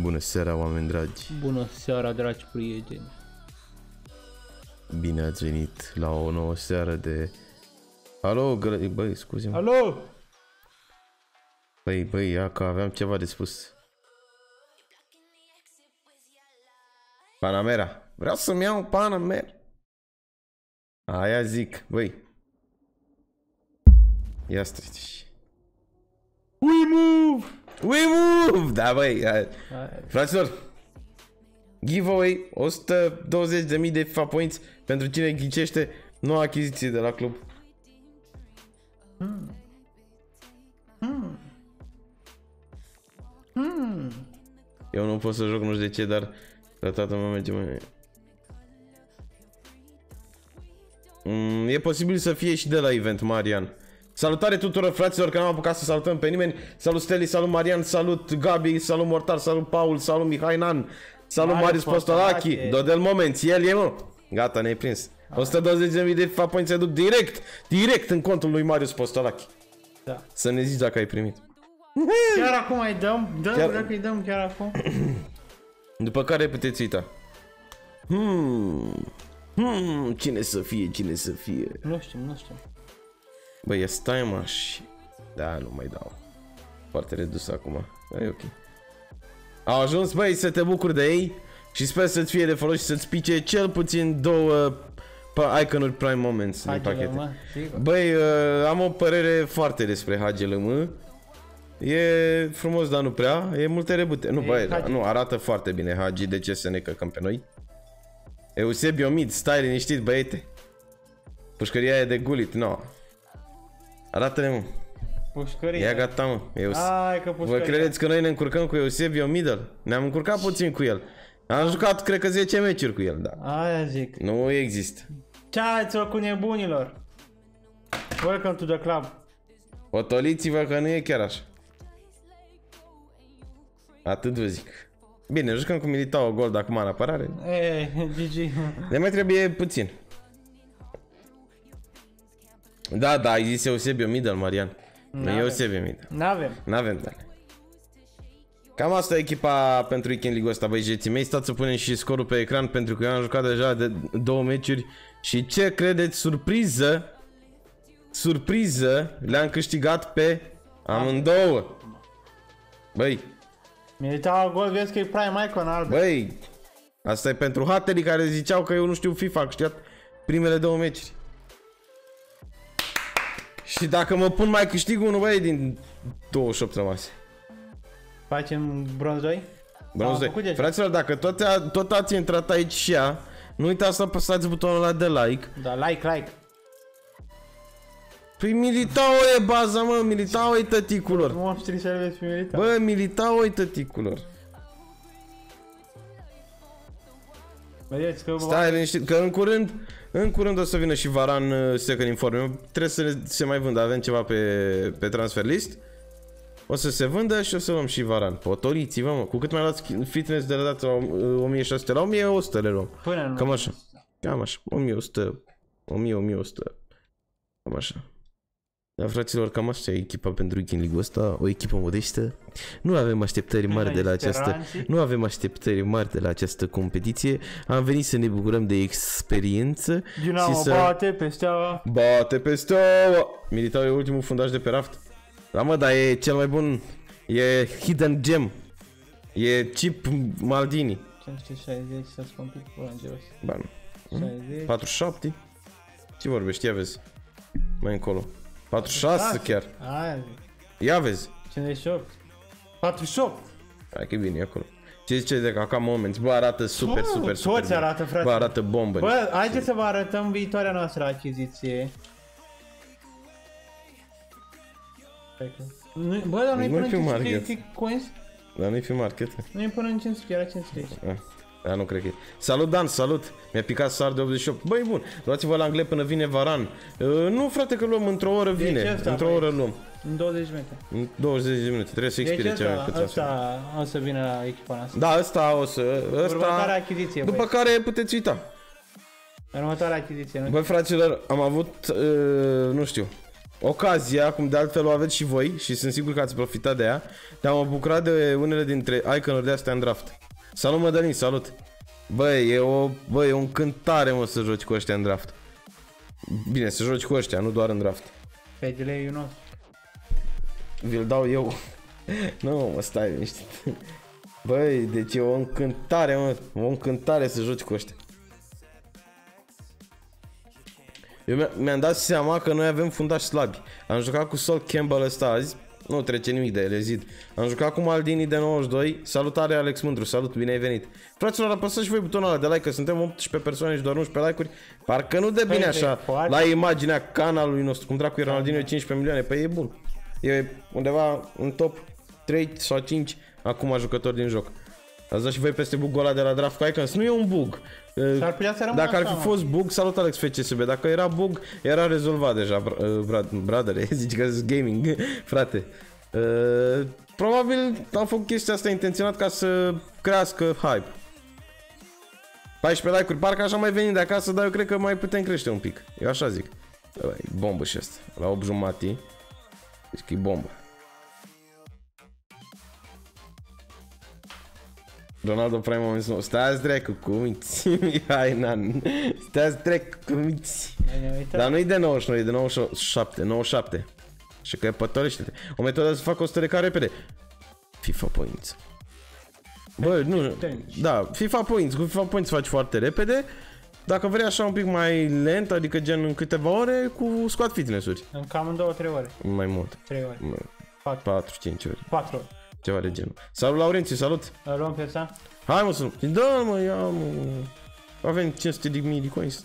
Bună seara, oameni dragi! Bună seara, dragi prieteni! Bine ați venit la o nouă seară de... Alo, gălă... Băi, scuze-mă. Alo! Băi, băi, ia că aveam ceva de spus. Panamera. Vreau să-mi iau un Panamera. Aia zic, băi. Ia strici. We move! We move! Da, băi, hai. Hai. Fraților, giveaway 120.000 de FIFA points pentru cine ghicește noua achiziție de la club. Eu nu pot să joc, nu știu de ce, dar la toată mă merge mai... Mm, e posibil să fie și de la event, Marian. Salutare tuturor fraților, că n-am apucat să salutăm pe nimeni. Salut Steli, salut Marian, salut Gabi, salut Mortar, salut Paul, salut Mihai Nan, salut Marius Marius Postolachi, Postolache. Dodel Moment, el e mă. Gata, ne-ai prins. 120.000 de FIFA points se duc direct, direct în contul lui Marius Postolachi. Da. Să ne zici dacă ai primit. Chiar acum îi dăm? Dăm, Chiar- dacă îi dăm chiar acum. După care puteți uita. Hmm, hmm, cine să fie, cine să fie. Nu știm, nu știm. Băi, stai mă și... Da, nu mai dau. Foarte redus acum. Da, e ok. Au ajuns, băi, să te bucuri de ei și sper să-ți fie de folos și să-ți pice cel puțin două pa- Iconuri Prime Moments din Hai, pachete. mă, sigur. Băi, uh, am o părere foarte despre HGLM. E frumos, dar nu prea. E multe rebute. Nu, E băi, da, Hagi. nu, arată foarte bine Hagi. De ce să ne căcăm pe noi? Eusebio Mid, stai liniștit, băiete. Pușcăria e de gulit, no. Arată-ne, mă. Pușcărie. Ia gata, mă. Eus... Hai că Vă pușcărie. credeți că noi ne încurcăm cu Eusebio Middle? Ne-am încurcat puțin cu el. Am jucat, cred că 10 meciuri cu el, da. Aia zic. Nu există. Ce ați făcut nebunilor? Welcome to the club. Potoliți-vă că nu e chiar așa. Atât vă zic. Bine, jucăm cu Militao Gold acum în apărare. Ei, GG. Ne mai trebuie puțin. Da, da, ai zis Eusebio Middle, Marian. Nu e N-avem. Eusebio Middle. N-avem. N-avem tale. Cam asta e echipa pentru weekend league ăsta, băi, jeții mei. Stați să punem și scorul pe ecran pentru că eu am jucat deja de două meciuri. Și ce credeți? Surpriză! Surpriză! Le-am câștigat pe amândouă. Băi, Militao gol, vezi că e prime icon alb. băi, asta e pentru haterii care ziceau că eu nu știu FIFA, am câștigat primele două meciuri. Și dacă mă pun mai câștig unul, băi, din 28 rămase. Facem bronz 2? Bronz Am 2. făcut deja. Fraților, dacă tot, a, tot ați intrat aici și ea, nu uitați să apăsați butonul ăla de like. Da, like, like. Păi Militao e baza, mă, Militao e tăticulor. Nu am știut să le vezi pe Militao. Bă, Militao e tăticulor. Vedeți că Stai liniștit, că în curând, în curând o să vină și Varan uh, second informe. Trebuie să ne- se mai vândă, avem ceva pe, pe transfer list. O să se vândă și o să luăm și Varan. Potoliți-vă, mă. Cu cât mai luați fitness de la dată la uh, 1600 la 1100 le luăm. Până nu. Cam așa. Cam așa. 1100. 1000, 1100. Cam așa. Da, fraților, cam așa e echipa pentru Weekend League-ul ăsta, o echipă modestă. Nu avem așteptări mari de la această, speranțe. nu avem așteptări mari de la această competiție. Am venit să ne bucurăm de experiență Dinamo și să bate pe steaua. bate pe steaua. Militao e ultimul fundaș de pe raft. Da, mă, dar e cel mai bun. E hidden gem. E chip Maldini. 560 să scot un pic până în jos. Ba, nu. 60. 47? Ce vorbești? Ia vezi. Mai încolo. 46 chiar. Aia zic. Ia vezi. 58. 48. Hai că e bine e acolo. Ce zice de Caca Moments? Bă, arată super, Bă, super, super toți bine. arată, frate. Bă, arată bombă. Bă, haideți să vă arătăm viitoarea noastră achiziție. Stai că- Nu, bă, dar nu-i Nu-i până în pe 500 market. de coins? Dar nu-i fi market. Nu-i până în 500, era 500 aici. Ah, Da, nu cred că e. Salut Dan, salut! Mi-a picat sar de 88. Băi, bun, luați-vă la anglez până vine Varan. Uh, nu, frate, că luăm într-o oră Deci vine. ăsta, într-o băi. oră luăm. În 20 de metri. În 20 de minute. Trebuie să Deci expire ceva ăsta, pe transfer. ăsta o să vină la echipa noastră. Da, ăsta o să... Următoarea Ăsta... achiziție, După băi. care puteți uita. Următoarea achiziție, nu? Băi, fraților, am avut, uh, nu știu, ocazia, cum de altfel o aveți și voi și sunt sigur că ați profitat de ea, de a mă bucura de unele dintre icon-uri de astea în draft. Salut Mădălin, salut! Băi, e o, băi, e o încântare mă să joci cu ăștia în draft. Bine, să joci cu ăștia, nu doar în draft. Pe delay nostru. Vi-l dau eu. nu, mă, stai liniștit. Băi, deci e o încântare, mă, o încântare să joci cu ăștia. Eu mi- mi-am dat seama că noi avem fundași slabi. Am jucat cu Sol Campbell ăsta azi, nu trece nimic de ele, zid. Am jucat cu Maldini de 92, salutare Alex Mândru, salut, bine ai venit. Fraților, apăsați și voi butonul ăla de like, că suntem 18 persoane și doar 11 like-uri. Parcă nu dă bine Păi, așa, de foarte- la imaginea canalului nostru, cum dracu e Ronaldinho 15 milioane, păi e bun. E undeva în top 3 sau 5 acum jucători din joc. Ați dat și voi peste bugul ăla de la Draft Icons? Nu e un bug. S-ar putea să rămână Dacă ar fi așa, mă. fost bug, salut Alex FCSB. Dacă era bug, era rezolvat deja, br- uh, brad, brother, zici că sunt gaming, frate. Uh, probabil am făcut chestia asta intenționat ca să crească hype. 14 like-uri, parcă așa mai venim de acasă, dar eu cred că mai putem crește un pic. Eu așa zic. Bă, e bombă și asta. La 8 jumati. Deci că e bombă. Ronaldo Prime moment nou. Stați dracu cu minți. Hai, nan. Stați dracu cu minți. Ne uităm. Dar nu-i de 99, e de 97, 97. Și că e pătorește-te. O metodă să facă 100 de ca repede. FIFA Points. Bă, nu, da, FIFA Points, cu FIFA Points faci foarte repede. Dacă vrei așa un pic mai lent, adică gen în câteva ore, cu squat fitness-uri. În cam în 2-3 ore. Mai mult, 3 ore. 4, 5 ori, 4 ore. Ceva de genul. Salut Laurențiu, salut! Îl luăm pe ăsta? Hai mă să Da mă, ia mă. Avem 500 de mii de coins.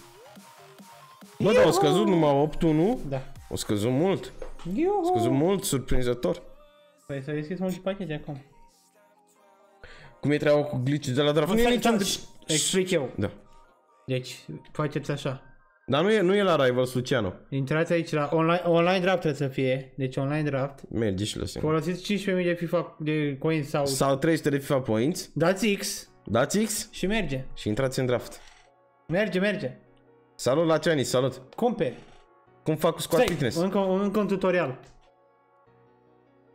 Bă, dar au scăzut numai 8-1. Da. Au scăzut mult. Iuhu! Scăzut mult, surprinzător. Păi să deschizi multe pachete acum. Cum e treaba cu glitch de la draft? Nu e Stai, niciun... stai, Explic eu. Da. Deci, faceți așa. Dar nu e, nu e la Rivals Luciano. Intrați aici la online, online draft trebuie să fie. Deci online draft. Merge și la singur. Folosiți 15.000 de FIFA de coins sau Sau 300 de FIFA Points. dați X Dați X și merge. și intrați în draft. Merge, merge. Salut la Ciani, salut. Cumperi. Cum fac cu squat Stai, fitness? încă, încă un tutorial.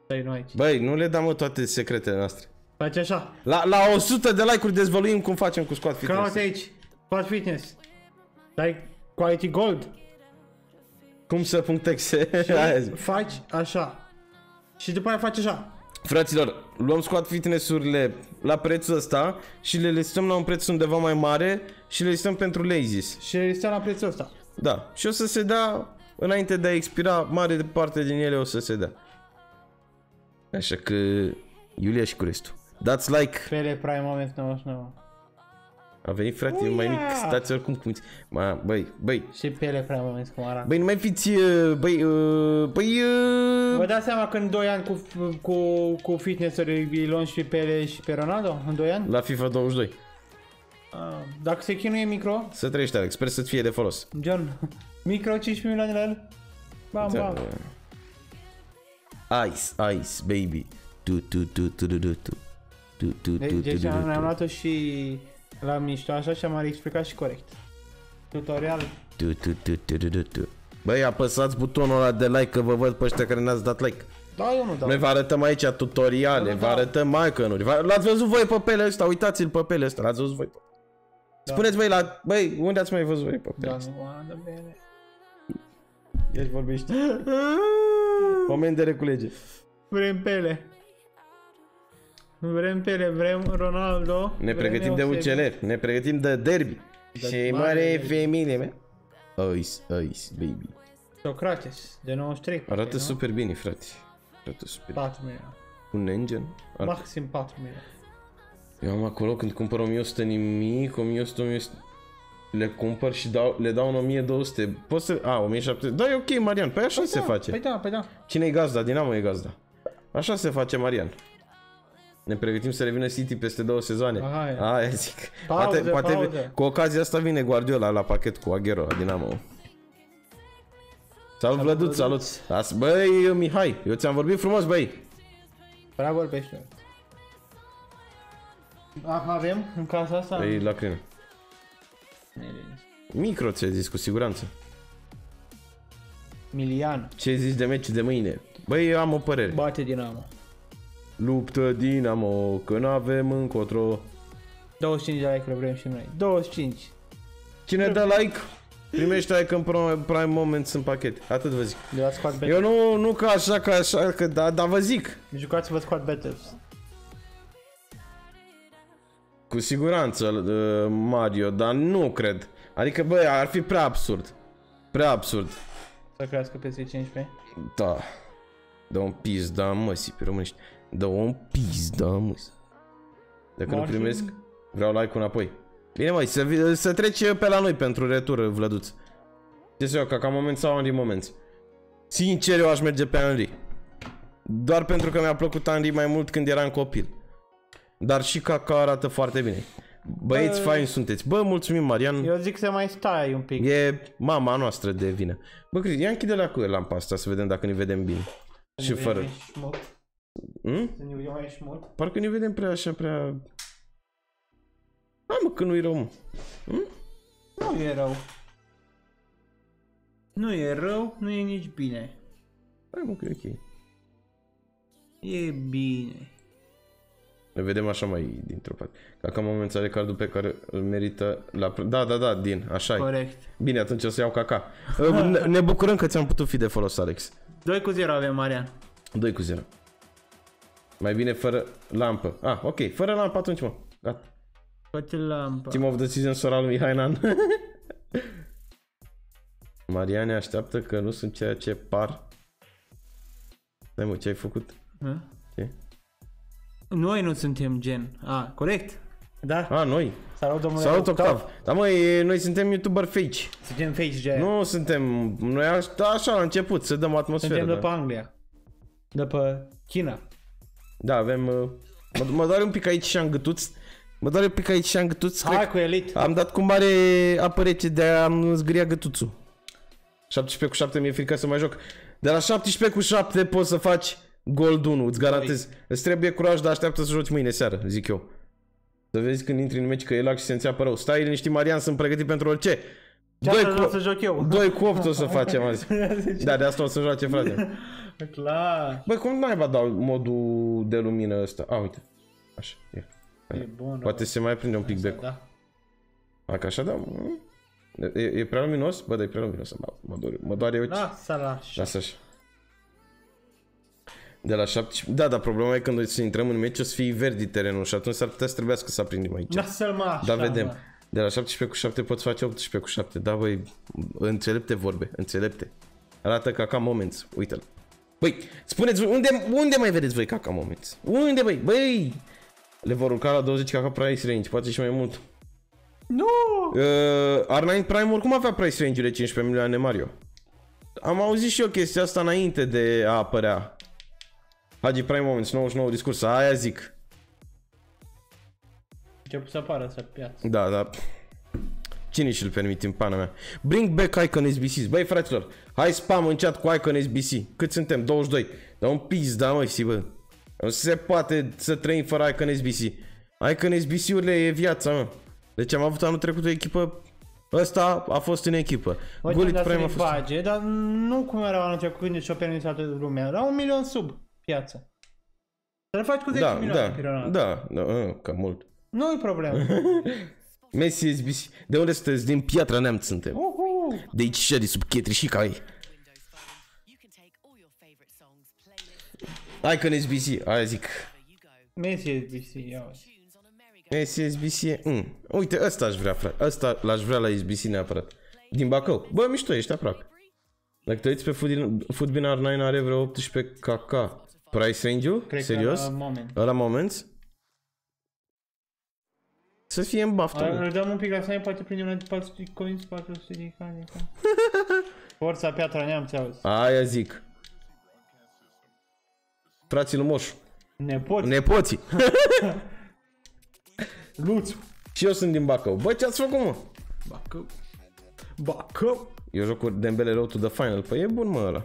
Stai nu aici. Băi, nu le dăm mă toate secretele noastre. Faci așa. La, la 100 de like-uri dezvăluim cum facem cu squat fitness. Cauți aici. Squat fitness. Dai quality gold. Cum să punctexe. Aia zic. Faci așa. Și după aia faci așa. Fraților, luăm squat fitness-urile la prețul ăsta și le listăm la un preț undeva mai mare și le listăm pentru lazies. Și listea la prețul ăsta. Da. Și o să se dea, înainte de a expira, mare de parte din ele o să se dea. Așa că, Iulia și cu restul. Dați like. Pele Prime Moment 99. A venit frate Oh, mai mic, yeah! stați oricum cum Ma, băi, băi, Și Pele Prime Moment cum arată. băi, nu mai fiți, uh, băi, uh, băi, Vă uh, dați seama că în 2 ani cu, cu, cu fitness-uri îi luăm și pe Pele și pe Ronaldo? În 2 ani? la FIFA 22. Ah, Dacă se chinuie micro, Să trăiești, Alex, sper să-ți fie de folos. John, micro 15 milioane la el? Bam, Da. bam. Ice, ice, baby. Tu, tu, tu, tu, tu, tu, tu. Tu, tu, tu, tu, Deci tu, am, tu, am tu. luat-o și la mișto așa și am explicat și corect. Tutorial. Tu, tu, tu, tu, tu, tu, tu. Băi, apăsați butonul ăla de like că vă văd pe ăștia care n-ați dat like. Da, eu nu dau. Noi vă arătăm aici tutoriale, Nu, vă da. arătăm icon-uri. vă- L-ați văzut voi pe pele ăsta, uitați-l pe pele ăsta, l-ați văzut voi. Da. Spuneți voi la... Băi, unde ați mai văzut voi pe pele Da, ăsta? nu, a, da, bine. Ești vorbești. Moment de reculege. Vrem Pele. Vrem Pele, vrem Ronaldo. Ne vrem pregătim de Eusebio. UCL, ne pregătim de derby. Și mare mare derby. femeile mea. Ice, ice, baby. Socrates, de 93. Arată poate, nu? super bine, frate. Arată super bine. 4 milioane. Un engine. Arată. Maxim 4 milioane. Eu am acolo când cumpăr 1100 nimic, 1100, 1100 le cumpăr și dau, le dau în 1200. Poți să... A, 1700. Da, e ok, Marian. Păi așa se da, face. Păi da, păi da. Cine e gazda? Dinamo e gazda. Așa se face, Marian. Ne pregătim să revină City peste două sezoane. Aha, e. Aia zic. Pauză, poate, poate pauză. cu ocazia asta vine Guardiola la pachet cu Aguero la Dinamo. Salut, Vlăduț, salut. As, băi, Mihai, eu ți-am vorbit frumos, băi. Prea vorbește. A, avem în casa asta? Păi, lacrimă. Micro ți-ai zis, cu siguranță. Milian. Ce zici de meci de mâine? Băi, eu am o părere. Bate Dinamo. Luptă Dinamo, că n-avem încotro. 25 de like vrem și noi. 25. Cine dă like, primește like în Prime, Prime Moments în pachet. Atât vă zic. De la Squad Eu Battles. nu, nu ca așa, ca așa, că da, da vă zic. Jucați-vă Squad Battles. Cu siguranță, uh, Mario, dar nu cred. Adică, băi, ar fi prea absurd. Prea absurd. Să crească peste 15. Da. Dă un pis, da, măsi, pe românești. Dă un pis, da, măsi. Dacă nu Martin? primesc, vreau like înapoi. Bine, măi, să, vi- să trece pe la noi pentru retur, Vlăduț. Ce să iau, ca ca moment sau Henry Moments? Sincer, eu aș merge pe Henry. Doar pentru că mi-a plăcut Henry mai mult când eram copil. Dar și Caca arată foarte bine. Băieți Bă. faini sunteți. Bă, mulțumim, Marian. Eu zic să mai stai un pic. E mama noastră de vină. Bă, Cris, ia închide la cu lampa asta să vedem dacă ne vedem bine. Și fără. Hmm? Să ne vedem mai șmut. Parcă ne vedem prea așa, prea... Hai mă, că nu-i rău, mă. Nu e rău. Nu e rău, nu e nici bine. Hai mă, că e ok. E bine. Ne vedem așa mai dintr-o parte. Ca ca moment are cardul pe care îl merită la... pr- Da, da, da, din, așa e. Corect. Bine, atunci o să iau caca. Ne- ne bucurăm că ți-am putut fi de folos, Alex. 2 cu 0 avem, Marian. 2 cu 0. Mai bine fără lampă. Ah, ok, fără lampă atunci, mă. Gata. Poate lampa. Team of the Season Soral Mihainan. Mariane așteaptă că nu sunt ceea ce par. Stai mă, ce ai făcut? Hă? Ce? Noi nu suntem gen. A, corect. Da. A, noi. Salut, domnule. Salut Octav. Dar măi, noi suntem YouTuber fake. Suntem face gen. Nu suntem, noi aș, da, așa la început, să dăm atmosferă. Suntem Da, după Anglia. După China. Da avem, uh, mă, mă doare un pic aici și am gâtuț. Mă doare un pic aici și am gâtuț. Cred Hai cu Elite. Am dat cu mare apă rece de a am zgâria gătuțul. 17 cu 7 mi-e frică să mai joc. De la 17 cu 7 poți să faci Gold 1, îți garantez. Îți trebuie curaj, dar așteaptă să joci mâine seară, zic eu. Să vezi când intri în meci că e lag și se înțeapă rău. Stai liniștit, Marian, sunt pregătit pentru orice. Ce Doi asta vreau cu, să joc eu. 2 cu 8 o să facem azi. Da, de asta o să joace, frate. Clar. Băi, cum naiba dau modul de lumină ăsta? A, uite. Așa, e. E bun. Poate se mai prinde un pic becul. Da. Dacă așa, da. E, e prea luminos? Bă, dar e prea luminos. Mă, mă doare, mă doare uite. Lasă la așa. Lasă așa. De la 17... Da, dar problema e când o să intrăm în meci o să fie verdi terenul și atunci s-ar putea să trebuiască să aprindem aici. Lasă-l mă așa. Da, vedem. mă. De la 17 cu 7 poți face 18 cu 7. Da, băi, înțelepte vorbe, înțelepte. Arată ca ca moments, uite-l. Băi, spuneți unde, unde mai vedeți voi caca moments? Unde, băi? Băi! Le vor urca la 20 caca price range, poate și mai mult. Nu! Uh, R9 Prime oricum avea price range-urile 15 milioane Mario. Am auzit și eu chestia asta înainte de a apărea. Hagi Prime Moments, 99 discurs, aia zic. Încep să apară să piață. Da, da. Cine și-l permite în pana mea? Bring back Icon SBCs. Băi, fraților, hai spam în chat cu Icon SBC. Cât suntem? 22. Dar un pis, da, mă, si, bă. Nu se poate să trăim fără Icon SBC. Icon SBC-urile e viața, mă. Deci am avut anul trecut o echipă Ăsta a fost în echipă. Uite, Gulit am dat Prime a să-i fost... bage, dar nu cum era anul trecut când și-o permis toată lumea. Era un milion sub piață. Să-l faci cu 10 Da, milioane da, pe Ronaldo. da, da, uh, cam mult. Nu-i problemă. Messi SBC. De unde sunteți? Din Piatra Neamț suntem. Uhu. De aici și de sub Chetrișica ei. You can take all your favorite songs, playlists, Icon SBC, aia zic. wherever you go. Messi e BC, ia uite. Tunes on a merry-go. Messi SBC, mm. Uite, ăsta aș vrea, frate. Ăsta l-aș vrea la SBC neapărat. Din Bacău. Bă, mișto, ești aproape. Dacă te uiți pe Footbin Footbin R9 are vreo 18 kk. Price range-ul? Cred Serios? că la moment. Ăla moment? Să fie în baftă. mă. Îl dăm un pic la Sani, poate prindem la 400 coins, 400 de cani. Forța Piatra Neamț, auzi. Aia zic. Frații lui Moșu. Nepoți. Nepoții. Luțu. Și eu sunt din Bacău. Bă, ce-ați făcut, mă? Bacău. Bacău. Eu joc cu Dembele Road to the Final. Păi e bun, mă, ăla.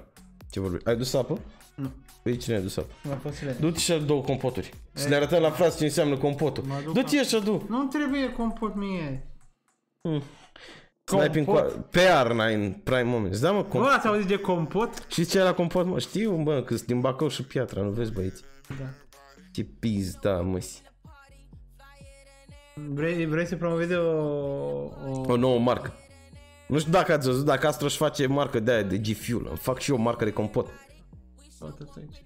Ce vorbi? Ai dus apă? Nu. Păi cine a dus apă? Nu a fost silent. Du-te și două compoturi. Să ne arătăm la frați ce înseamnă compotul. Mă duc Du-te așa, du. Nu trebuie compot mie. Sniping cu Compot. pe R9 Prime Moments. Da, mă, Nu com- ați auzit de compot? și ce era compot, mă? Știu, bă, că sunt din Bacău și Piatra, nu vezi, băieți? Da. Ce pizda, măsi. Vrei, vrei să promovezi o... o... O nouă marcă. Nu știu dacă ați văzut, dacă Astro își face marcă de aia, de G-Fuel. Îmi fac și eu marcă de compot. Uite asta aici.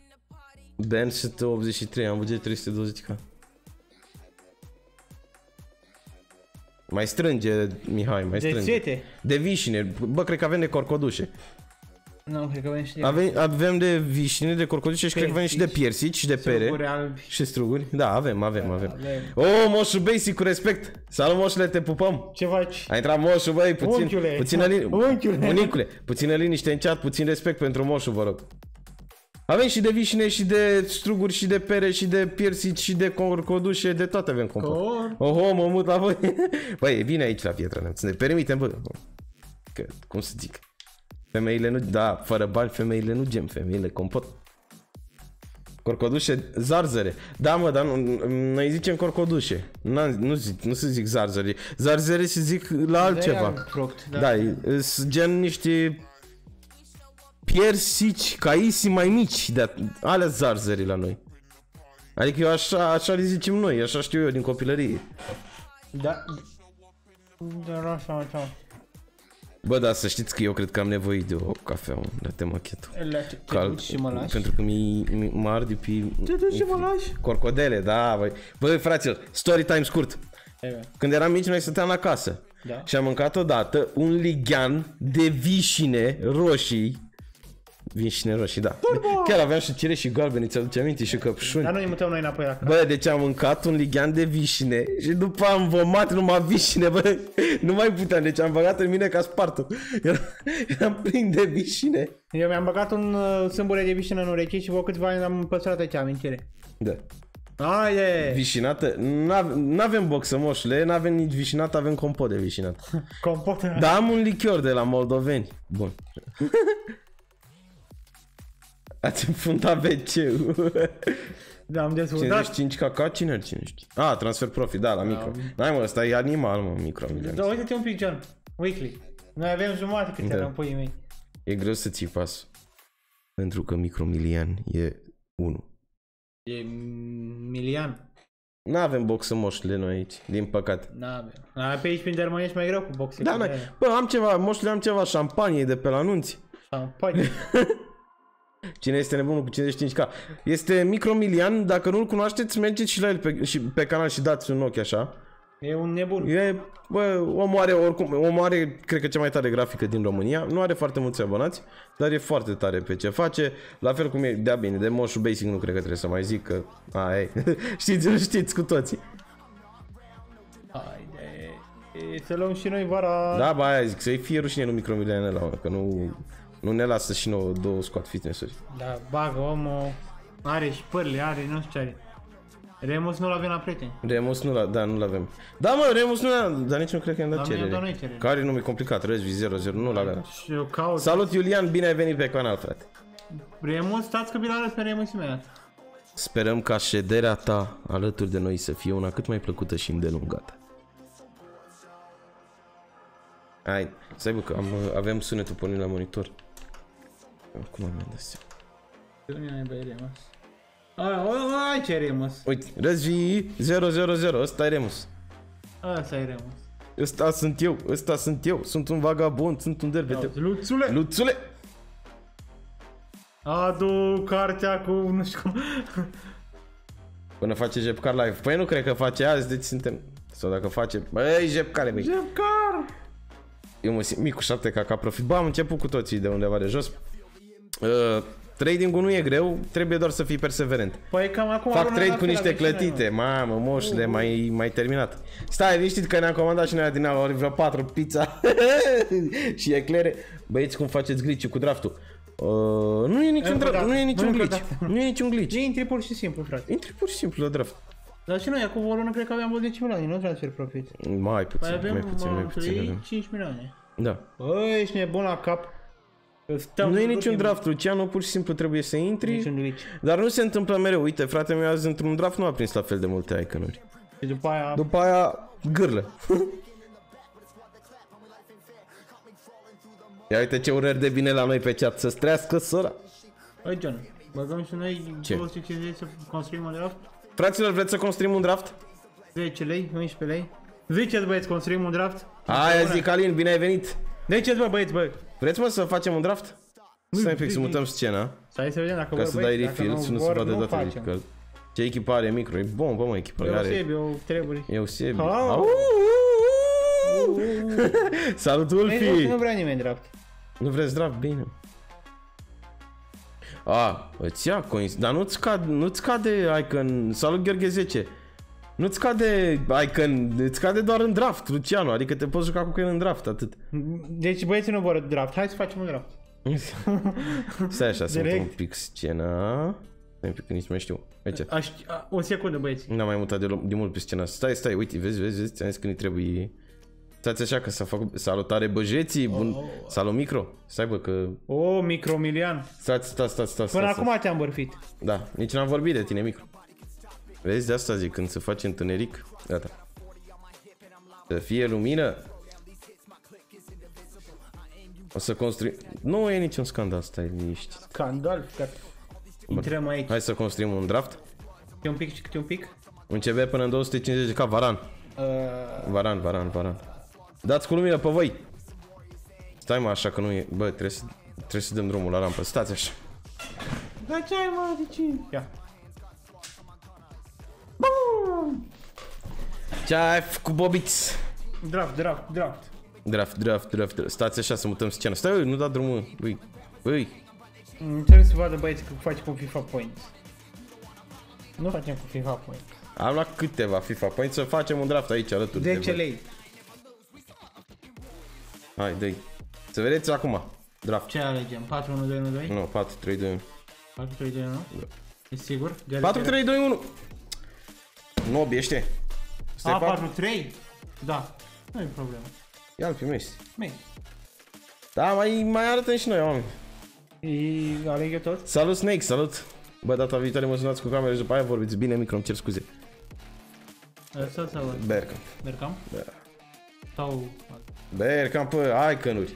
Ben 183, am buget 320k. Mai strânge, Mihai, mai De strânge. țete? De vișine. Bă, cred că avem de corcodușe. Nu, cred că avem și de... Avem, avem de vișine, de corcodușe și cred că avem și de piersici și de pere. struguri albi. Și struguri. Da, avem, avem, avem. avem. Oh, moșu basic, cu respect. Salut, moșule, te pupăm. Ce faci? A intrat moșu, băi, puțin, Unchiule. puțină liniște. Unchiule. Bunicule, puțină liniște în chat, puțin respect pentru moșu, vă rog. Avem și de vișine, și de struguri, și de pere, și de piersici, și de corcodușe, de toate avem compot. Cor. Oho, mă mut la voi. Băi, e bine aici la Pietra Neamț. Ne permitem, bă. Că, cum să zic. Femeile nu, da, fără bani, femeile nu gem, femeile compot. Corcodușe, zarzăre. Da, mă, dar nu, noi zicem corcodușe. Nu, nu, zic, nu se zic zarzăre. Zarzăre se zic la altceva. alt fruct, da. Da, sunt gen niște piersici, caisi mai mici, de alea zarzări la noi. Adică eu așa, așa le zicem noi, așa știu eu din copilărie. Da. Dar așa, așa. Bă, da, să știți că eu cred că am nevoie de o cafea, mă, de machetul. La ce, te duci și mă lași? Pentru că mi, mi mă arde pe... Te duci și mă lași? Corcodele, da, băi. Băi, fraților, story time scurt. E, bă. Când eram mici, noi stăteam la casă. Da. Și am mâncat odată un lighean de vișine roșii. Vișine roșii, da. Chiar aveam și cireși galbeni, ți-aduce aminte, și căpșuni. Dar noi îi mutăm noi înapoi la casă. Bă, deci am mâncat un lighean de vișine și după am vomat numai vișine, bă, nu mai puteam, deci am băgat în mine ca spartul. Eram, eram plin de vișine. Eu mi-am băgat un uh, sâmbure de vișină în ureche și vă câțiva ani am păstrat aici amintire. Da. Haide! Vișinată, nu avem boxă, moșule, nu avem nici vișinată, avem compot de vișinată. Compot. Da, am un lichior de la moldoveni. Bun. Ați înfundat WC-ul. Da, am dezvoltat. 55 caca, cine îl cine știe? A, transfer profit, da, la micro. N-ai mă, ăsta e animal, mă, micro Da, uite-te un pic, John. Weekly. Noi avem jumătate câte Da. eram puii mei. E greu să ții pasul. Pentru că micromilian e 1. E milian. Nu avem boxă moșule noi aici, din păcate. N-avem. N-avem pe aici prin Germania ești mai greu cu boxe. Da, cu noi, de- bă, am ceva, moșule, am ceva șampanie de pe la anunți. Șampanie. Cine este nebunul cu 55k? Este Micromilian, dacă nu-l cunoașteți, mergeți și la el pe, și pe canal și dați un ochi așa. E un nebun. E, bă, omul are oricum, omul are, cred că cea mai tare grafică din România, nu are foarte mulți abonați, dar e foarte tare pe ce face, la fel cum e, de bine, de Moșu Basic nu cred că trebuie să mai zic că, a, e, știți, îl știți cu toții. Haide. E, să luăm și noi vara. Da, bă, aia zic, să-i fie rușine lui Micromilian la că nu, nu ne lasă și nouă două squat fitness-uri. Da, bagă omul. Are și părle, are, nu știu ce are. Remus nu-l avem la prieteni. Remus nu l da, nu-l avem. Da, mă, Remus nu l dar nici nu cred că i-am dat Dar nu i-am dat noi cerere. cerere. Care nume complicat, Rezvi 00, nu l avem. Și eu caut. Salut Iulian, bine ai venit pe canal, frate. Remus, stați că vi-l arăt pe Remus imediat. Sperăm ca șederea ta alături de noi să fie una cât mai plăcută și îndelungată. Hai, stai bă că am, avem sunetul pornit la monitor. Cum am dat seama? Unde ai băi Remus? Ai, ai, ai ce Remus. Uite, Răzvi 000, ăsta e Remus. Asta e Remus. Ăsta sunt eu, ăsta sunt eu, sunt un vagabond, sunt un derbete. Auzi, Luțule! Luțule! Adu cartea cu nu știu cum. Până face Jepcar live. Păi nu cred că face azi, deci suntem... Sau dacă face... Băi, Jepcare, băi. Jepcar! Eu mă simt mic cu 7 ca profit. Bă, am început cu toții de undeva de jos. Uh, trading-ul nu e greu, trebuie doar să fii perseverent. Păi cam acum Fac lună trade la cu fel niște avem și noi, clătite. Mamă, moșule, mai, mai terminat. Stai, liniștit că ne-am comandat și noi din ori vreo 4 pizza și eclere. Băieți, cum faceți glitch cu draftul? Uh, nu e niciun, Încă o dra- dată, nu e niciun încă o glitch. dată. Nu e niciun glitch. Ce intri pur și simplu, frate. Intri pur și simplu la draft. Dar și noi, acum o lună, cred că aveam vreo 10 milioane, nu transfer profit. Mai puțin, Mai mai, avem, puțin, mai puțin. mai avem. 5 milioane. Da. Băi, ești nebun la cap. Stăm Nu e în niciun ultimul- draft, Luciano, pur și simplu trebuie să intri. Niciun glitch. Dar nu se întâmplă mereu. Uite, fratele meu azi într-un draft nu a prins la fel de multe icon-uri. Și după aia... După aia, gârlă. Ia uite ce urări de bine la noi pe chat, să strească sora. Hai, John, băgăm și noi Ce? 250 să construim un draft? Fraților, vreți să construim un draft? 10 lei, 11 lei. Ziceți băieți, construim un draft? Aia zic Alin, bine ai venit. Ziceți bă băieți, bă. Vreți mă să facem un draft? Stai un pic să mutăm scena, Stai să vedem dacă ca vor să dai băieți, dacă refill, să nu se vor, vadă nu data facem. de Ce echipare micro, e bombă mă, echipare Eu are. sebi, eu treburi. Eu Sebi. Au. Au. Salut Ei, Ulfi! Nu vrea nimeni draft. Nu vreți draft? Bine. A, îți ia coins, dar nu-ți cade, nu-ți cade icon, salut Gheorghe 10. Nu-ți cade icon, îți cade doar în draft, Luciano, adică te poți juca cu el în draft, atât. Deci băieții nu vor draft. Hai să facem un draft. Stai așa, să mutăm Direct. un pic scena. Stai un pic, că nici nu mai știu. Aici. Aș, a, o secundă băieți. N-am mai mutat de, de mult pe scena. Stai, stai, uite, vezi, vezi, vezi, ți-am zis că ne trebuie... Stați așa că s-a făcut salutare băjeții, bun, Oh. salut micro. Stai bă că... O, micromilian. Stați, stați, stați, stați. Până stați, acum te-am bărfit. Da, nici n-am vorbit de tine, micro. Vezi, de asta zic, când se face întuneric, gata. Să fie lumină. O să construim... Nu e niciun scandal, stai liniști. Scandal. Gata. Intrăm aici. Hai să construim un draft. Câte un pic și câte un pic. Începe până în 250 ca Varan. Uh, Varan, Varan, Varan. Dați cu lumină pe voi. Stai mă așa că nu e... Bă, trebuie să, trebuie să dăm drumul la rampă. Stați așa. dar ce ai mă, de ce? Ia. Ce ai făcut, bobiți? Draft, draft, draft. Draft, draft, draft, draft. Stați așa să mutăm scena. Stai, ui, nu da drumul. Ui, ui. Mm, Trebuie să vadă băieți că faci cu FIFA Points. Nu facem cu FIFA Points. Am luat câteva FIFA Points să facem un draft aici alături de 10 voi. lei. Hai, dă Să vedeți acum. Draft. Ce alegem? 4, 1, 2, 1, 2? Nu, 4, 3, 2, 1. 4, 3, 2, 1? E sigur? De 4, 3, 2, 1. Nu obiește. Stai A, pe 4, 3? Da. Nu e problemă. Ia-l pe Messi. Mei. Da, mai, mai arătăm și noi, oameni. E, aleg eu tot? Salut Snake, salut! Bă, data viitoare mă sunați cu camera și după aia vorbiți bine, micro, îmi cer scuze. Asta sau Berca. mercam? Da. Sau... Berca, pă, icon-uri.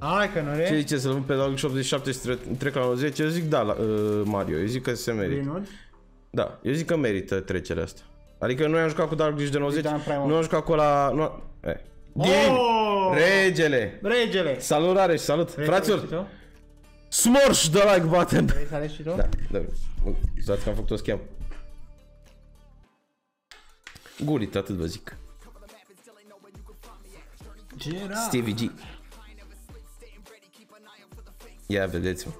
Hai că nu Ce re? zice să luăm pe Dalg 87 și tre- trec la 90? Eu zic da, la, uh, Mario, eu zic că se merită. Greenwood? Da, eu zic că merită trecerea asta. Adică noi am jucat cu Dark de 90, Uite, am Prime nu am jucat cu ăla... Nu... Eh. Game! Oh! Regele! Regele! Salut, Rareș, salut! Vrei să alegi și Fraților, tu? smash the like button! Vrei să alegi și tu? Da, da. Uitați că am făcut o schemă. Gulit, atât vă zic. Ce era? Stevie G. Ia vedeți-mă.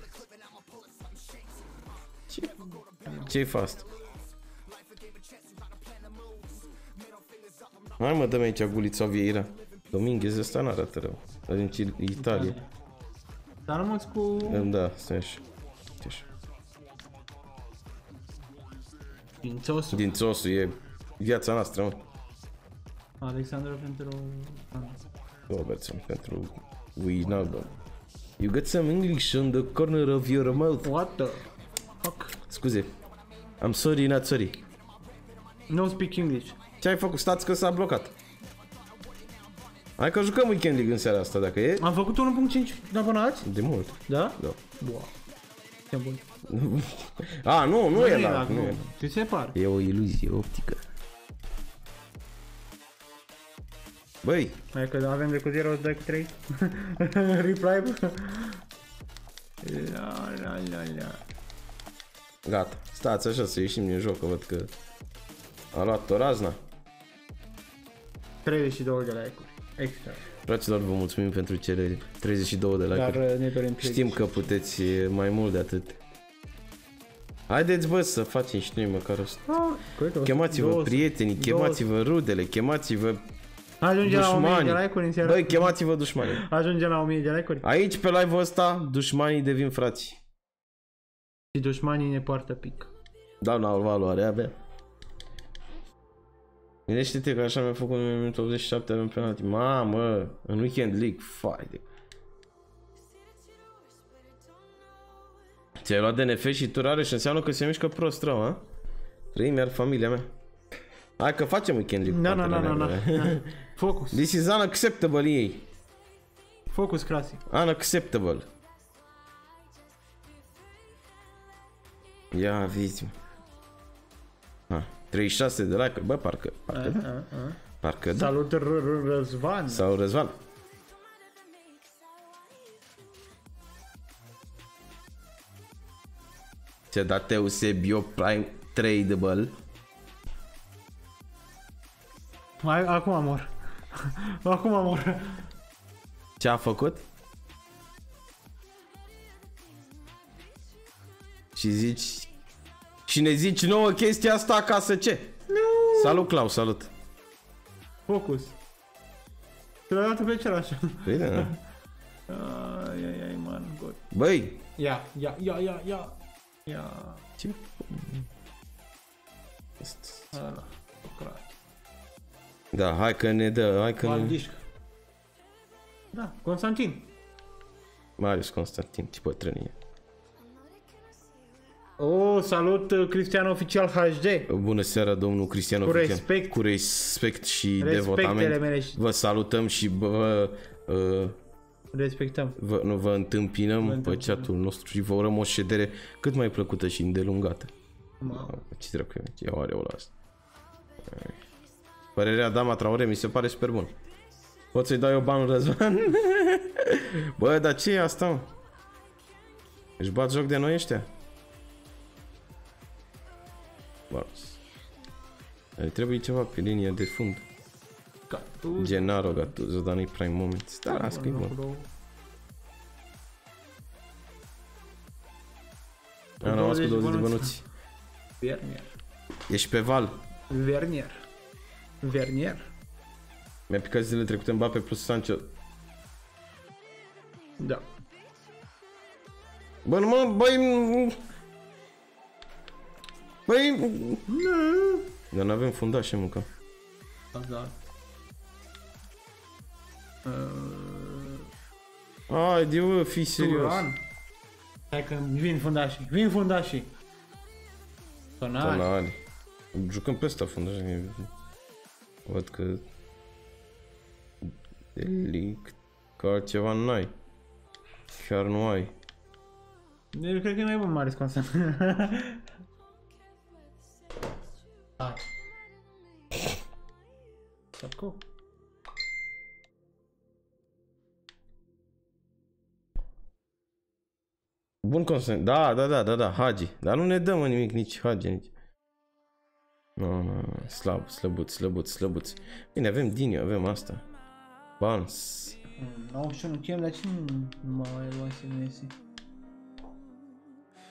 Ce? Ce-i fast? Hai mă, dă-mi aici gulița Vieira. Dominguez ăsta n-arată rău. Din Cil- Italia. Dar rămâți cu... Da, stai așa. Uite așa. Dințosul. Din țosul e viața noastră, mă. Alexandru pentru... Robertson pentru Wijnaldum. You got some English on the corner of your mouth. What the fuck? Scuze. I'm sorry, not sorry. No speak English. Ce ai făcut? Stați că s-a blocat. Hai că jucăm Weekend League în seara asta, dacă e. Am făcut 1.5 de abonați? De mult. Da? Da. Wow. Ce bun. A, nu, nu, e la. lag, Nu e. Ți se par? e o iluzie optică. Băi, Hai că avem de cu 0, îți dai cu 3. Reply. La la la la. gata. Stați așa să ieșim din joc, că văd că a luat o razna. 32 de like-uri. Extra. Fraților, vă mulțumim pentru cele 32 de like-uri. Dar uh, ne dorim Știm că puteți e, mai mult de atât. Haideți bă să facem și noi măcar asta. Ah, Chemați-vă prietenii, chemați-vă rudele, chemați-vă Ajungem la 1000 de dușmanii. like-uri în seara. Băi, chemați-vă dușmanii. Ajungem la 1000 de like-uri. Aici pe live-ul ăsta, dușmanii devin frați. Și dușmanii ne poartă pic. Doamna Alvalo are abia. Gândește-te că așa mi-a făcut în minutul 87 avem penalti. Mamă, în weekend league, fai de... Ți-ai luat DNF și turare și înseamnă că se mișcă prost rău, a? Trăimi ar familia mea. Hai că facem weekend league. Na, cu na, na, na, fratele na. meu. Focus. This is unacceptable ei. Focus clasic. Unacceptable. Ia vizi. Ha, 36 de like Bă, parcă, parcă da. A, a. Parcă da. Salut R- R- Răzvan. Sau Răzvan. Ce da Eusebio Prime Tradable. Hai, acum mor. acum mor. Ce a făcut? Și zici... Și ne zici nouă chestia asta acasă ce? Salut, Clau, salut. Focus. Te l-a dat pe același. Bine, da. Ai, ai, ai, man, god. Băi, Ia, ia, ia, ia, ia. Ia. ce... Ăla. Socrate. Da, hai că ne dă, hai că ne... Valdișcă. Da, Constantin. Marius Constantin, ce bătrânie. Oh, salut uh, Cristian Oficial HD. Bună seara, domnul Cristian Cu Oficial. respect. Cu respect și Respectele devotament. mele și- Vă salutăm și vă, uh, Respectăm. vă, nu, vă întâmpinăm Vă pe întâmpinăm. chatul nostru și vă urăm o ședere cât mai plăcută și îndelungată. Mamă. Ce dracu e, ce aureola asta. Părerea Dama Traore mi se pare super bun. Pot să-i dau eu bani lui Răzvan? Bă, dar ce e asta, mă? Își bat joc de noi ăștia? Bă. Îi trebuie ceva pe linia de fund. Gattuso. Genaro, Gattuso, dar nu-i prime moment. Da, las că e bun. Am rămas cu 20 de bănuți. Vernier. Ești pe val. Vernier. Vernier. Mi-a picat zilele trecute Mbappe plus Sancho. Da. Bă, nu mă, băi... nu- Băi... Dar n-avem fundașe, mâncă. Da. Ai, de bă, fii serios. Turan. Hai că vin fundașii. Vin fundașii. Tonali. Tonali. Jucăm pe ăsta fundașe. Văd că... Delict... Că altceva n-ai. Chiar nu ai. Eu cred că e mai bun Marius Constant. Hai. Sacu. Bun consent. Da, da, da, da, da, Hagi. Dar nu ne dăm mă, nimic, nici Hagi, nici... Nu, nu, nu, slab, slăbuț, slăbuț, slăbuț. Bine, avem Dini, avem asta. Bans. 91 chem, dar cine nu nu m-a mai luat să Messi?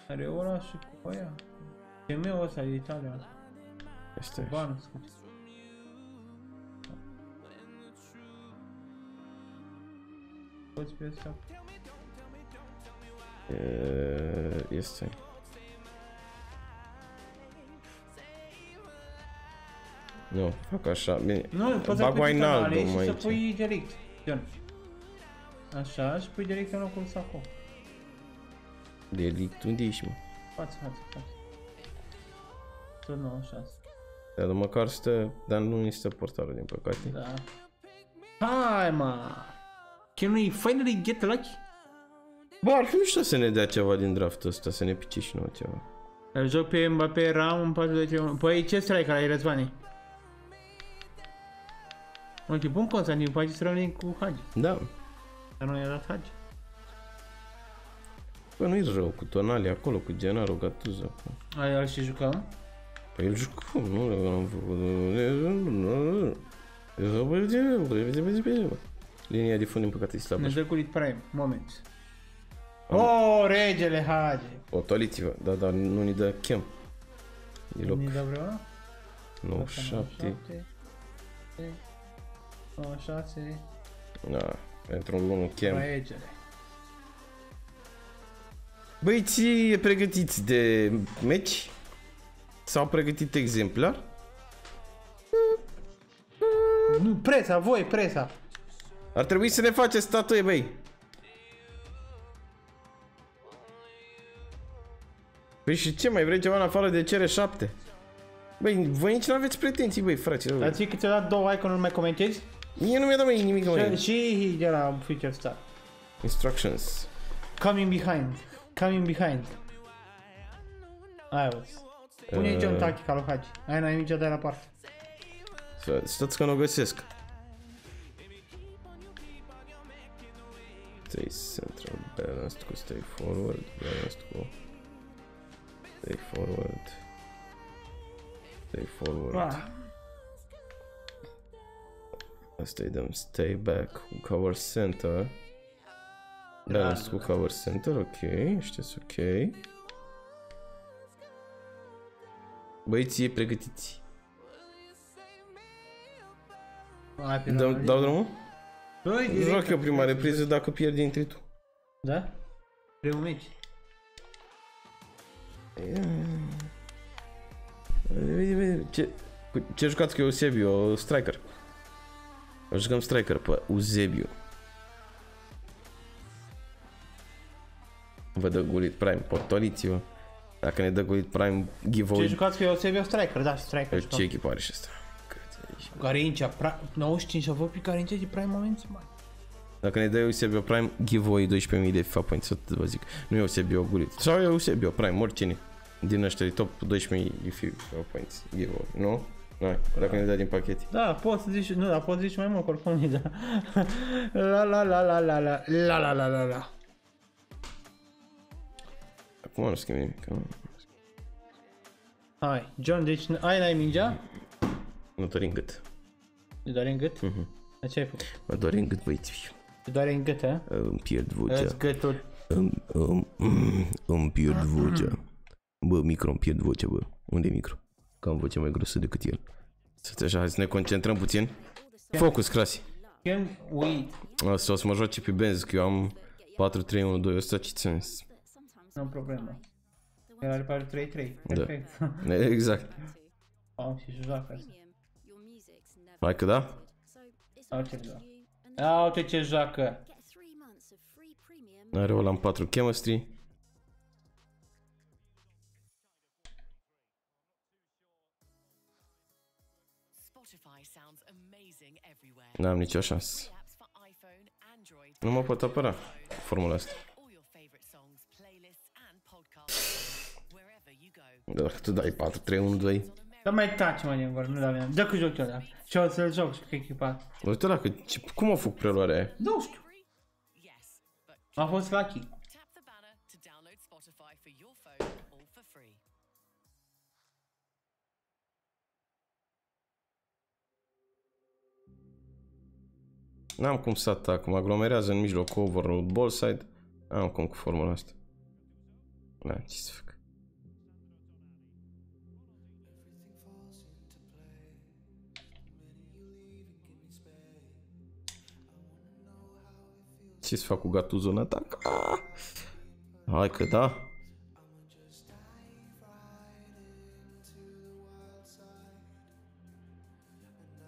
Are ora și cu aia. CM-ul ăsta e Italia. Asta e. Bani, scuze. Poți pe ăsta. E, Este. Nu, fac așa, bine. Nu, poți să Bag pui Wijnaldum Tonali și să aici. pui direct. Ion. Așa, și pui direct în locul Saco. Delict, unde ești, mă? Față, față, față. Să nu, așa. Dar măcar stă, dar nu ni stă portarul, din păcate. Da. Hai, mă! Can we finally get lucky? Bă, ar fi mișto să ne dea ceva din draftul ăsta, să ne pice și nouă ceva. Îl joc pe Mbappé, Ram, în 40 Păi ce striker ai, Răzvani? Ok, bun Constantin, poate să rămânem cu Hagi. Da. Dar nu i-a dat Hagi. Bă, nu-i rău cu Tonali acolo, cu Gennaro, Gattuso. Cu... Ai al și jucăm? Păi îl jucăm, nu l-am făcut. Linia de fund, din păcate, e slabă. Ne dă cu Lit Prime, moment. Oh, regele Hagi! Otoliți-vă, da, dar nu ni dă chem. Deloc. Nu-i dă vreuna? 97. 96, Da, pentru un lună chem. regele. Băieții e pregătiți de meci? S-au pregătit exemplar? Nu, presa, voi, presa. Ar trebui să ne faceți statuie, băi. Păi și ce, mai vrei ceva în afară de CR7? Băi, voi nici nu aveți pretenții, băi, fraților. Dar ții că ți-a dat două like, nu mai comentezi? Mie nu mi-a dat măi nimic, Și, măi. și de la Future Star. Instructions. Coming behind. Coming behind. Aia văd. Pune Uh. John tactica lui Hagi. Aia n-ai nicio de la parte. Să- Stați că nu o găsesc. Stay central, balanced cu stay forward, balanced cu stay forward, stay forward. Ah, Asta îi dăm stay back cu cover center. Balanced cu cover center, ok, ăștia sunt ok. Băieții e pregătiți. Hai pe Dau, la- dau drumul? Doi, direct. Joc eu prima repriză dacă pierd intri tu. Da? Primul meci. Ce, cu- ce jucați cu Eusebio? Striker. O jucăm striker pe Eusebio. Vă dă gulit prime, potoliți-vă. Dacă ne dă gulit prime, Ce giveaway. jucați cu Eusebio Striker? Da, Striker. Ce echipă are și asta? Carincea, pra... 95 avut pe Carincea de prime moment, mă. Dacă ne dă Eusebio Prime, giveaway 12.000 de FIFA points, atât vă zic. Nu Eusebio Gulit. Sau Eusebio Prime, oricine. Din ăștia de top 12.000 de FIFA points giveaway, nu? Nu, dacă ne dă din pachet. Da, poți să zici, nu, dar poți să zici mai mult, că oricum nu da. La la la la la la la la la la la. Acum nu schimb nimic. nu. Hai, John, deci ai n-ai mingea? Mă doare în gât. Te doare în gât? Mhm. Dar ce ai făcut? Mă doare în gât, băieți. Te doare în gât, a? Îmi pierd vocea. Îți gâtul. Îmi, îmi, îmi pierd vocea. Bă, micro, îmi pierd vocea, bă. Unde e micro? Că am vocea mai grosă decât el. Să așa, hai să ne concentrăm puțin. Focus, crasi. Can wait. Asta o să mă joace pe benz, că eu am 4, 3, 1, 2, 100 ce sens. Nu am problemă. El are 4 3 3. Da. Perfect. Exact. Am și joacă asta. Hai că da? Au ce joacă. Ia uite ce joacă. Are ăla în 4 chemistry. Spotify sounds amazing everywhere. N-am nicio șansă. Free apps for iPhone, Android, Nu mă pot apăra formula asta. Dobra, to daj pat, triumduj. Também tátima ali agora, nu da bine. Dă cu joc eu ăla. Și o să-l joc și cu echipa. Uite la că, ce, cum a făcut preluarea Nu știu. A fost lucky. N-am cum să atac, mă aglomerează în mijloc overload ball side. N-am cum cu formula asta. Na, ce să fac. Ce să fac cu Gattuso în atac? Ah! Hai că da.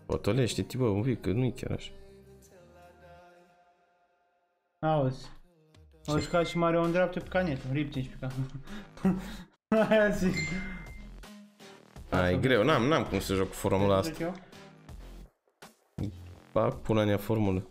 Potolește-te, bă, un pic, că nu-i chiar așa. Auzi. O jucat și Mario în dreaptă pe canetă. Rip 5 pe canetă. Aia zic. A, e greu, n-am, n-am cum să joc cu formula asta. Joc eu? Ba, pula mea formulă.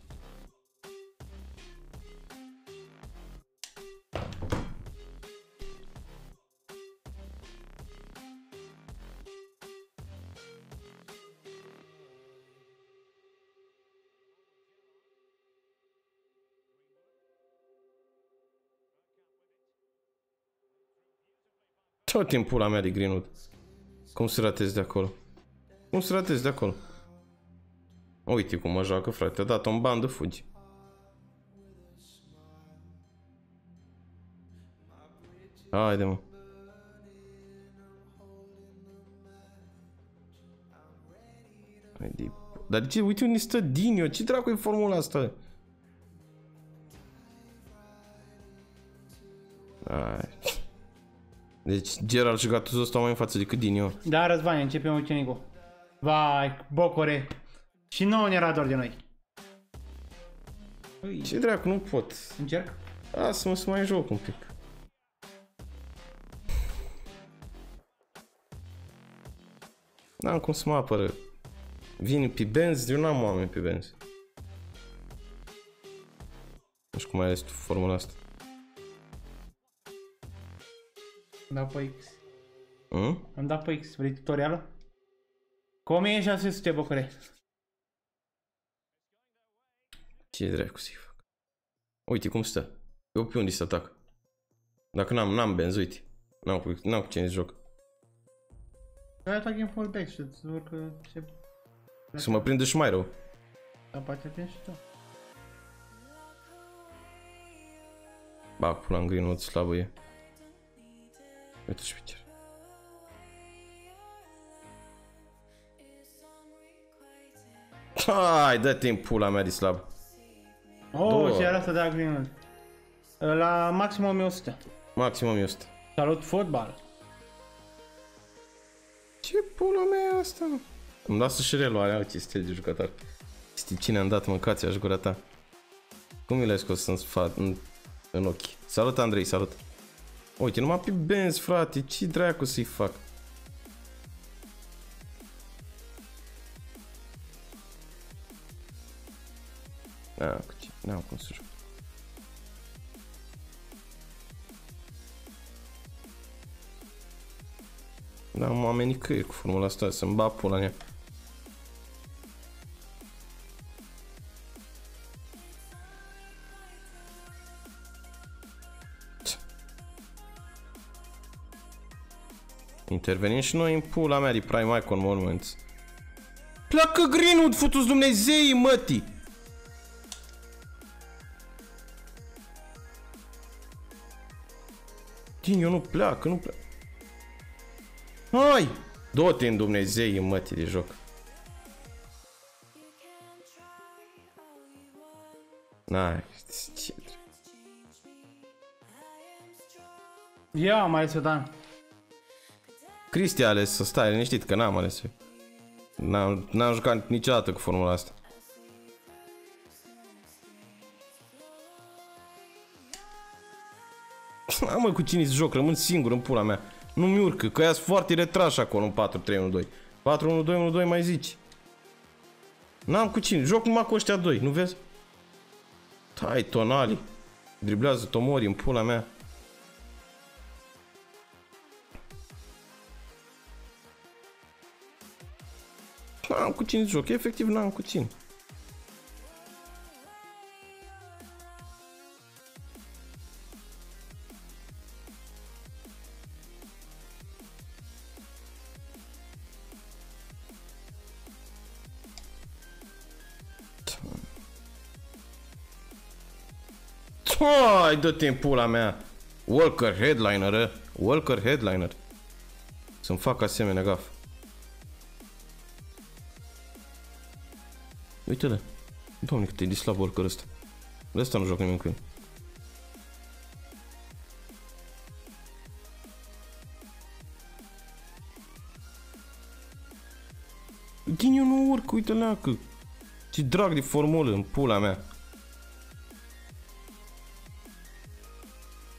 Tot timpul la mea de Greenwood. Cum să ratezi de acolo? Cum să ratezi de acolo? Uite cum mă joacă, frate. A dat o bandă, fugi. Haide, mă. Haide. Dar de ce? Uite unde stă Dinio. Ce dracu e formula asta? Ai. Deci Gerard și Gattuso stau mai în față decât Dinio. Da, Răzvane, începem ucenicul. Vai, Bocore. Și nouă ne era doar de noi. Ui, Ce dracu, nu pot. încerc? Lasă-mă să mai joc un pic. N-am cum să mă apără. Vin pe benz, eu n-am oameni pe benz. Nu știu cum ai ales tu formula asta. Am dat pe X. Mm? Am dat pe X. Vrei tutorialul? Cu 1600 bucure. Ce dracu să-i fac? Uite cum stă. Eu pe unde să atac? Dacă n-am, n-am benz, uite. N-am cu, n-am cu cine să joc. Dai atac în full back și îți urcă ce... Să mă prindă și mai rău. Dar poate te și tu. Ba, pula în green slabă e. Uite și picture. Hai, dă-te în pula mea de slab. Oh, Două. și era asta de la Greenwood. La maxim 1100. Maximum 100. Salut fotbal. Ce pula mea e asta? mă? Îmi lasă și reluarea, uite, stel de jucător. Știi cine am dat mâncați aș gura ta? Cum mi l-ai scos în, sfa, în, în ochi? Salut, Andrei, salut. Uite, numai pe benzi, frate, ce dracu să-i fac? N-am cu ce, n-am cum să joc. N-am oameni nicăieri cu formula asta, să-mi bag pula în ea. Intervenim și noi în pula mea de Prime Icon Monuments. Pleacă Greenwood, futu-ți Dumnezeii, mătii! Din, eu nu pleacă, nu pleacă. Hai! Du-te în Dumnezeii, mătii de joc. N-ai, ce Eu am ales Dan. Cristi a ales să stai liniștit că n-am ales eu. N-am, n-am jucat niciodată cu formula asta. Am mă cu cine să joc, rămân singur în pula mea. Nu-mi urcă, că ea foarte retrași acolo în 4-3-1-2. 4-1-2-1-2 mai zici. N-am cu cine, joc numai cu ăștia doi, nu vezi? Tai, tonali. Driblează Tomori în pula mea. N-am cu cine să joc, efectiv n-am cu cine. Hai, dă-te în pula mea! Walker headliner, ă? Walker headliner. Să-mi fac asemenea gaf. Uite-le. Doamne, cât e de slab Walker ăsta. De asta nu joc nimic cu el. Din eu nu urc, uite leacă. Ce drag de formulă în pula mea.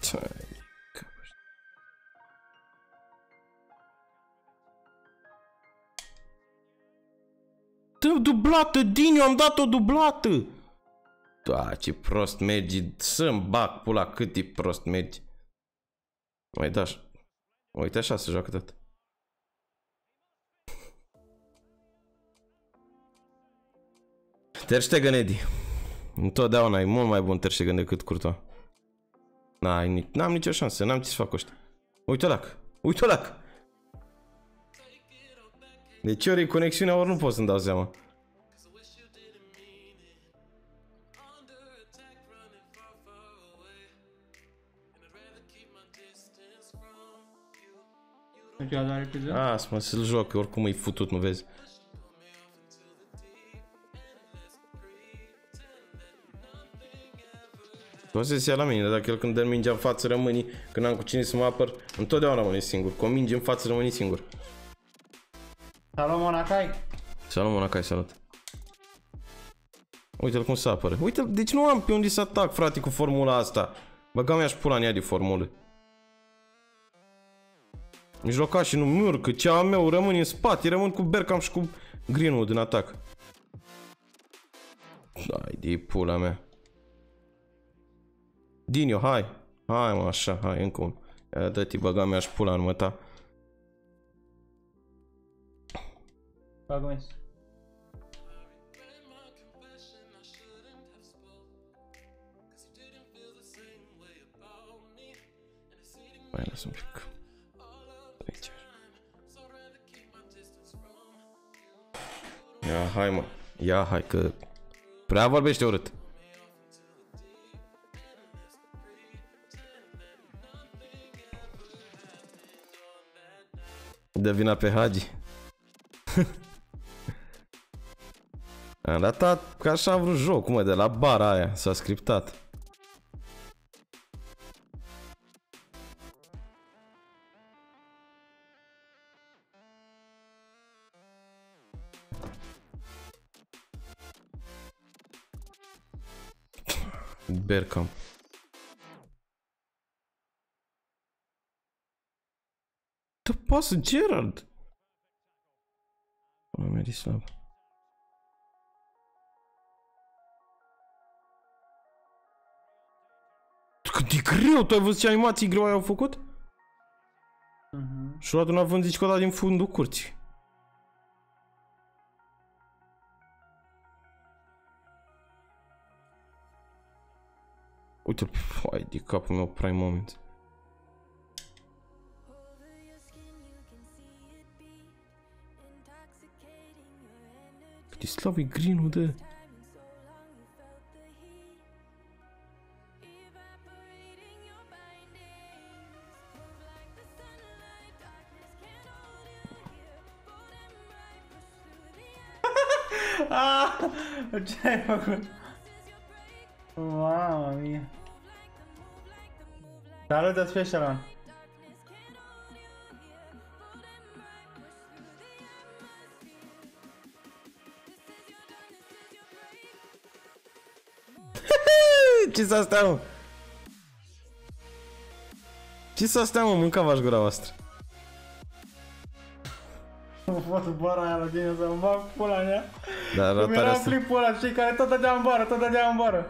Țai, dublată, Din, eu am dat o dublată. Da, ce prost mergi. Să-mi bag pula cât de prost mergi. Mai da așa. Uite așa se joacă tot. Ter Stegen, Edi. Întotdeauna e mult mai bun Ter Stegen decât Courtois. N-ai, ni- n-am nicio șansă, n-am ce să fac cu ăștia. Uite lac, uite lac. Deci ori e conexiunea, ori nu pot să-mi dau seama. Nu știu, doar repede. As, mă, să-l joc, că oricum e futut, nu vezi? O să se ia la mine, dacă el când dă mingea în față rămâni, când am cu cine să mă apăr, întotdeauna rămâne singur. Cu o minge în față rămâni singur. Salut, Monacai. Salut, Monacai, salut. Uite-l cum se apără. Uite, deci nu am pe unde să atac, frate, cu formula asta. Băga mea și pula în ea de formulă. Mijlocașii nu mi urcă, cea meu rămâne în spate, rămân cu Berkham și cu Greenwood în atac. Dai de pula mea. Dinio, hai. Hai mă, așa, hai, încă un. Ia dă-te, băga mi-aș pula în măta. Bagă mes. Mai las un pic. Ia, hai mă. Ia, hai că... Prea vorbește urât. Dă vina pe Hagi. Am dat ca așa vreun joc, mă, de la bara aia, s-a scriptat. Bergkamp. Dă pasă Gerard. Pula mea de slab. Cât de greu, tu ai văzut ce animații greu au făcut? Mhm. Și-a luat un avânt zici că o dat din fundul curții. Uite, hai de capul meu, prime moment. Cât de slab e green-ul de... Ce ai făcut? Mamma mia. Salută special. Ce s-a stea, mă? Ce s-a stea, mă? Mâncava-și gura voastră. Mă fotă bara aia la tine să-mi bag pula mea. Dar Cum ratarea era asta... flipul ăla, știi, care tot dădea în bară, tot dădea în bară.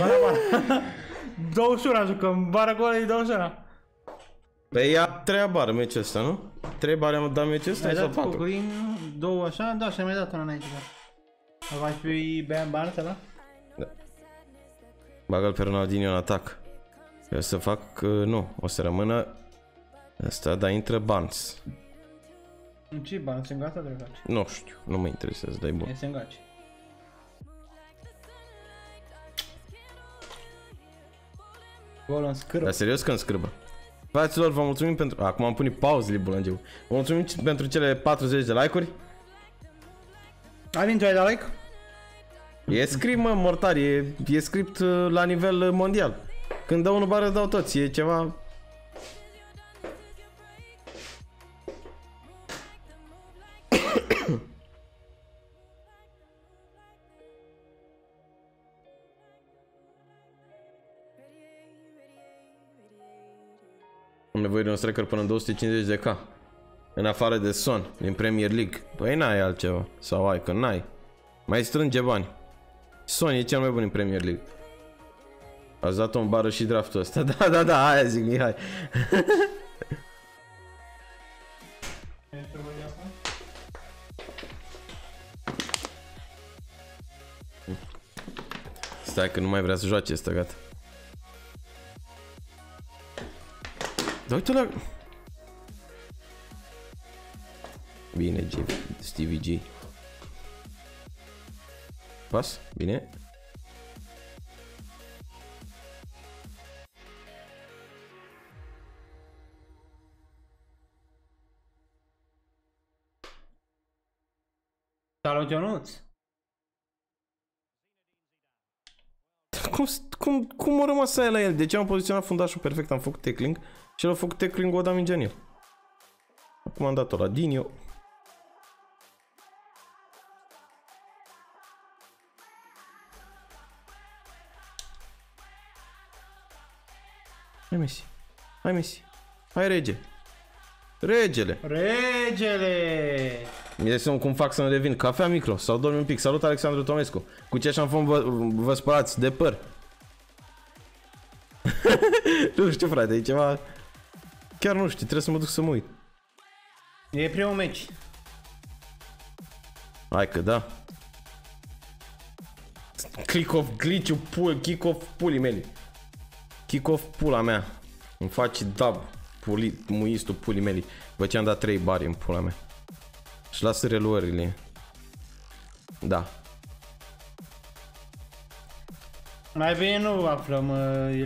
Bara, bara. 21 jucăm, bara cu ăla e 21. Păi ia treia bară meciul ăsta, nu? Trei bare am dat meciul ăsta Ai sau dat cu patru? green, două așa? Da, și mi-ai dat una înainte, da. Îl faci pe Bam Barnes ăla? Bagă-l pe Ronaldinho în atac. Eu o să fac... uh, Nu, o să rămână... Asta, dar intră Barnes. În ce Barnes? În gata trebuie faci. Nu știu, nu mă interesează, dai bun. E se îngaci. Gol în scârb. Dar serios că înscrbă. Fraților, vă mulțumim pentru... Acum am pune pauzele Bulangiu. Vă mulțumim pentru cele 40 de like-uri. Alin, tu ai dat like? E script, mă, mortar, e, e script uh, la nivel uh, mondial. Când dă unul bară, dau toți, e ceva... Am nevoie de un striker până în 250 de K. În afară de Son, din Premier League. Păi n-ai altceva. Sau ai, că n-ai. Mai strânge bani. Son e cel mai bun în Premier League. Ați dat-o în bară și draftul ăsta. Da, da, da, aia zic, Mihai. Stai că nu mai vrea să joace ăsta, gata. Dar uite la... Bine, G, Stevie G. Pas, bine. Salut, Ionuț. Cum, cum, cum a rămas aia la el? De ce am poziționat fundașul perfect? Am făcut tackling și el a făcut tackling o dat mingea în el. Acum am dat-o la Dinio. Hai Messi. Hai Messi. Hai rege. Regele. Regele! Mi să cum fac să-mi revin. Cafea micro sau dormi un pic. Salut Alexandru Tomescu. Cu ce șamfon vă, vă spălați? De păr. nu știu frate, e ceva... Chiar nu știu, trebuie să mă duc să mă uit. E primul meci. Hai că da. Click off glitch pul, kick off pulii mele. Kick off pula mea. Îmi faci dub puli, muistul pulii mele. Bă ce am dat 3 bari în pula mea. Și lasă reluările. Da. Mai bine nu aflăm, uh,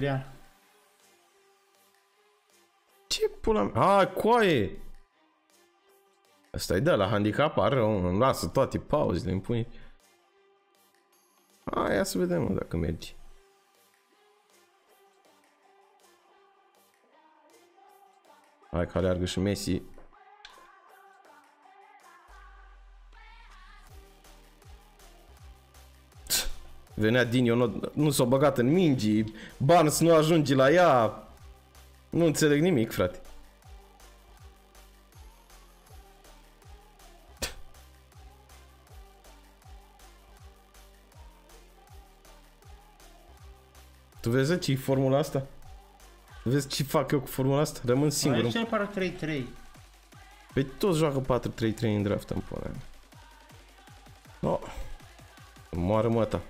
pula mea? A, coaie! Asta e de la handicap rău, îmi lasă toate pauzele, îmi pune... A, ia să vedem mă, dacă merge. Hai că aleargă și Messi. Tch, Venea din eu, nu, nu s-a băgat în mingi, Barnes nu ajunge la ea. Nu înțeleg nimic, frate. Tu vezi ce e formula asta? Vezi ce fac eu cu formula asta? Rămân singur. Aici ne pară 3-3. Păi toți joacă 4-3-3 în draft în pula mea. No. Moară măta.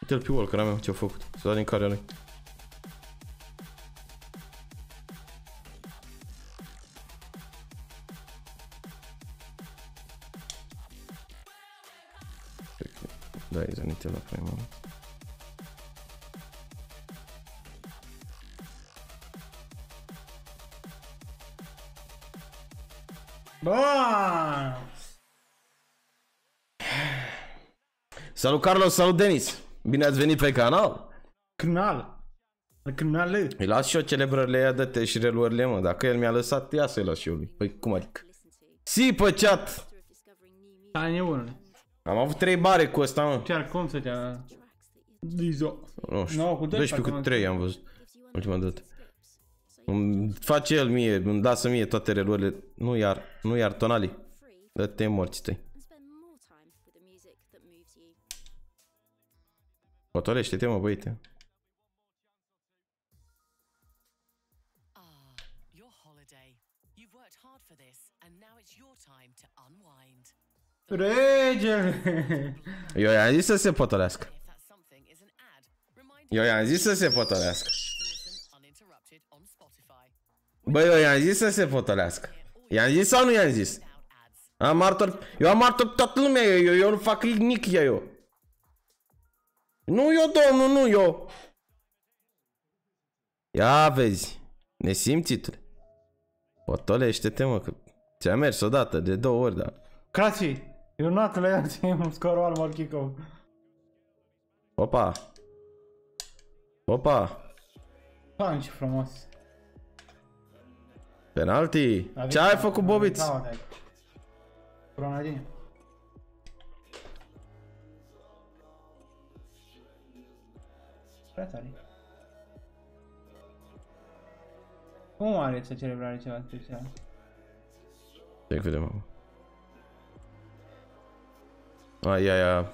Uite-l pe Walker, meu, ce-a făcut. Să dau din care lui. Salut Carlos, salut Denis! Bine ați venit pe canal! Canal. Canal. Îi las și eu celebrările aia dă și reluările, mă. Dacă el mi-a lăsat, ia să-i las și eu lui. Păi cum adică? Si pe chat! Hai nebunule. Am avut 3 bare cu ăsta, mă. Chiar cum să te Dizo. Nu știu. Nouă cu doi, 12 parcă cu m-am 3 am văzut. Ultima dată. Îmi face el mie, îmi lasă mie toate reluările. Nu iar, nu iar tonali. Dă-te morți tăi. Time to unwind. Regele. Eu i-am zis să se potolească. If that something is an ad, remind Eu i-am zis să se potolească. to listen uninterrupted on Spotify. Băi, eu i-am zis să se potolească. I-am zis sau nu i-am zis? Without ads. Am martor, eu am martor pe toată lumea, eu, eu, eu nu fac nimic, eu, eu. Nu eu, domnul, nu eu. Ia vezi, nesimțitule. Potolește-te, mă, că ți-a mers odată, de două ori, dar... Crații. Eu nu atât la un scorul al Marchicov. Opa! Opa! Bani, ce frumos. Penalti! Ce ai făcut, Bobiț? Da, da. Ronaldinho. Prea tare. Cum are să celebrare ceva special? Ce vedem acum. Ai, ai, ai.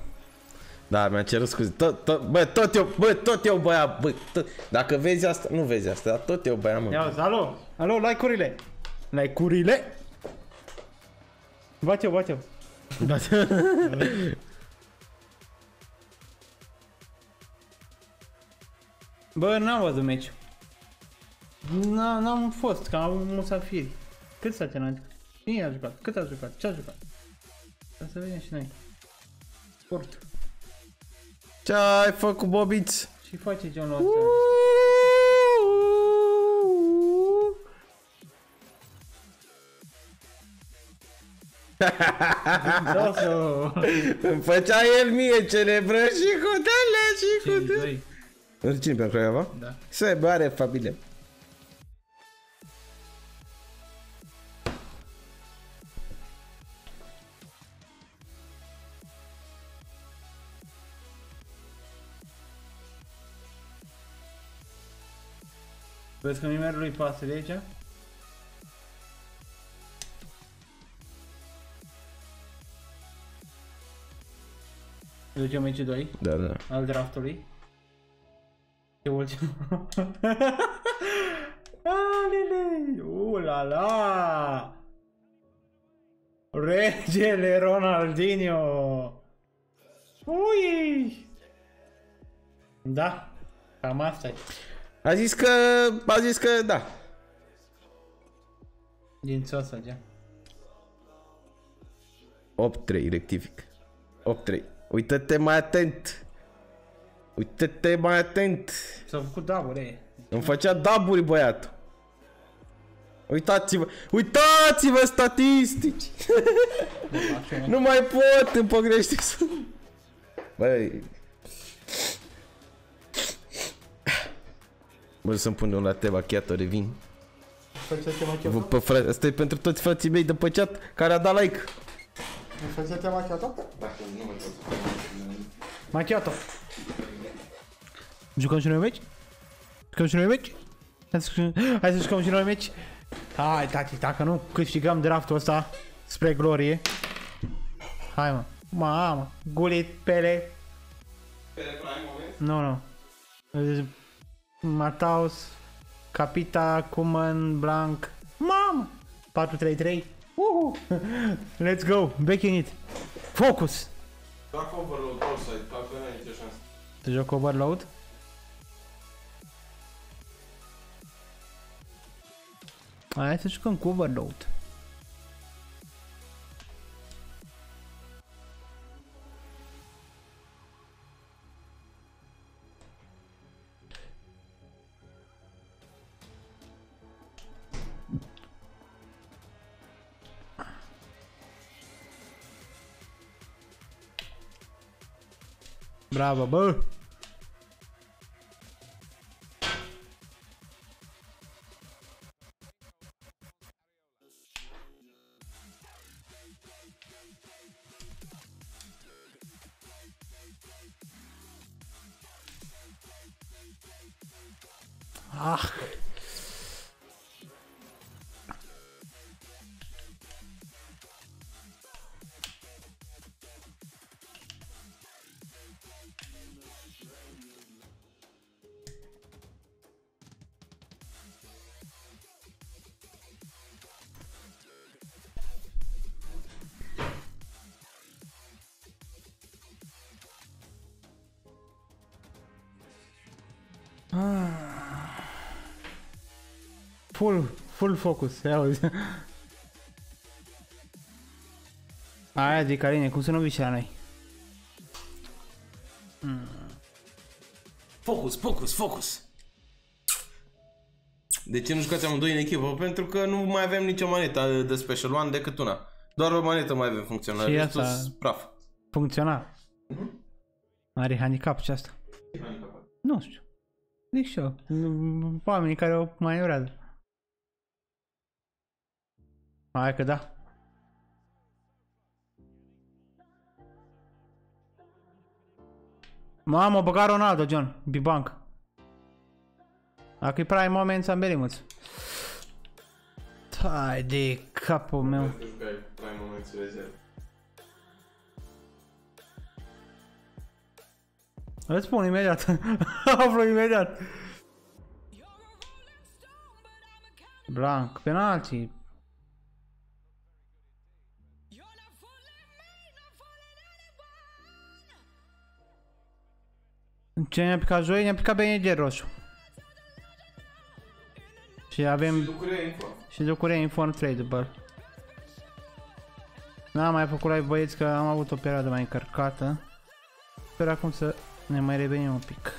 Da, mi-a cerut scuze. Tot, tot, bă, tot eu, bă, tot eu băia, bă, tot. Dacă vezi asta, nu vezi asta, dar tot eu băia, mă. Ia uzi, alo, alo, like-urile. Like-urile. Bate-o, bate-o. Bă, n-am văzut meci. N-am, n-am fost, că am avut musafiri. Cât s-a terminat? Cine a jucat? Cât a jucat? Ce a jucat? Ca să vedem și noi. Sport. Ce ai făcut, Bobiț? Și face genul ăsta. Dosu! Îmi făcea el mie celebră și cu tele și cu tele. Doi. Nu cine pe Craiova? Da. Să aibă, are familie. Vezi că mi merg lui pasă de aici? Ducem aici doi Da, da. al draftului. Ce ultim. Alele! Uh, la la! Regele Ronaldinho! Ui! Da, cam asta e. A zis că, a zis că da. Din țoasa, gen. 8-3, rectific. 8-3. Uită-te mai atent. Uită-te mai atent. S-a făcut dabure. Îmi făcea daburi băiatul. Uitați-vă, uitați-vă statistici. nu mai pot, îmi păgrește să... Băi... Bă, să-mi pun eu la te macchiato, revin. Faceți-te Vă, macchiato? pe frate, asta e pentru toți frații mei de pe chat care a dat like. Faceți-te macchiato? Macchiato. Jucăm și noi meci? Jucăm și noi meci? Hai să, hai să jucăm și noi meci? Hai, tati, dacă nu câștigăm draftul ăsta spre glorie. Hai, mă. Mamă, Gulit, Pele. Nu, nu. Mataus, Capita, Kuman, Blanc. Mamă! 4-3-3. Uhu! Let's go, back in it. Focus! Dacă overload offside, dacă nu ai nicio șansă. Să joc overload? Hai să jucăm cu overload. Bravo, bă! Full, full focus, ia uzi. Aia zic, Aline, cum să nu vii și la noi? Focus, focus, focus. De ce nu jucați amândoi în echipă? Pentru că nu mai avem nicio manetă de Special One decât una. Doar o manetă mai avem funcțională. Și Restul asta- sunt praf. Funcțional. Are handicap și asta. Nu știu. Zic și eu. Mm, Oamenii care o manevrează. Hai că da. Mamă, băga Ronaldo, John. Bibanc. Dacă e prime moment, să merimuț. Hai de capul meu. Îți spun imediat. Aflu imediat. Blanc, penalti. Ce ne-a picat joi? Ne-a picat bine de roșu. Și avem și lucruri inform tradable. N-am mai făcut live băieți că am avut o perioadă mai încărcată. Sper acum să ne mai revenim un pic.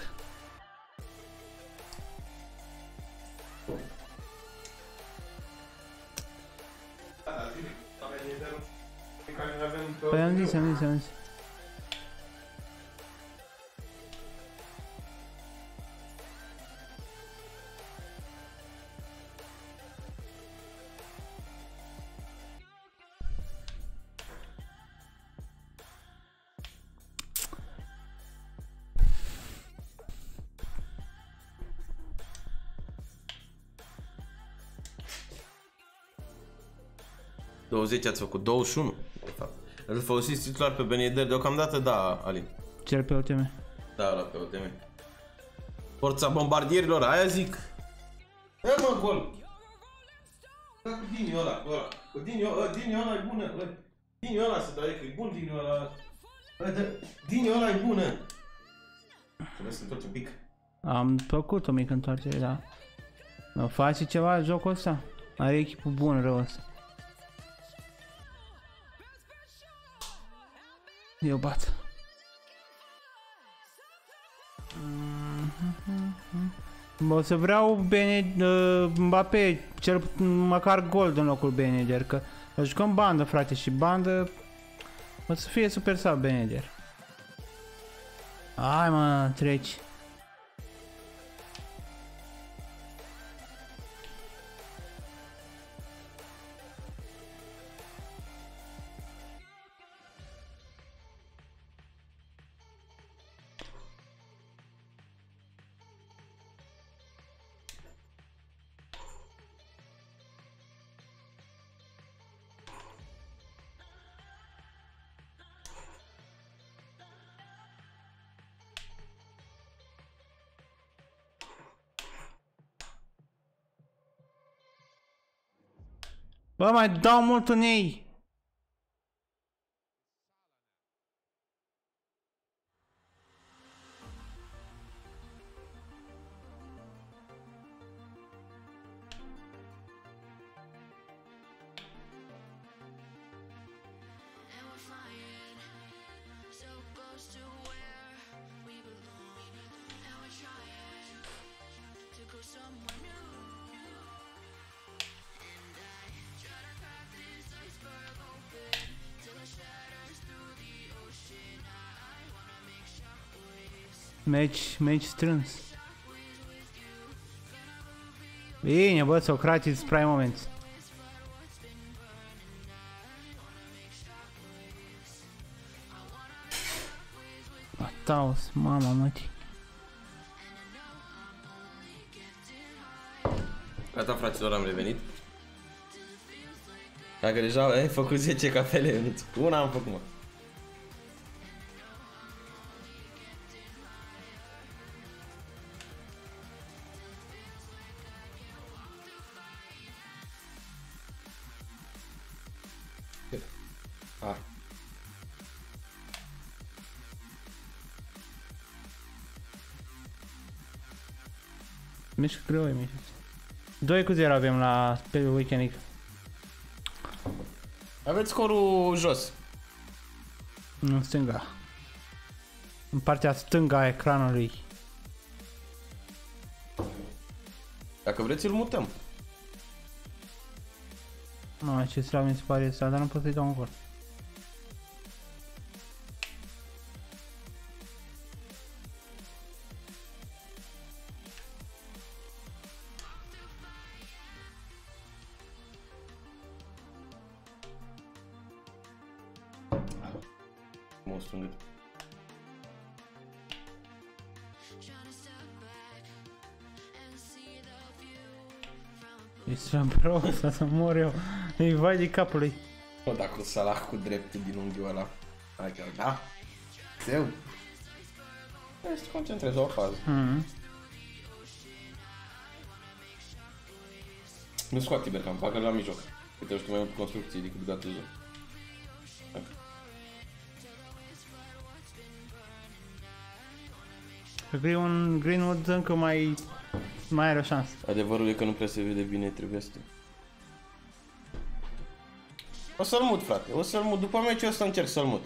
Păi am zis, am zis, am zis. 20 ați făcut, 21, de fapt. Îl folosiți titular pe Ben Yedder deocamdată, da, Alin. Cel pe OTM. Da, la pe OTM. Forța bombardierilor, aia zic. E mă, gol. Da, cu Dini ăla, cu ăla. Cu Dini ăla, Dini ăla e bună. bă. Dini ăla să dai, că e bun Dini ăla. Bă, dă- Dini ăla e bună. Trebuie să întorci un pic. Am făcut o mică întoarcere, da. Mă face ceva jocul ăsta? Are echipă bună rău ăsta. Eu bat. Bă, o să vreau Bene, uh, Mbappé, cel put- măcar gol în locul Beneder, că jucăm bandă, frate, și bandă o să fie super sub Beneder. Hai mă, treci. Bă, mai dau mult în ei! Meci, meci strâns. Bine, bă, Socrates, prime moment. Ataus, mama mătii. Gata, fraților, am revenit. Dacă deja ai făcut 10 cafele, Ionuț. una am făcut, mă. Mișcă greu e, mișcă. 2 cu 0 avem la pe weekend Aveți scorul jos. în stânga. În partea stângă a ecranului. Dacă vreți, îl mutăm. Nu, ce slab mi se pare asta, dar nu pot să-i dau un gol. A E slab rău ăsta să mor eu. Îi vai de capul lui. Mă, dacă Salah cu dreptul din unghiul ăla. Adică, da? Zeu. Trebuie să te concentrezi o fază. Mm. Nu scoate Ibercam, bagă la mijloc. Uite, știu mai mult construcții decât Gattuso. Green, un Greenwood încă mai, mai are o șansă. Adevărul e că nu prea se vede bine, trebuie să... O să-l mut, frate, o să-l mut. După meciul ăsta încerc să-l mut.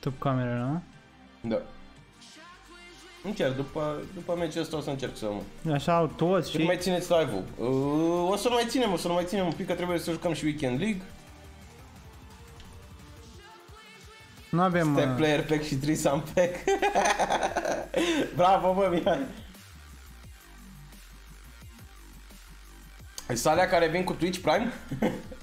Top camera, nu? Da. Încerc, după, după meciul ăsta o să încerc să-l mut. Așa au toți Cât și... mai țineți live-ul? Uh, o să mai ținem, o să mai ținem un pic, că trebuie să jucăm și Weekend League. Nu avem... Step uh, player pack și Trisam pack. Bravo, bă, Mihai. Ai salea care vin cu Twitch Prime?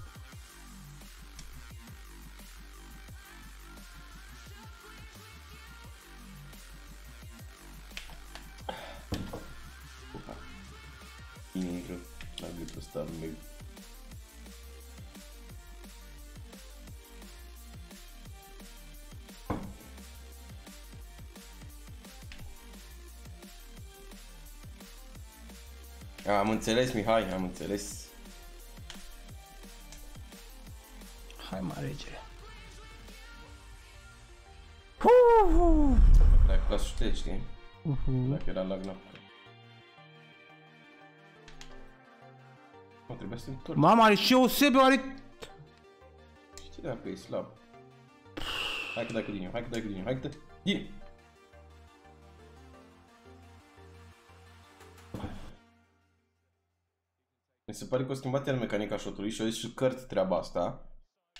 Am înțeles, Mihai, am înțeles. Hai mă, regele. Dacă la știe, știi? Dacă era la gnap. Mă, trebuia să te întorci. Mama, are și Eusebio, are... Știi dacă e slab. Hai că dai cu Diniu, hai că dai cu Diniu, hai că dai... Diniu! Se pare că o schimbat el mecanica shotului și au zis și cărți treaba asta.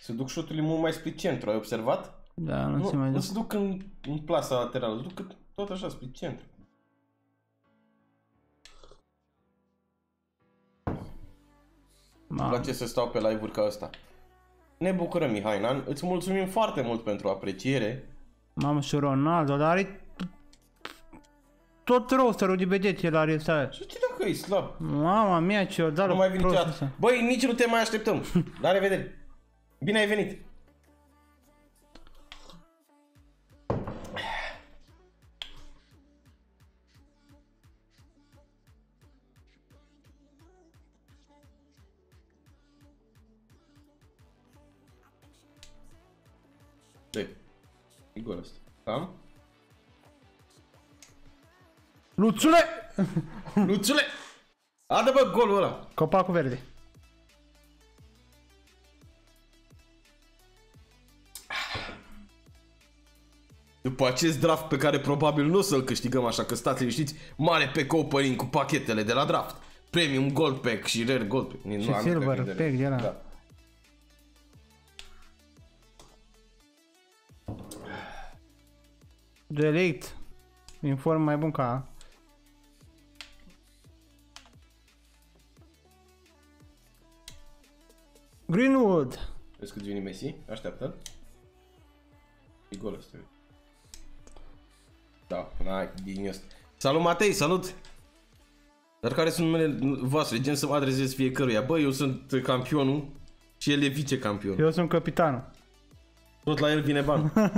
Se duc shoturile mult mai spre centru, ai observat? Da, nu, Nu, se mai nu duc. se duc în, în plasa laterală, se duc tot așa spre centru. Îmi Mamă. place să stau pe live-uri ca asta. Ne bucurăm, Mihai Nan. Îți mulțumim foarte mult pentru apreciere. Mamă, și Ronaldo, dar are... Tot rosterul de vedete el are să... Și ce dacă e slab? Mama mea, ce o dat Nu mai vin prost niciodată. ăsta. Băi, nici nu te mai așteptăm. La revedere. Bine ai venit. Dă-i. E gol ăsta. Cam? Luțule! Luțule! Adă bă golul ăla! Copacul verde. După acest draft pe care probabil nu o să-l câștigăm așa că stați liniștiți, mare pe opening cu pachetele de la draft. Premium Gold Pack și Rare Gold Pack. Nici Și nu am Silver cred că e Pack de ăla. Da. Delict. Inform mai bun ca... Greenwood. Vezi cât vine Messi? Așteaptă. E gol ăsta. Da, n-ai din ăsta. Salut Matei, salut! Dar care sunt numele voastre? Gen să mă adresez fiecăruia. Bă, eu sunt campionul și el e vicecampion. Eu sunt capitanul. Tot la el vine banul.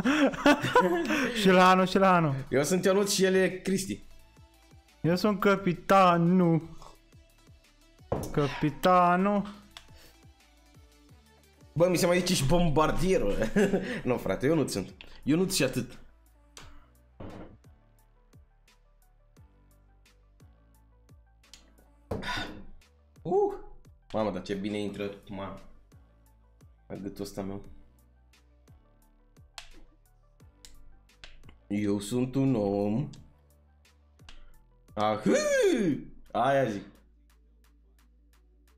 Și la anul, și la anul. Eu sunt Ionut și el e Cristi. Eu sunt capitanul. Capitanul. Bă, mi se mai zice și bombardierul. nu, frate, eu nu sunt. Eu nu și atât. Uh! Mamă, dar ce bine intră, ma. La gâtul ăsta meu. Eu sunt un om. Ahă! Aia zic.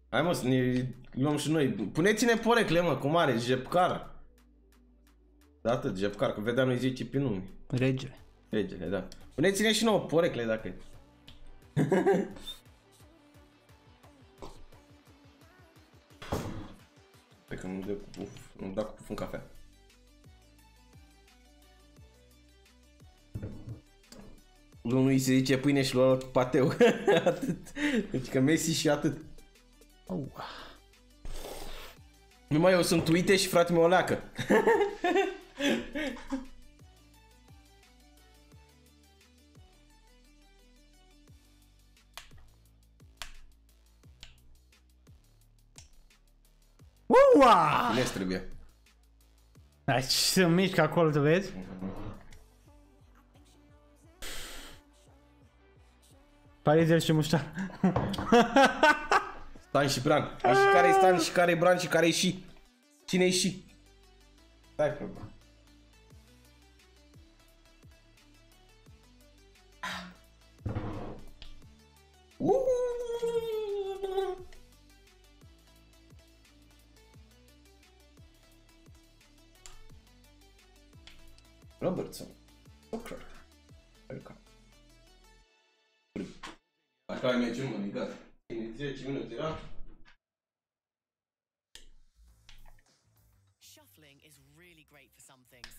Hai mă să ne luăm și noi. Puneți-ne porecle mă, cum are, Jepcar. Da, atât, Jepcar, că vedea noi zice pe nume. Regele. Regele, da. Puneți-ne și nouă porecle dacă e. Pe că nu-mi dă cu puf, nu-mi da cu puf în cafea. Unul îi se zice pâine și lua pateu. atât. Deci că Messi și atât. Oh. Numai eu sunt uite și frate meu o leacă. Ua! Cine trebuie? Ai ce să mișc acolo, tu vezi? Parizel și muștar. Stan și Bran. Ai și care e Stan și care e Bran și care e și. Cine e și? Stai pe bă. Uh! Robertson. Soccer. Welcome. Dacă ai meciul, mă, din gata. În 10 minute, da? Shuffling is really great for some things,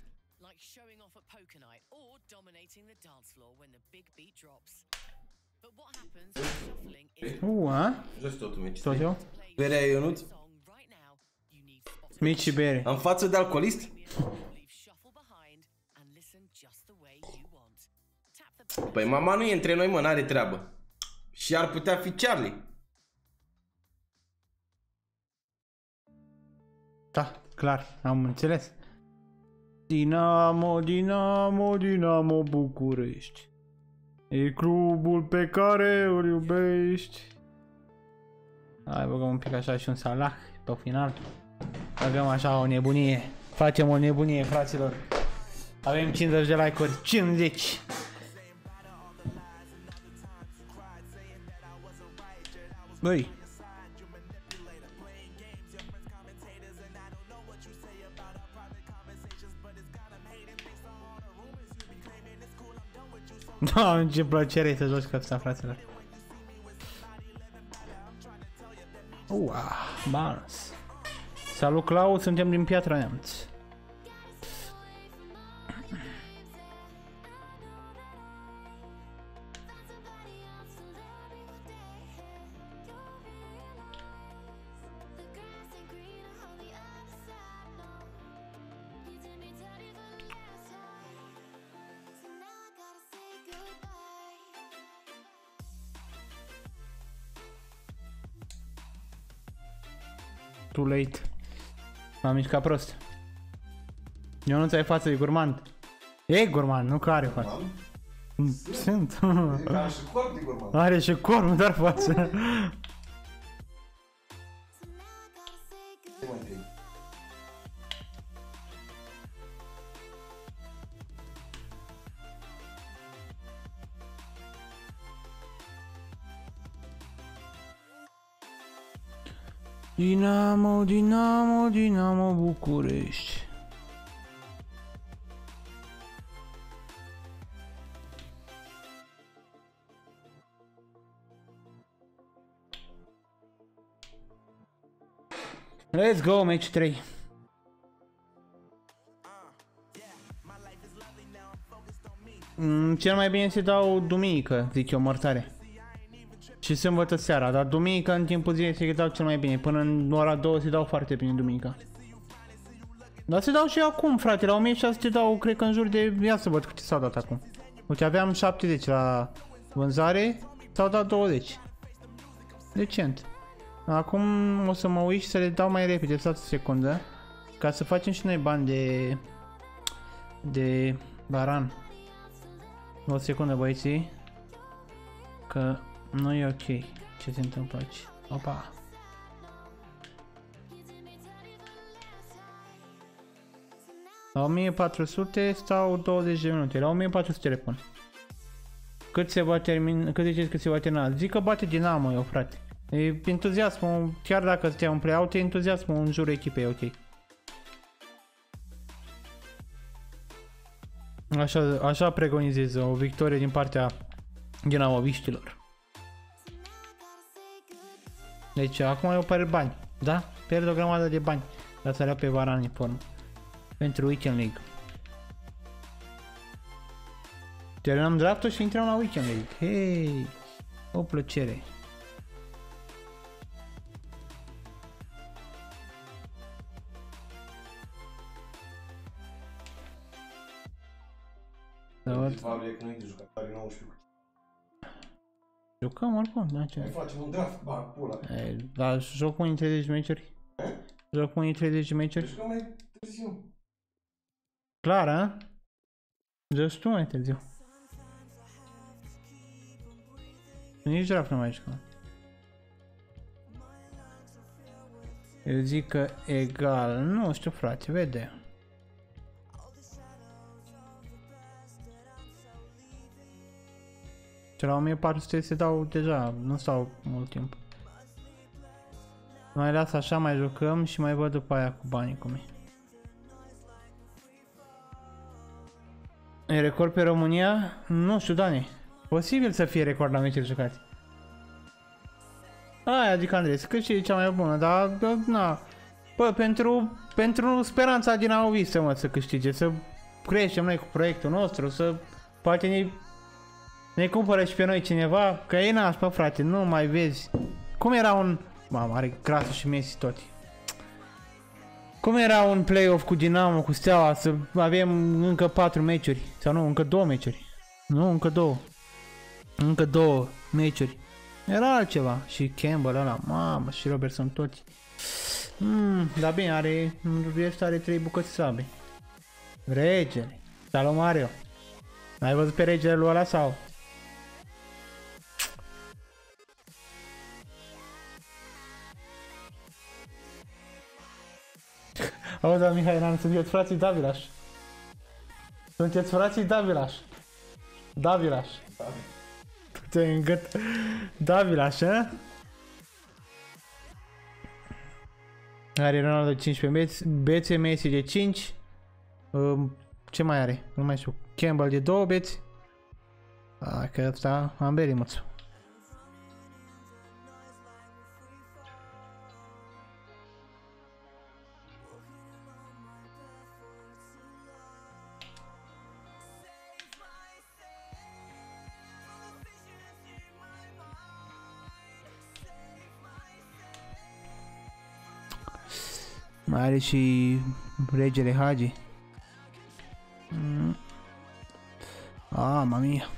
like showing off at poker night or dominating the dance floor when the big beat drops. But what happens when shuffling is Ua? Jos totul meci. Tot eu? playing Berea Ionut? a song right now? You need spot Mici și bere. Am față de alcoolist? leave shuffle behind and listen just the way you want. Tap the Păi mama nu e între noi, mă, n-are treabă. Și ar putea fi Charlie. Da, clar, am înțeles. Dinamo, Dinamo, Dinamo București. E clubul pe care îl iubești. Hai, băgăm un pic așa și un salah pe final. Avem așa o nebunie. Facem o nebunie, fraților. Avem 50 de like-uri. 50! Băi, Da, ce plăcere să joci cu asta, fraților. Ua, Barnes. Salut, Clau, suntem din Piatra Neamț. Too late. M-am mișcat prost. Eu nu ți-ai față, e gurmand. E gurmand, nu că are față. Sunt. Ca și corp de gurmand. Are și corp, nu doar față. Dinamo, Dinamo, Dinamo București. Let's go, match 3. Mm, cel mai bine se dau duminică, zic eu, mortare. Și sâmbătă seara, dar duminică în timpul zilei se dau cel mai bine. Până în ora 2 se dau foarte bine duminica. Dar se dau și acum, frate, la 1600 dau, cred că în jur de... Ia să văd câte s-au dat acum. Uite, aveam 70 la vânzare, s-au dat 20. Decent. Acum o să mă uit și să le dau mai repede, stați o secundă. Ca să facem și noi bani de... De... Baran. O secundă, băieții. Că nu e ok ce se întâmplă aici. Opa. La 1400 stau 20 de minute. La 1400 le pun. Cât se va termina, cât ziceți că se va termina? Zic că bate Dinamo eu, frate. E entuziasmul, chiar dacă stea un play-out, e entuziasmul în jurul echipei, ok. Așa, așa preconizez o victorie din partea dinamoviștilor. Deci acum eu pierd bani, da? Pierd o grămadă de bani la să pe Varane în formă. Pentru Weekend League. Terminăm draftul și intrăm la Weekend League. Hei! O plăcere. Da, văd. Probabil că nu e de jucători 19. Jucăm oricum, da, ce? facem un draft, ba, pula. E, Dar joc unii 30 meciuri? Joc unii 30 meciuri? Că mai târziu. Clar, a? Joci tu mai târziu. Nici draft nu mai jucăm. Eu zic că egal, nu știu frate, vede. Și la 1400 se dau deja, nu stau mult timp. Mai las așa, mai jucăm și mai văd după aia cu banii cum e. E record pe România? Nu știu, Dani. Posibil să fie record la meciuri jucate. Aia, adică Andrei, să câștigi cea mai bună, dar, da, na. Bă, pentru, pentru speranța din Auvistă, mă, să câștige, să creștem noi cu proiectul nostru, să poate ne, ne cumpără și pe noi cineva, că e nașpa, frate, nu mai vezi. Cum era un... Mamă, are Crasu și Messi tot. Cum era un play-off cu Dinamo, cu Steaua, să avem încă 4 meciuri, sau nu, încă 2 meciuri. Nu, încă 2. Încă 2 meciuri. Era altceva. Și Campbell ăla, mamă, și Robertson toți. Mm, dar bine, are, în rest are trei bucăți slabe. Regele. Salut, Mario. Ai văzut pe regele lui ăla sau? Auzi, da, Mihai Nan, sunteți frații Davilaș. Sunteți frații Davilaș. Davilaș. Te în gât. Davilaș, a? Are Ronaldo 15 beți, bețe, Messi de 5. Um, ce mai are? Nu mai știu. Campbell de 2 beți. A, că ăsta am berit Mai are și regele Hagi. Mm. Ah, mamma mia.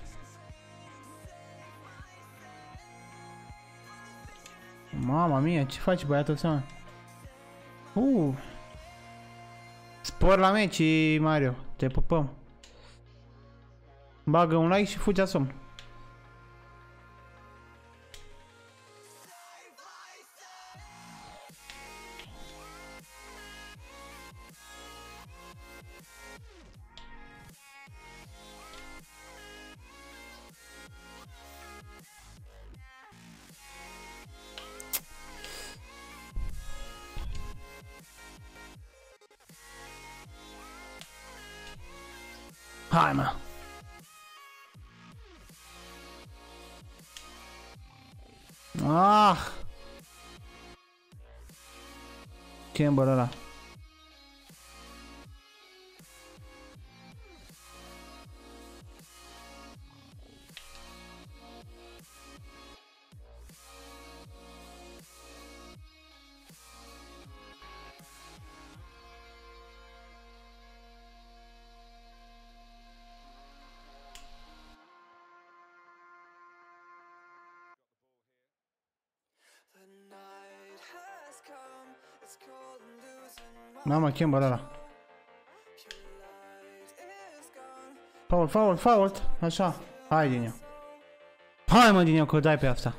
Mama mia, ce faci băiatul ăsta? Uh. Spor la meci, Mario. Te pupăm. Bagă un like și fugi la somn. Mamă, Campbell ăla. Fault, fault, fault. Așa. Hai din ea. Hai mă din ea că o dai pe asta.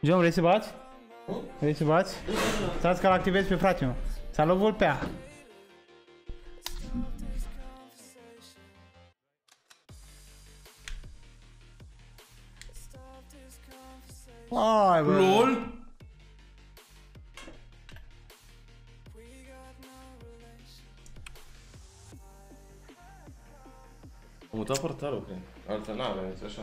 John, vrei să bați? Vrei să bați? Stați că-l activezi pe frate meu. Salut, Vulpea! Hai, bă! LOL? Mutat portalul, cred. Altă n-avem, așa.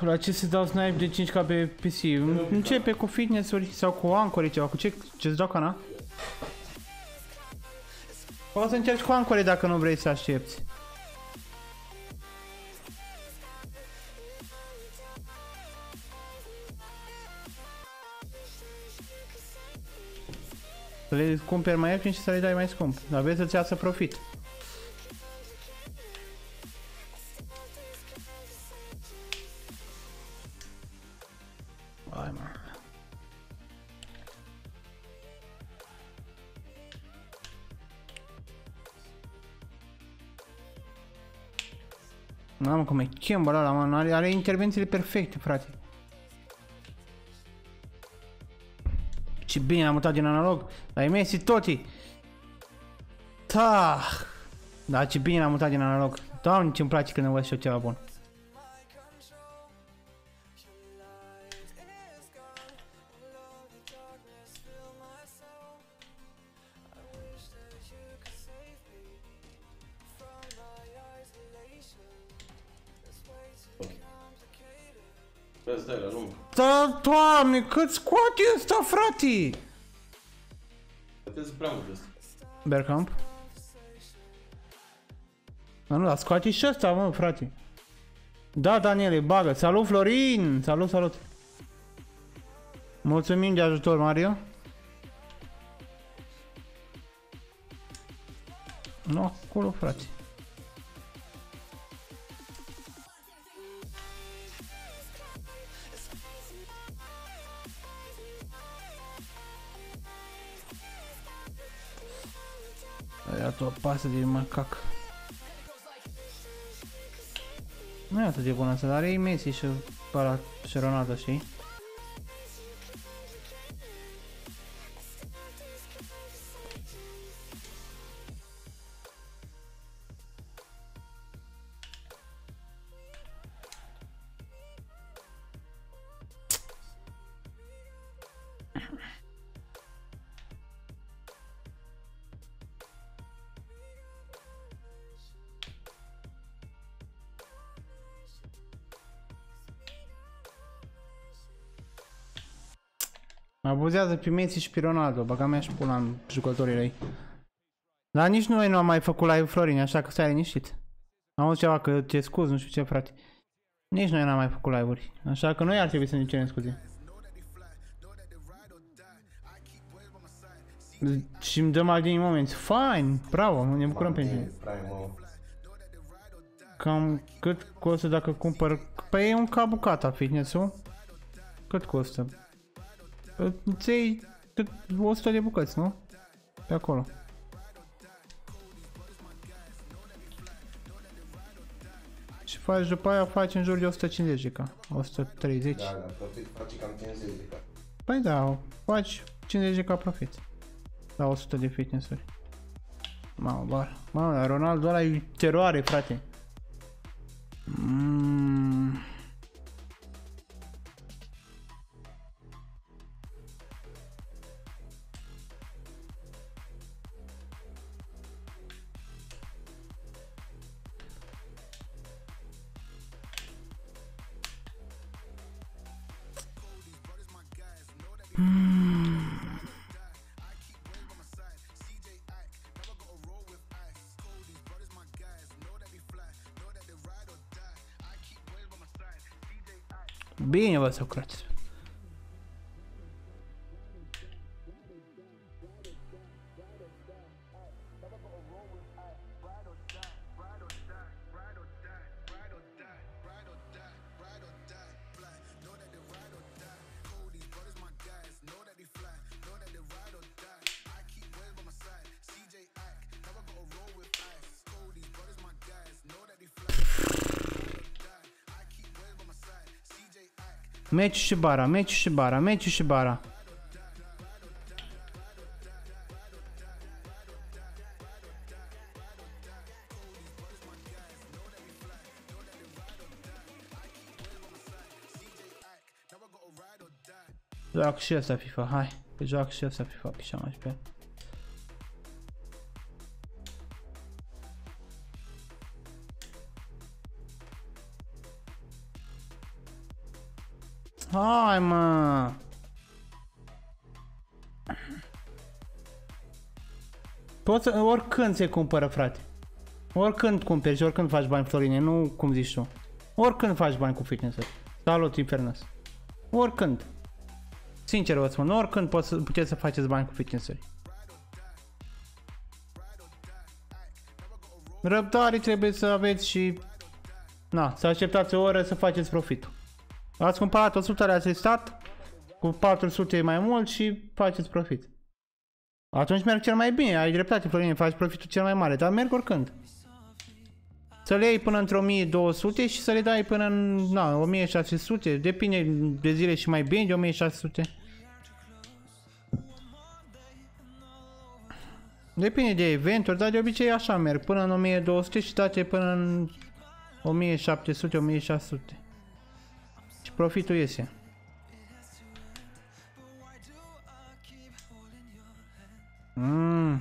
La ce să dau snipe de 5k pe PC? Începe cu fitness-uri sau cu ancore ceva, cu ce, ce-ți dau cana? O să încerci cu ancore dacă nu vrei să aștepți. Să le cumperi mai ieftin și să le dai mai scump. Dar vezi să-ți iasă profit. Campbell ăla, mă, are, are intervențiile perfecte, frate. Ce bine am mutat din analog. Dar e Messi toti. Da. Da, ce bine am mutat din analog. Doamne, ce-mi place când învăț și eu ceva bun. Doamne, cât scoate ăsta, frate! Puteți prea mult ăsta. Bergkamp. Da, nu, dar scoate și ăsta, mă, frate. Da, Daniele, bagă. Salut, Florin! Salut, salut. Mulțumim de ajutor, Mario. Nu, acolo, frate. Dat o pasă de macac. Nu e atât de bună asta, dar e Messi și, ăla, și Ronaldo, știi? Abuzează pe Messi și pe Ronaldo, băga mea și pula în jucătorii lui. Dar nici noi nu am mai făcut live Florin, așa că stai liniștit. Am auzit ceva că te scuz, nu știu ce frate. Nici noi n-am mai făcut live-uri, așa că noi ar trebui să ne cerem scuze. Și îmi dă mai din moment. Fine, bravo, ne bucurăm pentru tine. Cam cât costă dacă cumpăr... Păi e un ca bucata fitness-ul. Cât costă? Îți iei cât 100 de bucăți, nu? Pe acolo. Și faci după aia faci în jur de 150 de ca. 130. Da, da, profit face cam 50 de ca. Păi da, faci 50 de ca profit. La 100 de fitness-uri. Mamă, bar. Mamă, dar Ronaldo ăla e teroare, frate. Mm. Bine, Meci și bara, meci și bara, meci și bara. Joacă și ăsta FIFA, hai. Că joacă și ăsta FIFA, pe mai pe. Poți să, oricând se cumpără, frate. Oricând cumperi și oricând faci bani, Florine, nu cum zici tu. Oricând faci bani cu fitness Salut, Infernos. Oricând. Sincer vă spun, oricând poți să, puteți să faceți bani cu fitness -uri. Răbdare trebuie să aveți și... Na, să așteptați o oră să faceți profitul. Ați cumpărat 100 le-ați listat cu 400 mai mult și faceți profit. Atunci merg cel mai bine, ai dreptate, Florin, faci profitul cel mai mare, dar merg oricând. Să le iei până într 1200 și să le dai până în na, 1600, depinde de zile și mai bine de 1600. Depinde de eventuri, dar de obicei așa merg, până în 1200 și toate până în 1700-1600. Și profitul iese. Mm.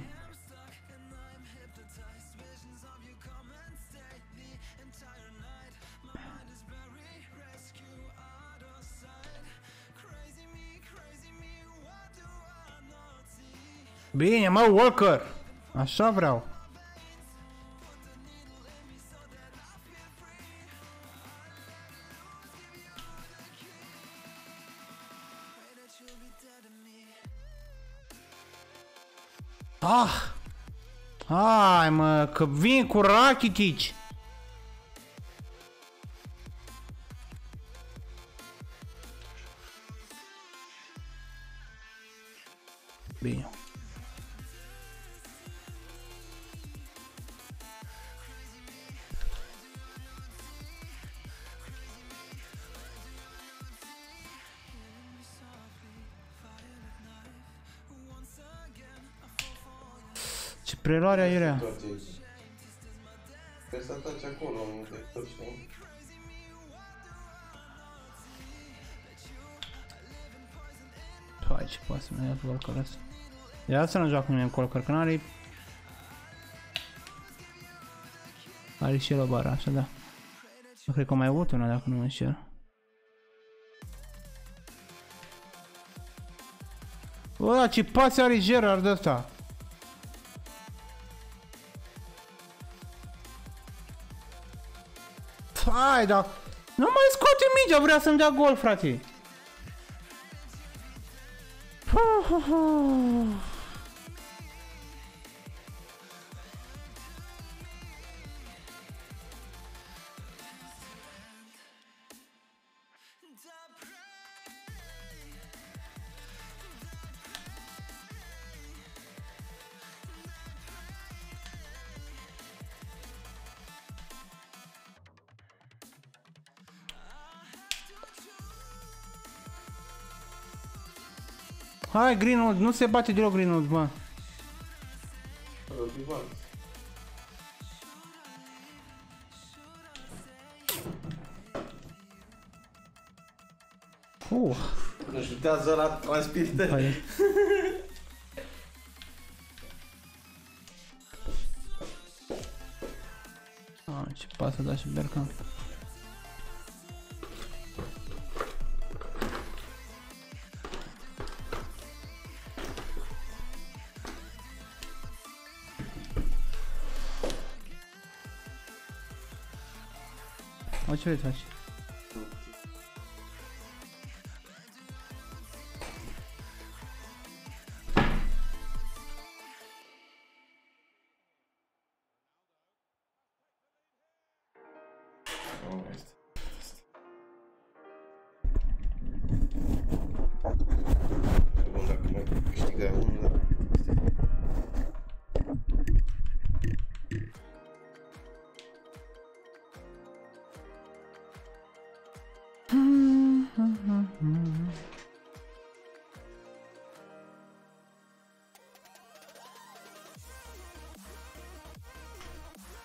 Bine, mă, Walker! Așa vreau. Ah! Hai mă, că vin cu Rakitic! Bine. Preluarea iurea. Întoarce aici. Trebuie să ataci acolo, în vector, știi? Hai ce poate să mă ia colcăr ăsta. Ia să nu joacă cu mine în colcăr, că n-are... Are și el o bară, așa da. Eu cred că mai avut una dacă nu mă înșel. Bă, ce pase are Gerard ăsta! Hai, da! Nu mai scoate mingea, vrea să-mi dea gol, frate! Hai, Greenwood, nu se bate deloc Greenwood, bă. Uh, Nu șutează la transpirită. hai. Ah, ce pasă da și Bergkamp. O, ce vrei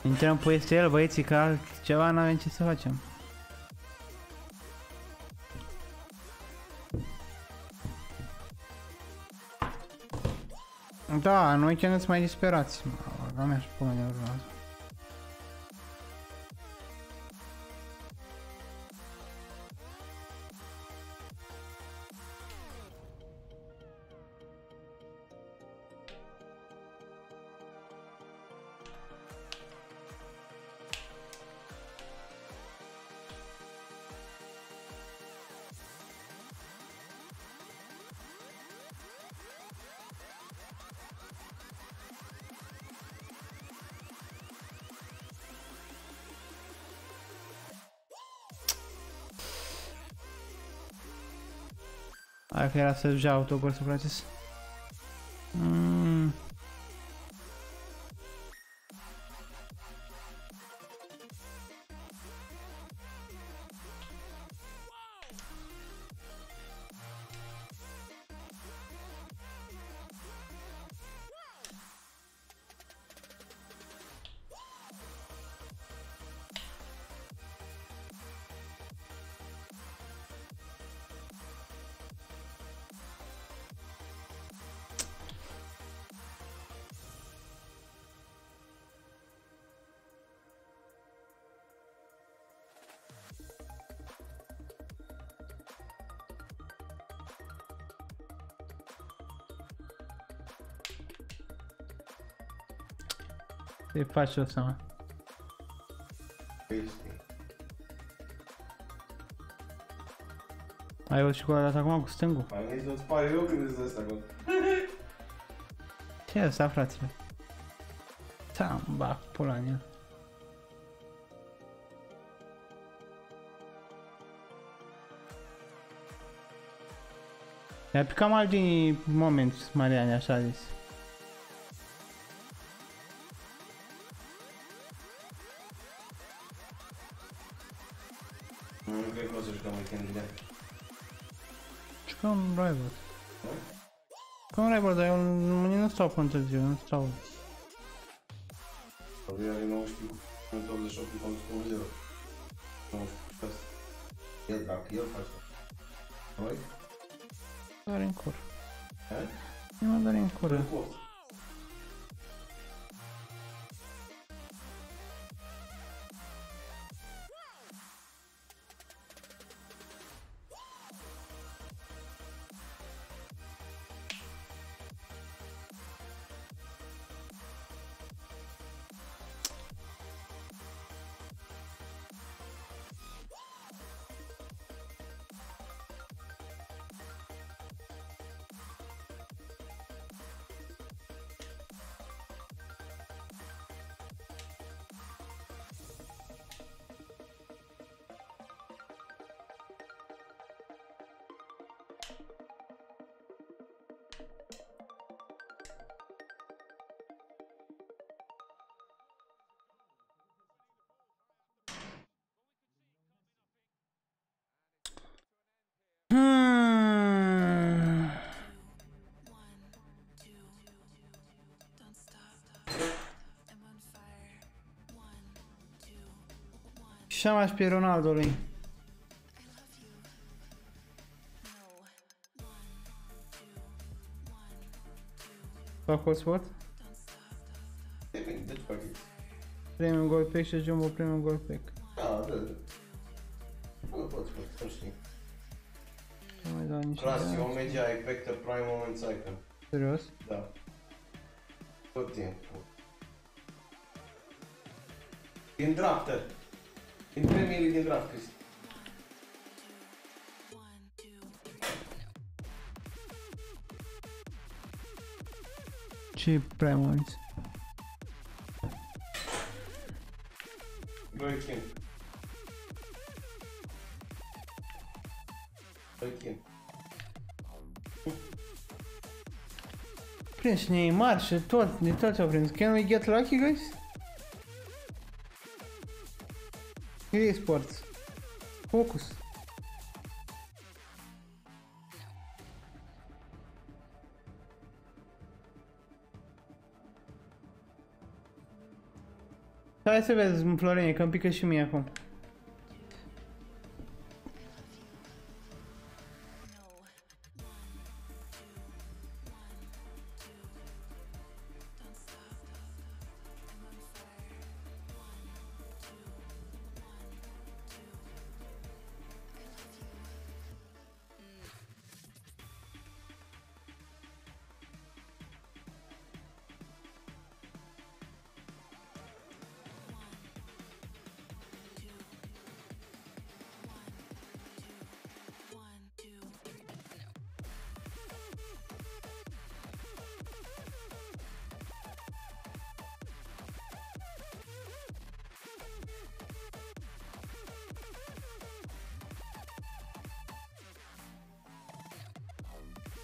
Intrăm pe STL, băieții, că altceva n-avem ce să facem. Da, în weekend sunt mai disperați. Mă, mea și pune de urmează. Hai că era să-și ia autogol Să-i faci o seama. Ai o și cu dat acum cu stângul? Mai nici nu-ți pare eu când îți dă asta acolo. Ce e asta, fratele? Da, ba, pula în el. Mi-a picat mal din moment, Mariane, așa zis. Rival. Jucăm rival, dar one. Și am pe Ronaldo-lui. I love you. No. One, two, one, two. Fac hotspot. Don't stop. Depinde, deci pacheți. Premium Gold Pack și Jumbo Premium Gold Pack. Da, da, da. Nu poți, poți, să știi. Ce mai dau niște Class, de- Omega, Vector, Prime, Moment, Cycle. Serios? Da. Tot timpul. Din drafter. Din premiile din draft, Cristi. One, two, three. Ce prea mulți? Roy King. Roy King. Prins și Neymar și tot, de toți au prins. Can we get lucky, guys? EA Sports. Focus. Hai să vezi, Florine, că îmi pică și mie acum.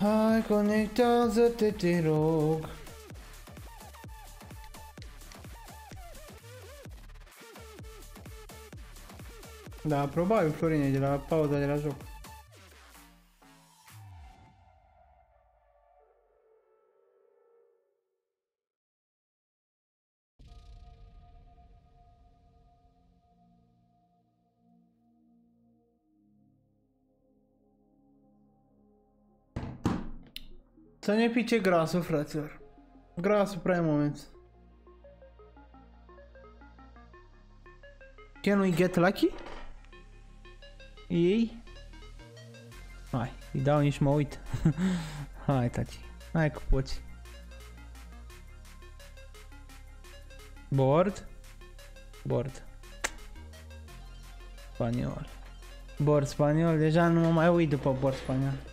Hai, conectează-te, te rog. Da, probabil Florine de la pauza de la joc. Să ne pice grasul, fraților. Grasul prea moment. Can we get lucky? Ei? Hai, îi dau nici mă uit. Hai, tati. Hai că poți. Board? Board. Spaniol. Board spaniol, deja nu mă mai uit după board spaniol.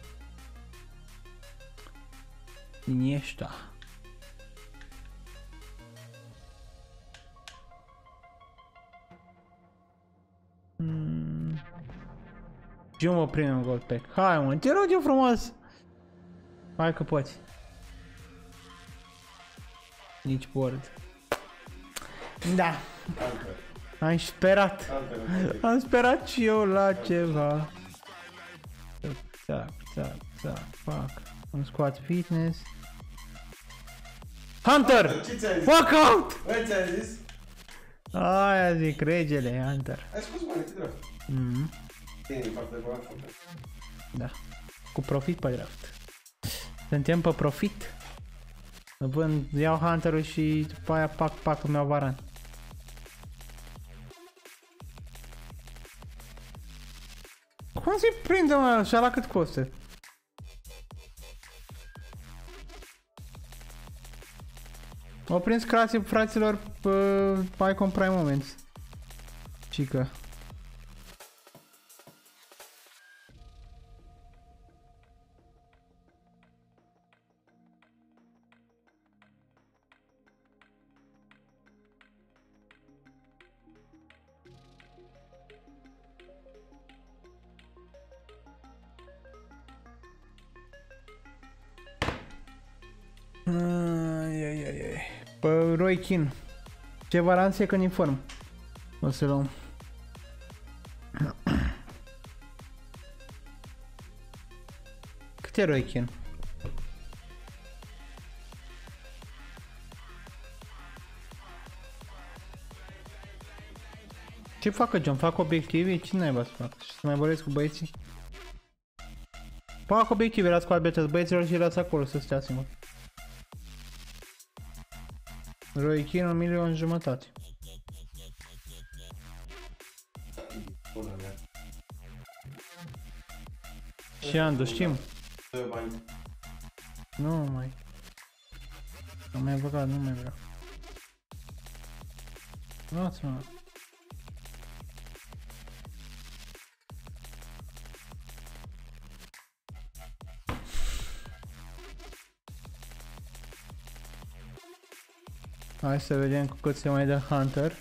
Iniesta. Hmm. Jumbo Premium Gold Pack. Hai mă, te rog eu frumos. Hai că poți. Nici board. Da, Hunter. am sperat. Hunter. Am sperat și eu la ceva. Zac, zac, zac, fac. Am squat fitness. Hunter! Ce ți-am zis? Fuck out! Băi, ți-am zis? Aia zic, regele, Hunter. Ai scos bani pe draft. Mhm. Bine, din partea de bani. Da. Cu profit pe draft. Suntem pe profit. Vând, iau Hunter-ul și după aia pac, pac, îmi iau Varan. Cum se prinde mă așa la cât costă? Au prins crasii fraților pe Icon Prime Moments. Cică. Roy Kin. Ce varanță e când inform? O să luăm. Cât e Roy Kin? Ce facă John? Fac obiective? Ce naiba să fac? Și să mai vorbesc cu băieții? Fac obiective, las cu albetes băieților și las acolo să stea singur. Roichin un milion jumătate. Bună mea. Și Andu, știm? Dă bani. Nu mai. Am mai băgat, nu mai vreau. Luați Hai să vedem cu cât se mai dă Hunter.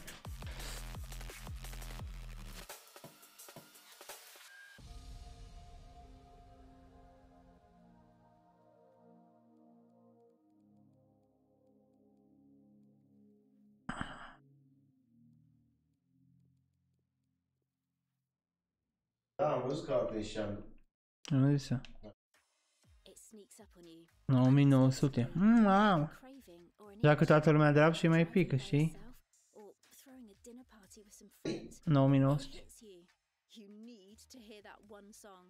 Da, am văzut că a prins și anul. Nu zis 9900. Mm, wow. Craving or an Dacă toată lumea drap și mai itch pică, by știi? yourself, Or throwing a dinner party with some friends. 9900. hits you. You need to hear that one song.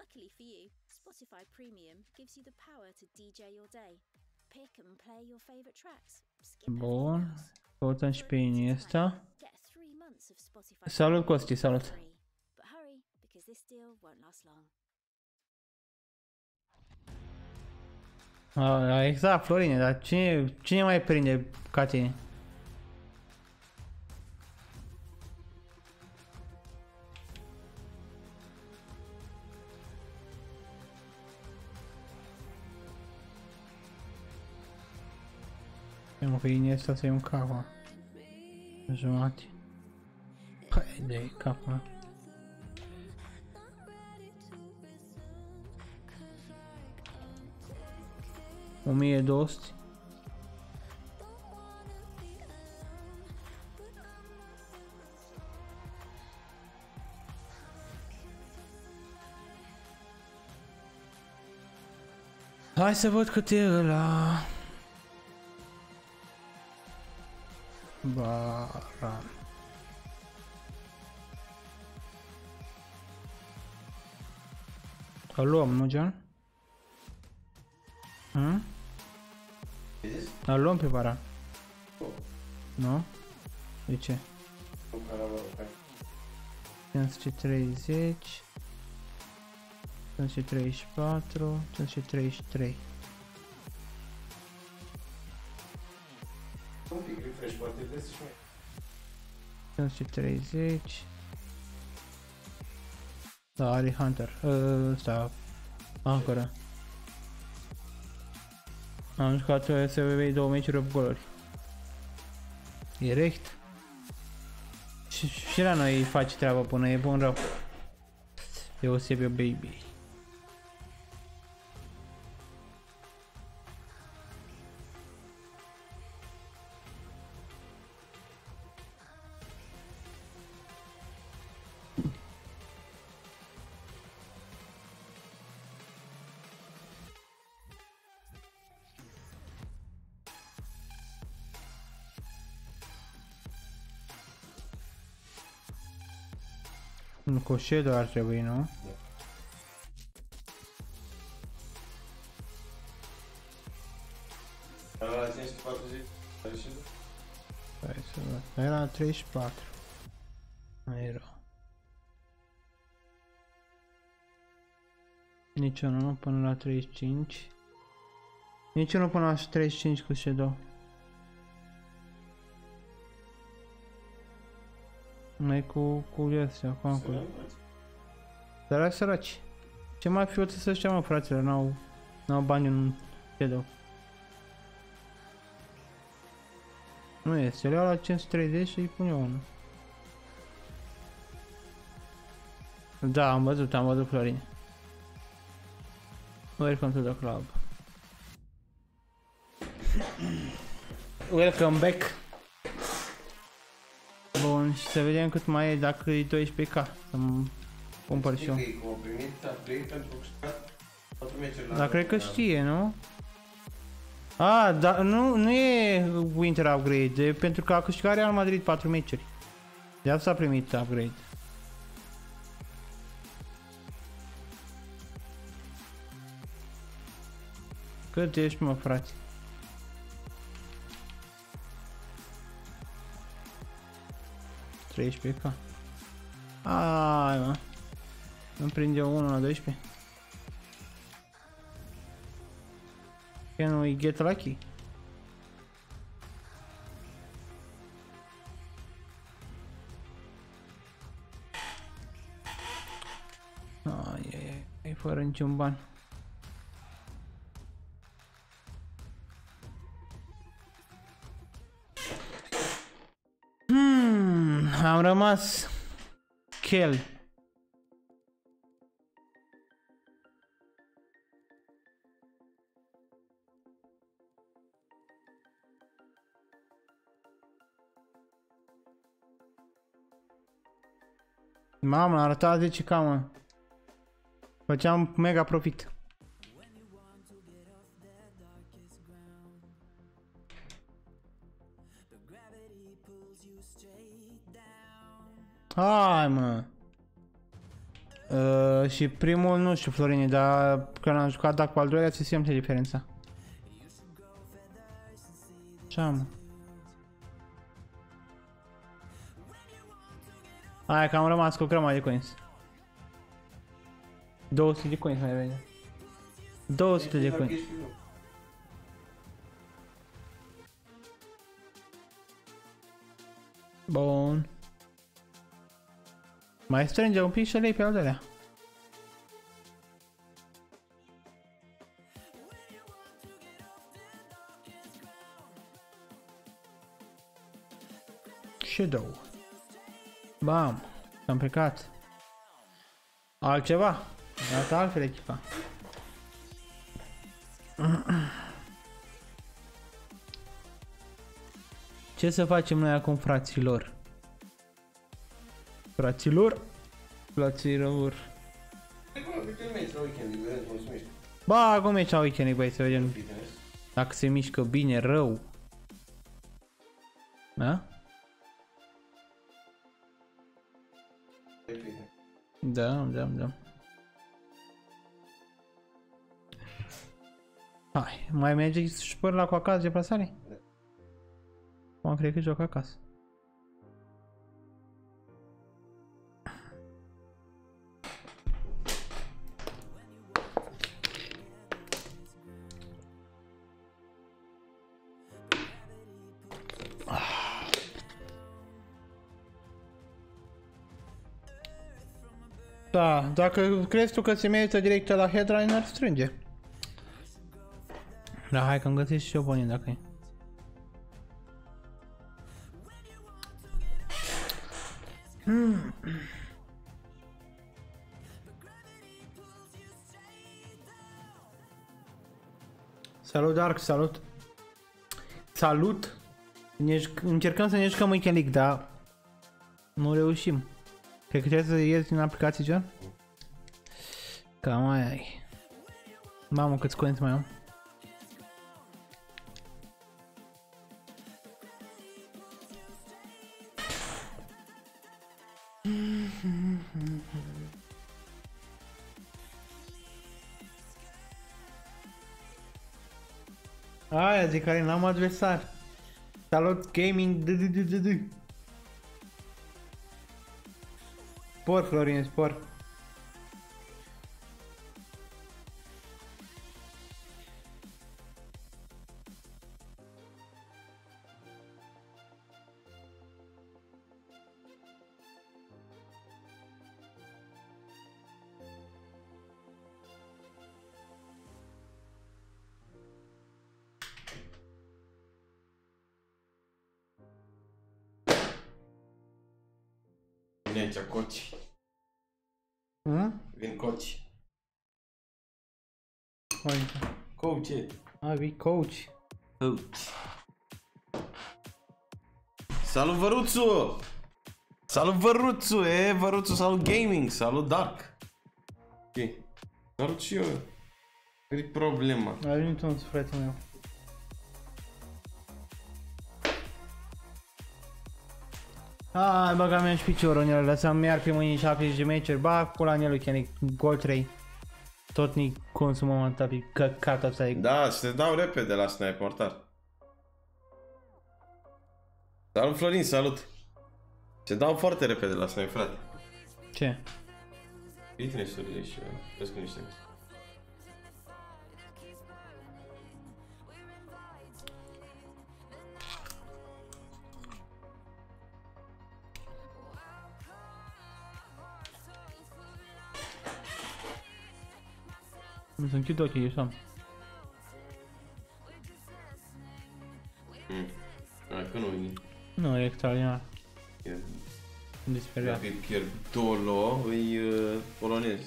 Luckily for you, Spotify Premium gives you the power to DJ your day. Pick and play your favorite tracks. Skip everything Bun. else. Căutăm și pe Iniesta. Get three months of Spotify Salut, Premium Costi, for salut. free. But hurry, because this deal won't last long. A, exact, Florine, dar cine, cine mai prinde ca tine? Siamo che in essa sei un capo. Giovati. Poi de capo. 1200 Hai să văd cât e ăla. Baran. Îl luăm, nu, John? Hmm? Vezi? Îl luăm pe Baran. Oh, Nu? De ce? nu canalul ăsta. 530 534 533 Un pic refresh, poate vezi și mai. 530 Da, are Hunter Ăsta Ancora Am jucat SVB două meciuri 8 goluri. E recht. Și, și la noi face treaba până e bun rău. Eusebio Baby Un coședul ar trebui, nu? La 540? Hai să văd. Era 34. Mai era. Nici unul nu până la 35. Nici unul până la 35 cu shadow. Mai cu cu astea, cu ancul. Dar ai săraci. Ce mai fi să ăștia mă fraților, n-au n-au bani în shadow. Nu este, le iau la 530 și îi pun eu unul. Da, am văzut, am văzut Florin. Welcome to the club. Welcome back. Bun, și să vedem cât mai e dacă e 12k. Să-mi cumpăr și eu. Cum a primit upgrade pentru că 4 meciuri la Dar cred că știe, nu? A, dar nu, nu e Winter Upgrade, e pentru că a câștigat Real Madrid 4 meciuri. De asta a primit upgrade. Cât ești, mă, frate? Treisprezece k Ai, mă. Îmi prinde 1 la 12. Can we get lucky? Ai, ai, ai, ai, fără niciun ban. Am rămas Kel. Mamă, a arătat 10 ca mă. Făceam mega profit. Hai mă. Uh, și primul, nu știu, Florini, dar când am jucat dacă cu al doilea se simte diferența. Așa mă. Hai că am rămas cu o grămadă de coins. 200 de coins mai vede. 200 de coins. Bun. Mai strânge un pic și lei pe al doilea. Shadow. Bam. Am plecat. Altceva. Data altfel echipa. Ce să facem noi acum, fraților? Fraților? Fraților. Ba, cum e cea weekend băi, să vedem dacă se mișcă bine, rău. Da? Da, da, da. Hai, mai merge și până la cu acasă de plasare? Mă, cred că joc acasă. Da, dacă crezi tu că se merită direct la headline, ar strânge. Da, hai că-mi găsesc și eu banii dacă e. Hmm. Salut Dark, salut. Salut. Ne încercăm să ne jucăm Weekend League, dar nu reușim. Cred că trebuie să iei din aplicații, gen? Cam mai ai. Mamă, câți curenți mai am. Aia zic care n-am adversar. Salut gaming. D -d -d -d -d. Spor, Florin, spor. Vine aici coci. Hă? Vin coci. Uite. Coach. A, vii coach. Coach. Salut Văruțu! Salut Văruțu, e Văruțu, salut Gaming, salut Dark. Ok. Salut și eu. Care-i problema? A venit un frate meu. Ai, băga mea și piciorul în el, lăsăm iar pe mâini 70 de meciuri, ba, pula în el, Chenic, gol 3. Tot ni consumăm atâta pe căcat ăsta de... Da, și te dau repede la sniper mortar. Salut Florin, salut. Se dau foarte repede la sniper, frate. Ce? Fitness-urile și vezi cu niște. Să închid ochii, așa. Mm. Hai că nu Nu, e extraordinar. e, e Disperiat. pe Pierdolo, îi uh, polonez.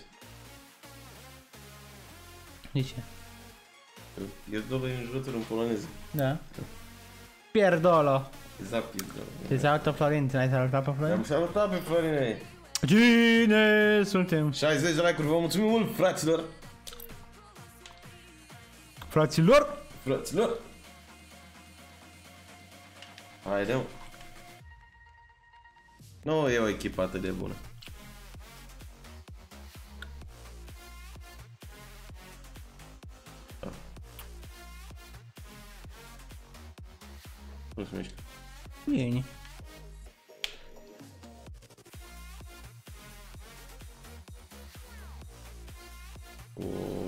De ce? Pierdolo e un jucător în poloneză. Da. Pierdolo. Exact, Pierdolo. Te salută Florin, ți-ai salutat pe Am Florin? salutat pe Florine. Cine suntem? 60 de like-uri, vă mulțumim mult, fraților. Fraților! Fraților. Haide, mă. Nu e o echipă atât de bună. Nu se mișcă. Bine. Oh.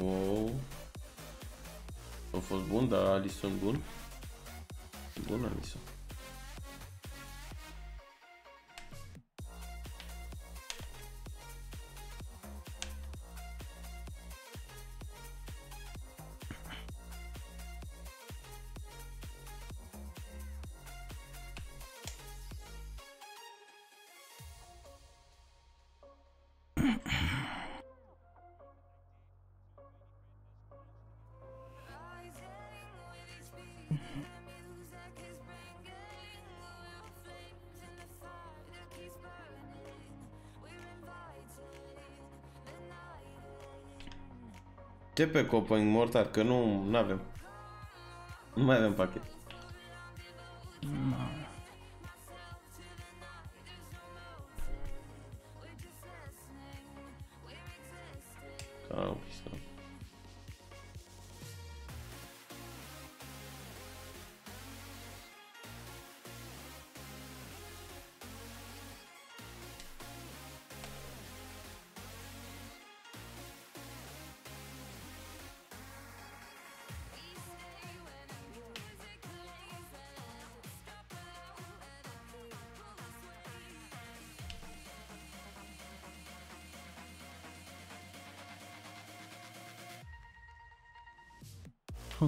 A fost bun, dar Alisson bun. Bun Alisson. Ce pe copăi mortar? Că nu avem. Nu mai avem pachet.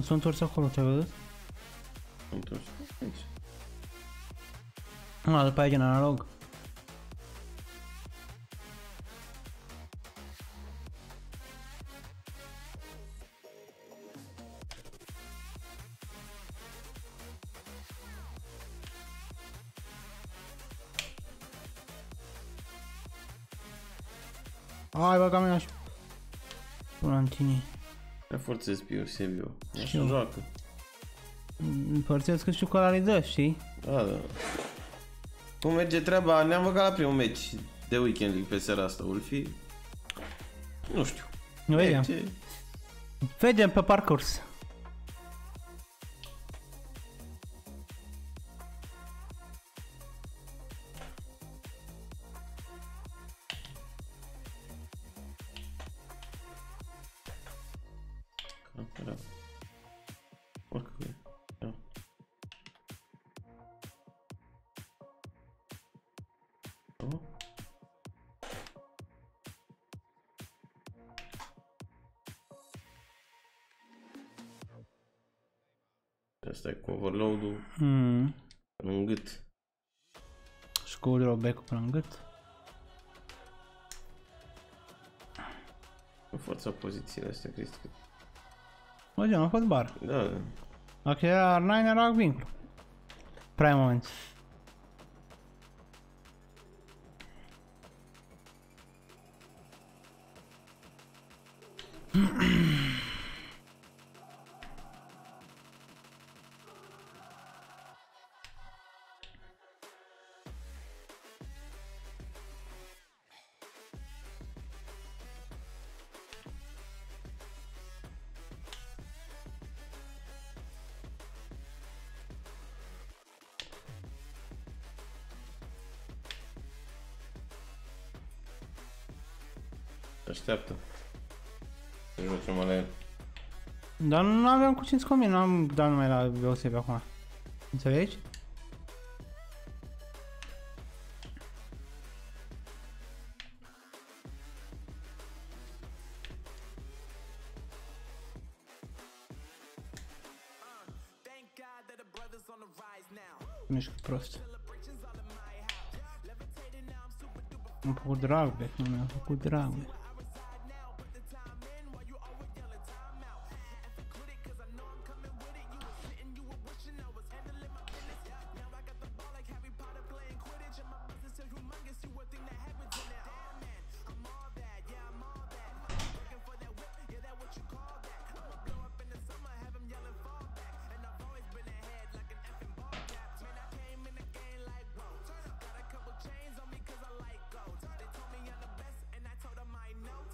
Cum s-a întors acolo, te-ai văzut? Am întors. Aici. Forțez pe Eusebio. Așa Știu. joacă. Împărțesc că știu că ăla dă, știi? Da, da. Cum merge treaba? Ne-am băgat la primul meci de weekend league pe seara asta, Ulfi. Nu știu. Nu vedem. Merge. Vedem pe parcurs. Forța pozițiile astea, Cristi. Bă, gen, a fost bar. Da, da. Dacă era R9 era vinclu. Prime moment. Așteaptă. Să numai la el. Dar nu aveam cu cine să combin, nu am dat numai la VOSB acum. Înțelegi? Mișcă prost. Am făcut drag, nu mi-am făcut drag,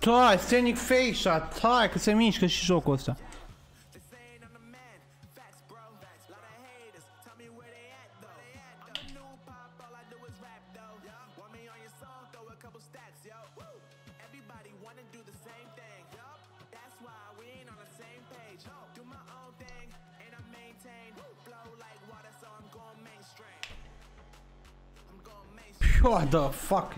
bec. Tai, scenic face shot, tai că se mișcă și jocul ăsta. What the fuck?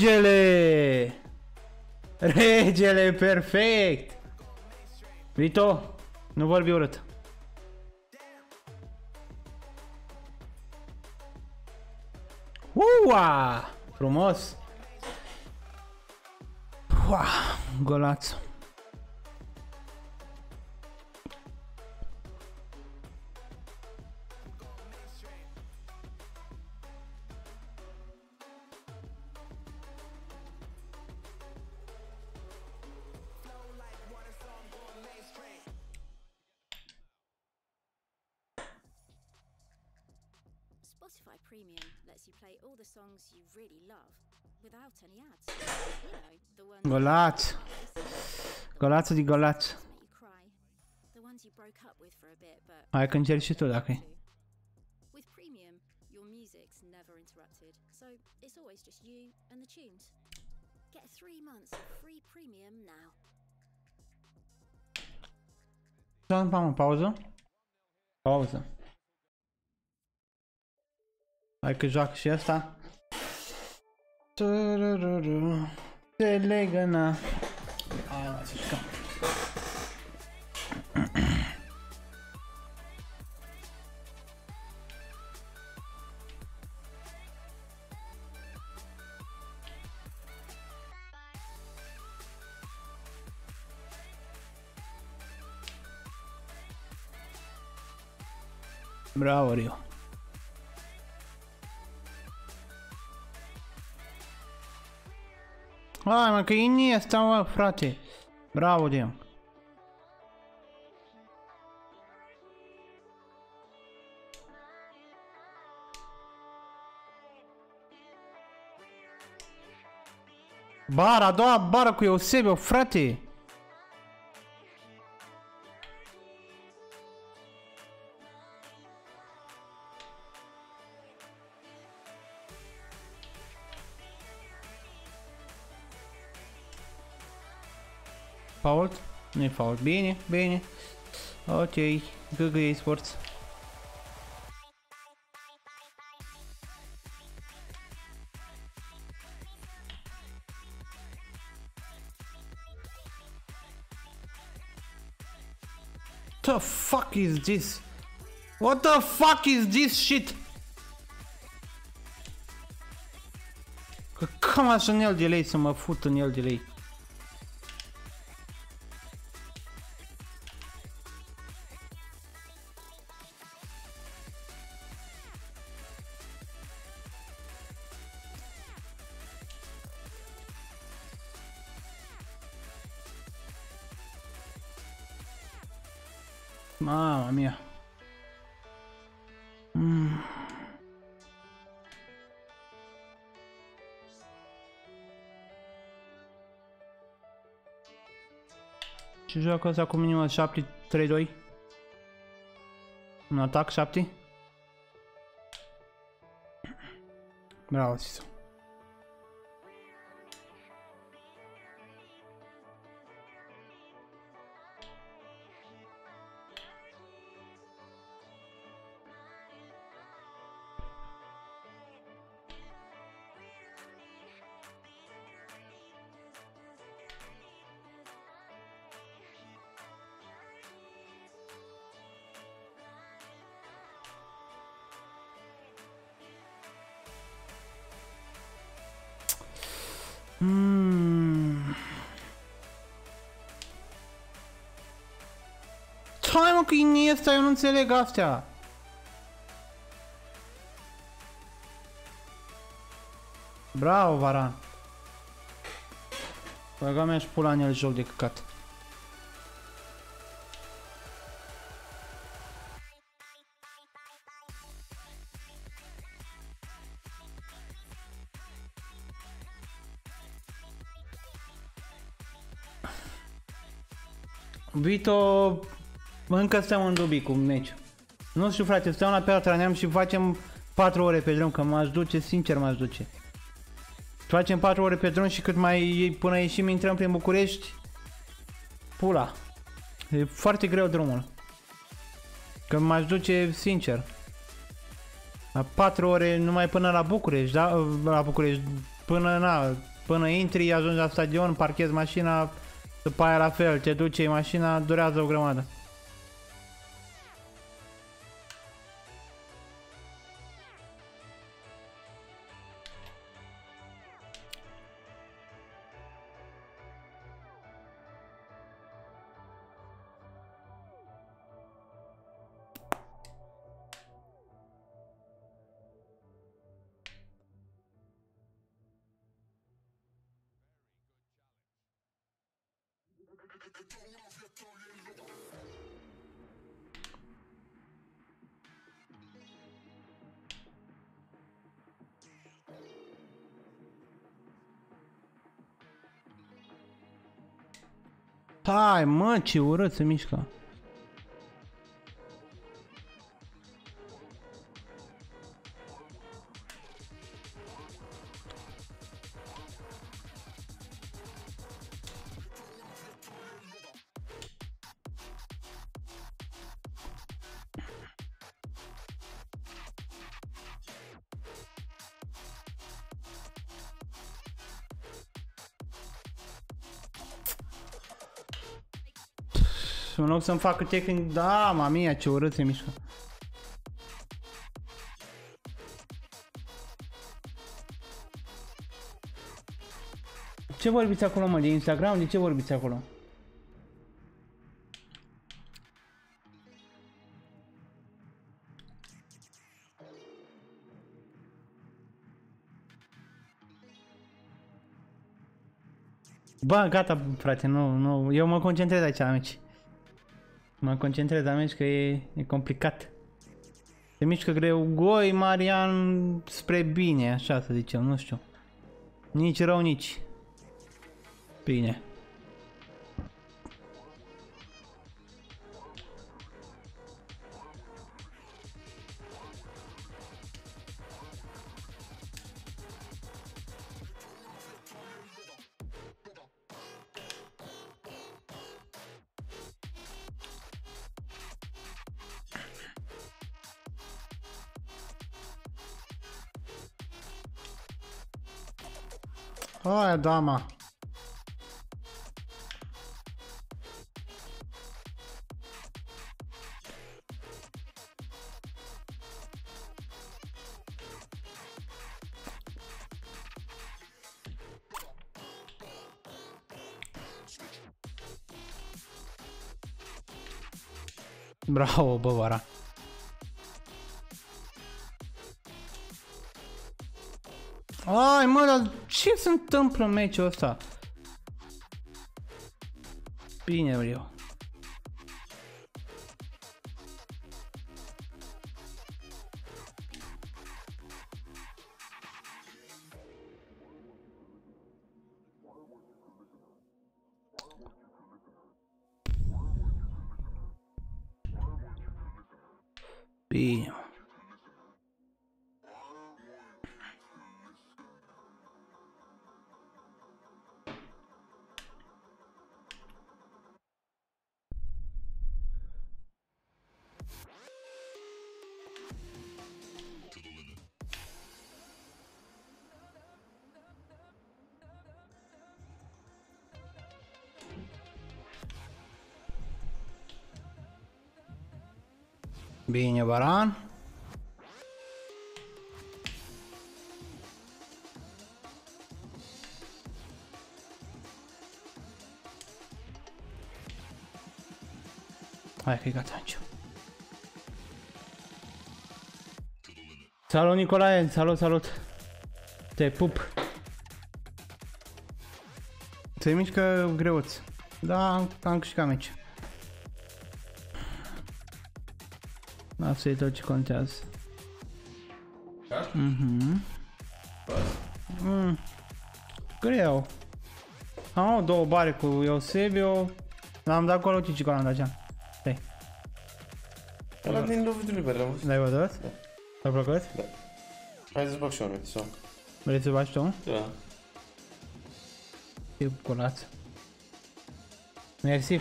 Regele! Regele, perfect! Vito, nu vorbi urât. Ua! Frumos! Ua! Golaț. You and the tunes. Get three months of free Premium now. Să în pauză? Pauză. Hai că joacă și asta. Turururu. Se legăna. Hai, mă, să jucăm. Bravo, Rio. Hai mă, că e Iniesta, mă, frate. Bravo, Dio. Bara, a doua bară cu Eusebio, frate! Fault? Nu e fault. Bine, bine. Ok, GG Esports. The fuck is this? What the fuck is this shit? Că cam așa în el delay să mă fut în el delay. Ce joacă ăsta cu minimul 7-3-2? Un atac 7? Bravo, Sisu. Hai mă că Iniesta, eu nu înțeleg astea. Bravo, Varan. Băga mea și pula în el joc de căcat. Vito, încă stăm în dubii cu meci. Nu știu frate, stăm la Piatra Neam și facem 4 ore pe drum, că m-aș duce, sincer m-aș duce. Facem 4 ore pe drum și cât mai până ieșim intrăm prin București, pula. E foarte greu drumul. Că m-aș duce sincer. La 4 ore numai până la București, da? La București, până na, până intri, ajungi la stadion, parchezi mașina, după aia la fel, te duci, iei mașina, durează o grămadă. Mă, ce urât se mișcă. Loc să-mi facă technic, da, mamia, ce urât se mișcă. Ce vorbiți acolo, mă, de Instagram? De ce vorbiți acolo? Bă, gata, frate, nu, nu, eu mă concentrez aici la meci. Mă concentrez la meci că e, e complicat. Se mișcă greu Goi, Marian, spre bine, așa să zicem, nu știu. Nici rău, nici. Bine. Aia, dama. Bravo, Ai, mă, dar ce se întâmplă în meciul ăsta? Bine, vreau. Bine, Baran. Hai că e gata aici. Salut Nicolae, salut, salut. Te pup. Se mișcă greuț. Da, am, am câștigat meci. Asta e tot ce contează. Mhm. Mm. Greu. Am două bare cu Eusebio. L-am dat acolo Cici că l-am dat geam. Stai, Ăla din lovitul liber, l-am văzut. l-ai văzut? Ți-a plăcut? Hai să-ți bag și unul, sau? Vrei să faci tu? Da. E bucurat. Mersi,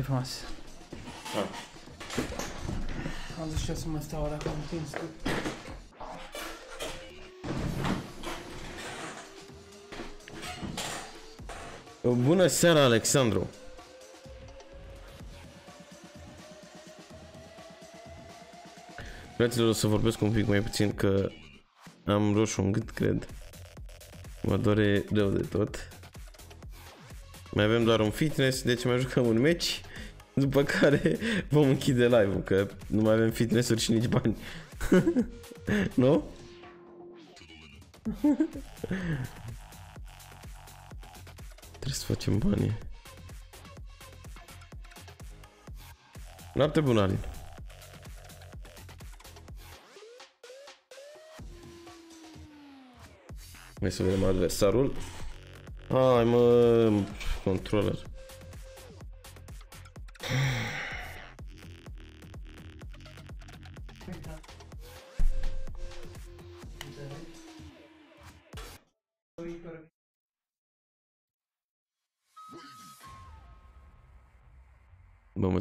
frumos. Da. Am zis și eu să mă stau dacă am timp să... Bună seara, Alexandru! Fraților, o să vorbesc un pic mai puțin că am roșu în gât, cred. Mă dore rău de tot. Mai avem doar un fitness, deci mai jucăm un meci. După care vom închide live-ul, că nu mai avem fitness-uri și nici bani. nu? Trebuie să facem bani. Noapte bună, Alin. Hai să vedem adversarul. Hai mă, controller.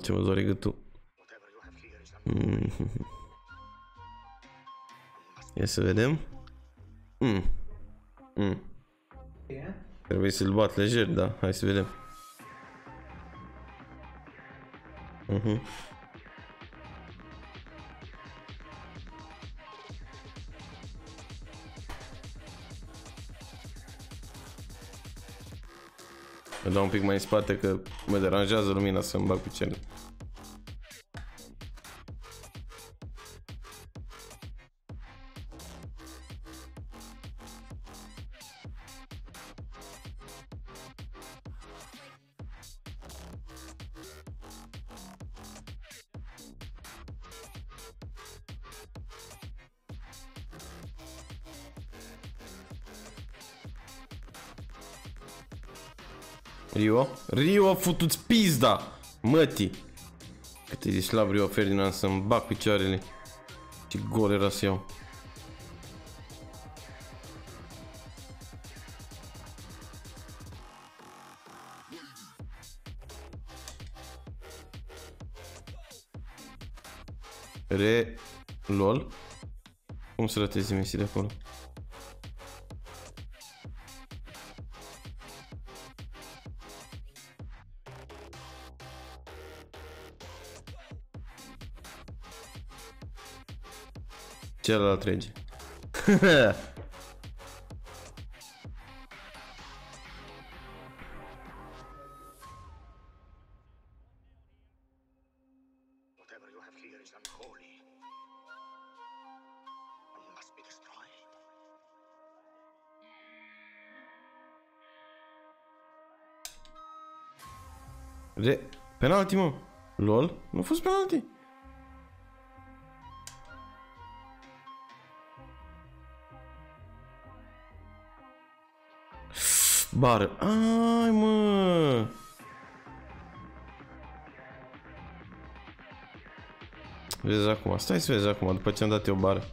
Bă, mă, ce mă doare gâtul. Mm. Ia să vedem. Mm. Mm. Trebuie să-l bat lejer, da. Hai să vedem. Mhm. Mă dau un pic mai în spate că mă deranjează lumina să-mi bag picioarele. Rio, futu-ți pizda! Mătii! Cât e de slab Rio Ferdinand să-mi bag picioarele. Ce gol era să iau. Re... LOL? Cum să ratezi Messi de acolo? Be destroyed. Re... Penalti, mă. LOL? Nu a fost penalti. Bară. Ai, mă. Vezi acum. Stai să vezi acum, după ce am dat eu bară.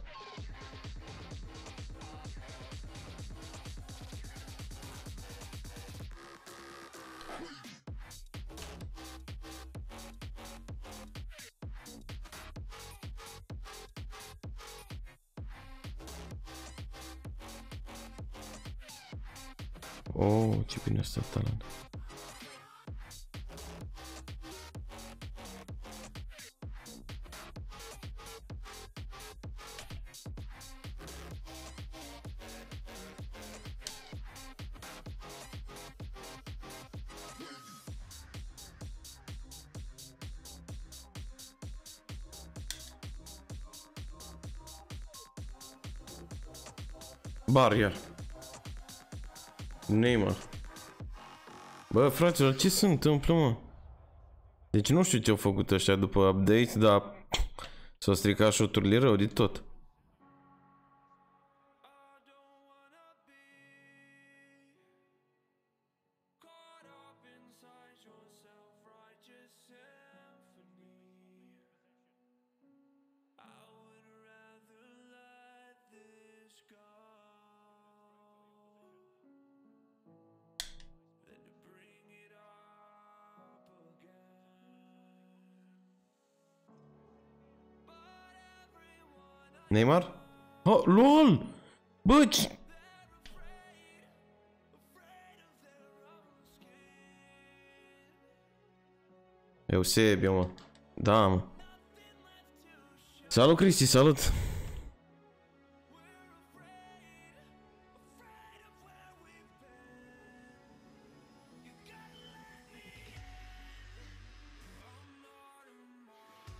Bar iar. Neymar. Bă, fraților, ce se întâmplă, mă? Deci nu știu ce au făcut ăștia după update, dar s-au stricat șoturile rău de tot. Neymar? Oh, LOL! Bă, ce... Eusebio, mă. Da, mă. Salut, Cristi, salut!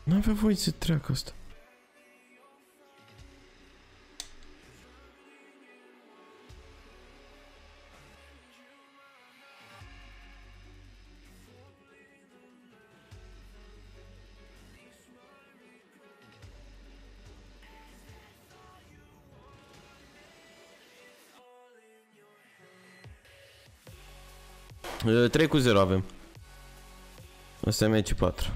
N-avea voie să treacă asta. 3 cu 0 avem. Asta e meci 4.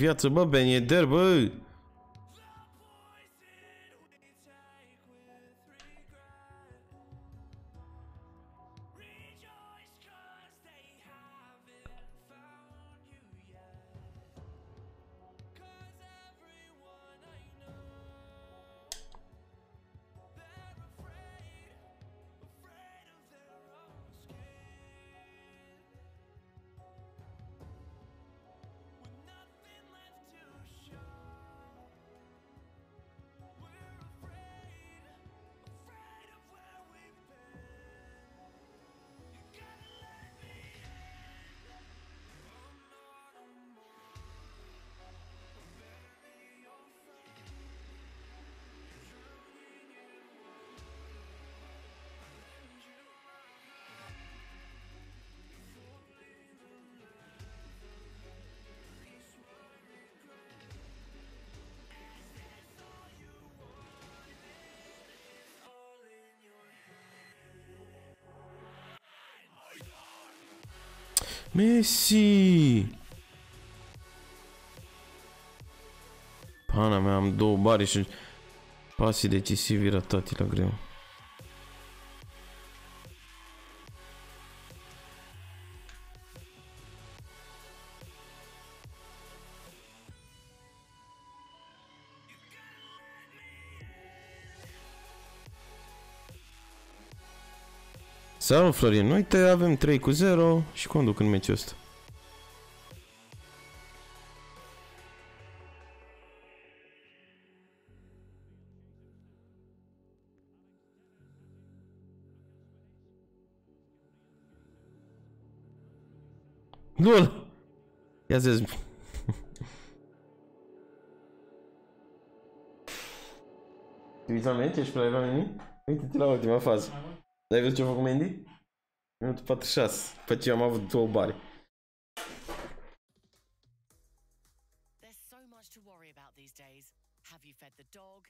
viață, bă, Ben Yedder, bă! Messi! Pana mea, am două bari și pasii decisivi ratati la greu. Salut Florin, uite avem 3 cu 0 și conduc în meciul ăsta. LOL! Ia zi Te uiți la meci? Ești pe live la mine? Uite-te la ultima fază. Ai văzut ce a făcut Mendy? Minutul 46. După ce am avut două bari. There's so much to worry about these days. Have you fed the dog?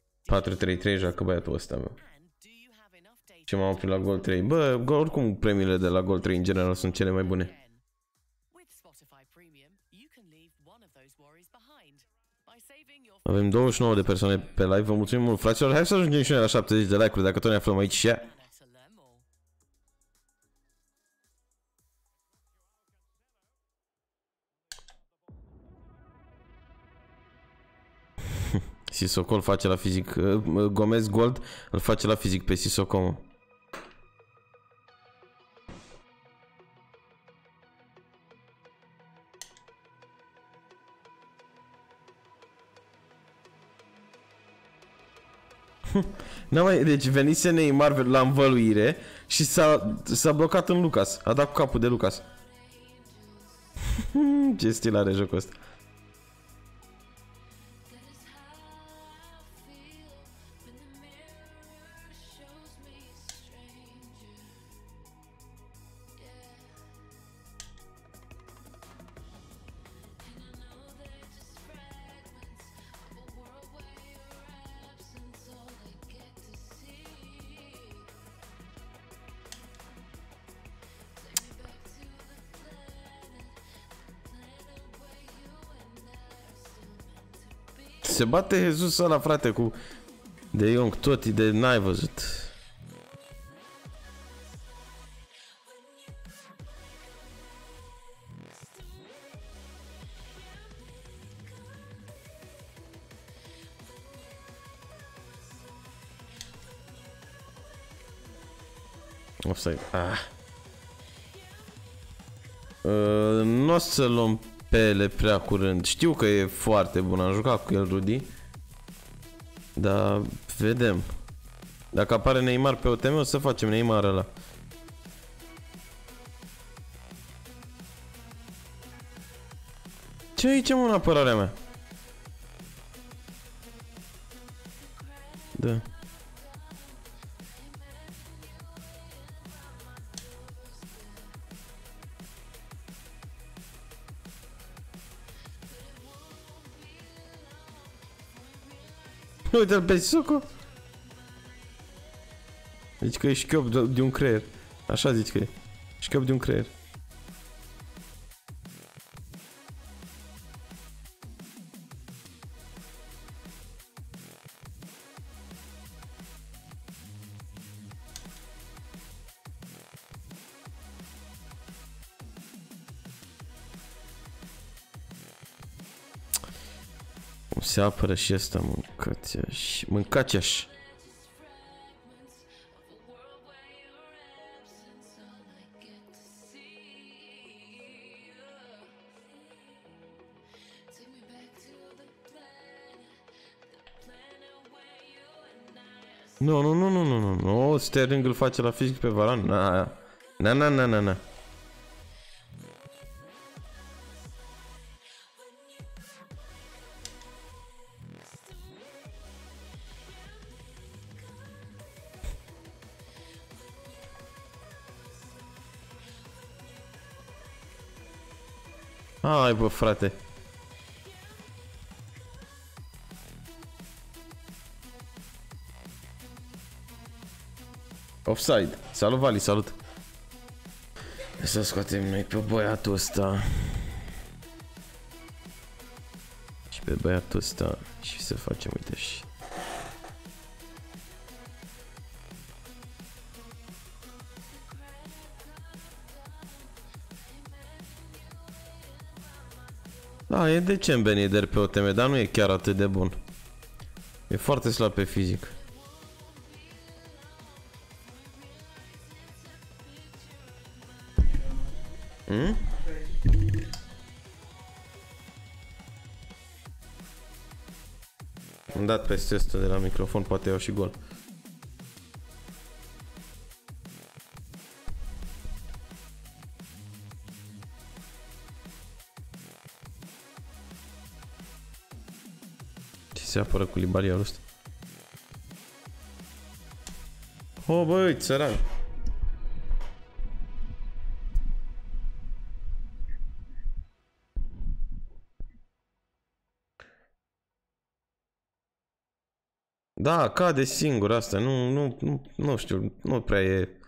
4-3-3 joacă băiatul ăsta, mă. And do you have enough data Ce m-am oprit la gol 3. Bă, go- oricum premiile de la gol 3 în general sunt cele mai bune. again? With Spotify Premium, you can leave one of those worries behind by saving your Avem 29 de persoane pe live, vă mulțumim mult, fraților. Hai să ajungem și noi la 70 de like-uri, dacă tot ne aflăm aici și ea. Sissoko îl face la fizic. uh, Gomez Gold îl face la fizic pe Sissoko, mă. N-a mai, deci venise Neymar la învăluire și s-a, s-a blocat în Lucas. A dat cu capul de Lucas. Ce stil are jocul ăsta. Se bate Jesus ăla, frate, cu De Jong, tot de n-ai văzut. Offside. Ah. Uh, nu o să luăm pe ele prea curând. Știu că e foarte bun, am jucat cu el Rudy. Dar vedem. Dacă apare Neymar pe OTM, o să facem Neymar ăla. Ce aici mă în apărarea mea? Da. Uite-l pe Sissoko. Zici că e șchiop de, de un creier. Așa zici că e. Șchiop de un creier. Cum se apără și ăsta, mâncați-aș. Mâncați-aș. Nu, nu, nu, nu, nu, nu, nu, Sterling îl face la fizic pe Varan. Na, na, na, na, na, bă, frate. Offside. Salut, Vali, salut. Să scoatem noi pe băiatul ăsta. Și pe băiatul ăsta și să facem, uite și... Da, e decent Ben Yedder pe OTM, dar nu e chiar atât de bun. E foarte slab pe fizic. Hmm? Am dat peste asta de la microfon, poate iau și gol. Apără cu libariarul ăsta? O, băi, țăran. Da, cade singur asta, nu, nu, nu, nu știu, nu prea e...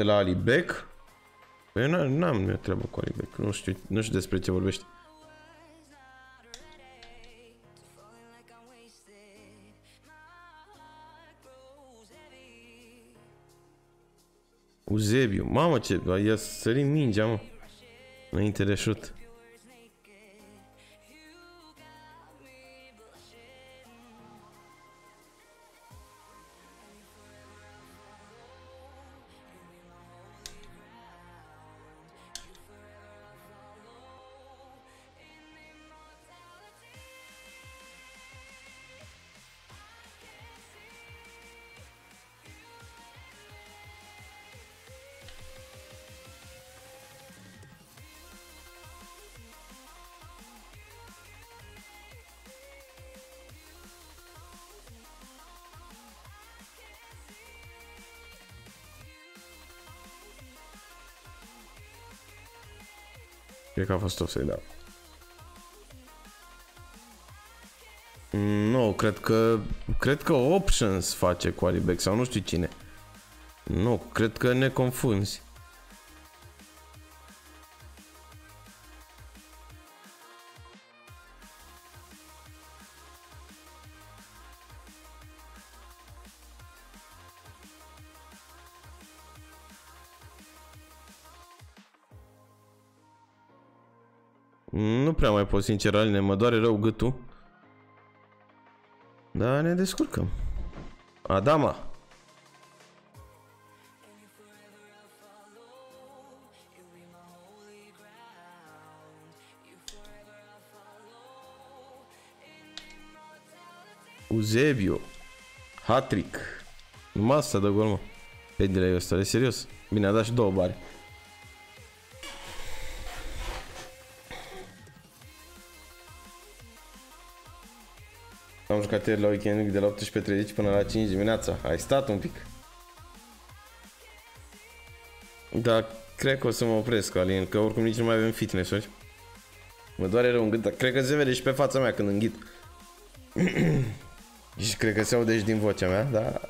De la Alibec? Păi eu n- n-am eu treabă cu Alibec, nu știu, nu știu despre ce vorbești. Uzebiu, mamă ce, i-a sărit mingea, mă. Înainte de șut. Cred că a fost offside, da. Mm, Nu, cred că cred că Options face cu Alibec sau nu știu cine. Nu, cred că ne confunzi. Nu prea mai pot, sincer, Aline, mă doare rău gâtul. Da, ne descurcăm. Adama. Uzebio. Hatrick. Numai asta de gol, mă. Pe delay ăsta, e serios. Bine, a dat și două bare. Jucat ieri la weekend de la 18.30 până la 5 dimineața. Ai stat un pic. Da, cred că o să mă opresc, Alin, că oricum nici nu mai avem fitness-uri. Mă doare rău în gât, dar cred că se vede și pe fața mea când înghit. și cred că se aude și din vocea mea, dar...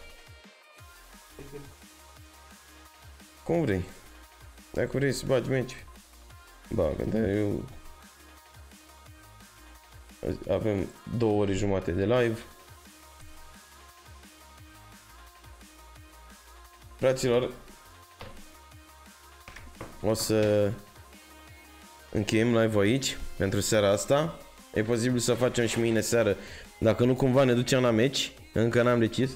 Cum vrei. Dacă vrei să bagi meci. Bagă, dar eu avem două ore jumate de live. Fraților, o să încheiem live aici pentru seara asta. E posibil să facem și mâine seară. Dacă nu cumva ne ducem la meci, încă n-am decis.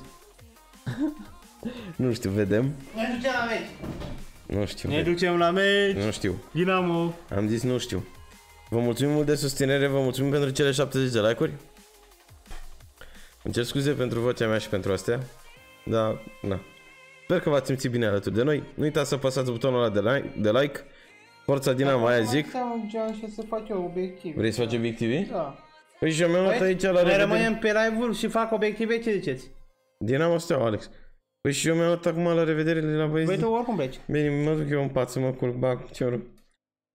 nu știu, vedem. Ne ducem la meci. Nu știu. Ne ducem la meci. Nu știu. Dinamo. Am zis nu știu. Vă mulțumim mult de susținere, vă mulțumim pentru cele 70 de like-uri. Îmi cer scuze pentru vocea mea și pentru astea. Da, na. Sper că v-ați simțit bine alături de noi. Nu uitați să apăsați butonul ăla de like, de like Forța Dinamo, aia Mai zic. Seama geam și să fac eu obiective. Vrei să faci obiective? Da. Păi și eu mi-am luat aici la Mai revedere. rămânem pe live-ul și fac obiective, ce ziceți? Dinamo Steaua, Alex. Păi și eu mi-am luat acum la revedere la băieți. Păi tu oricum pleci. Bine, mă duc eu în pat să mă culc, bag ciorul.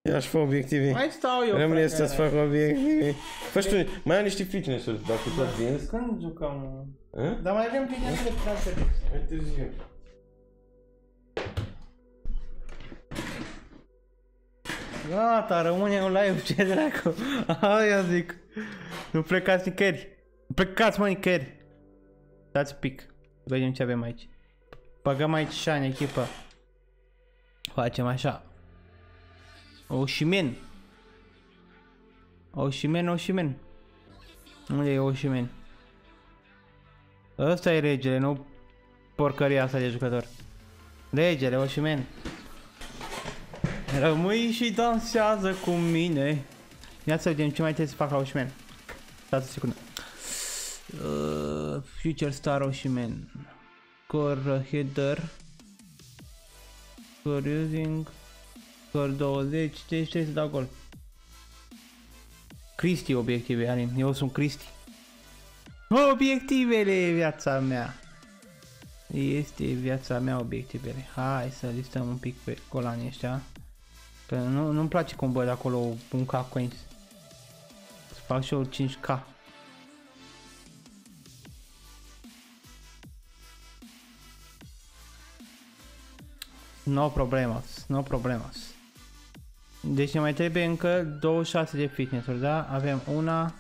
Ia și fă obiective. Mai stau eu, Rămâne frate. să-ți fac obiective. Faci tu, mai am niște fitness-uri, dacă tot vinzi. Când jucăm? Hă? Dar mai avem bine de transfer. Mai târziu. Gata, rămâne un live, ce dracu. Aia zic. Nu plecați nicăieri. Nu plecați mă nicăieri. Dați pic. Vedem ce avem aici. Băgăm aici așa în echipă. Facem așa. Oșimen. Oșimen, Oșimen. Unde e Oșimen? Ăsta e regele, nu porcăria asta de jucător. Regele, Oșimen. Rămâi și dansează cu mine. Ia să vedem ce mai trebuie să fac la Oșimen. Stați o secundă. Uh, Future Star Oșimen. Core header. Core using. Core 20. Deci trebuie să dau gol. Cristi obiective, Arin. Eu sunt Cristi. Obiectivele, viața mea. Este viața mea obiectivele. Hai să listăm un pic pe colanii ăștia. Că nu, nu-mi place cum văd acolo un K coins. Să fac și eu 5K. No problemas, no problemas. Deci ne mai trebuie încă 26 de fitness-uri, da? Avem una,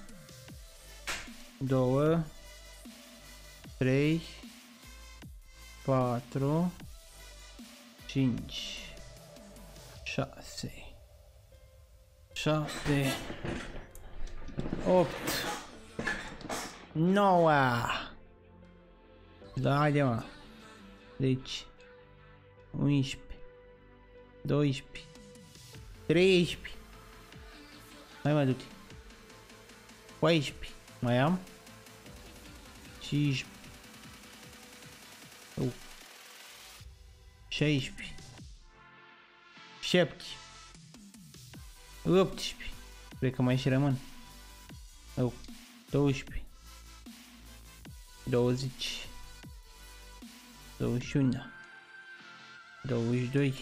două, trei, patru, cinci, șase, șapte, opt, nouă. Da, haide mă. Deci, 11, 12, 13. Hai mă, du-te. 14. Mai am? 15. Oh. 16. 17. 18. Cred că mai și rămân. Oh. 12. 20. 21. 22.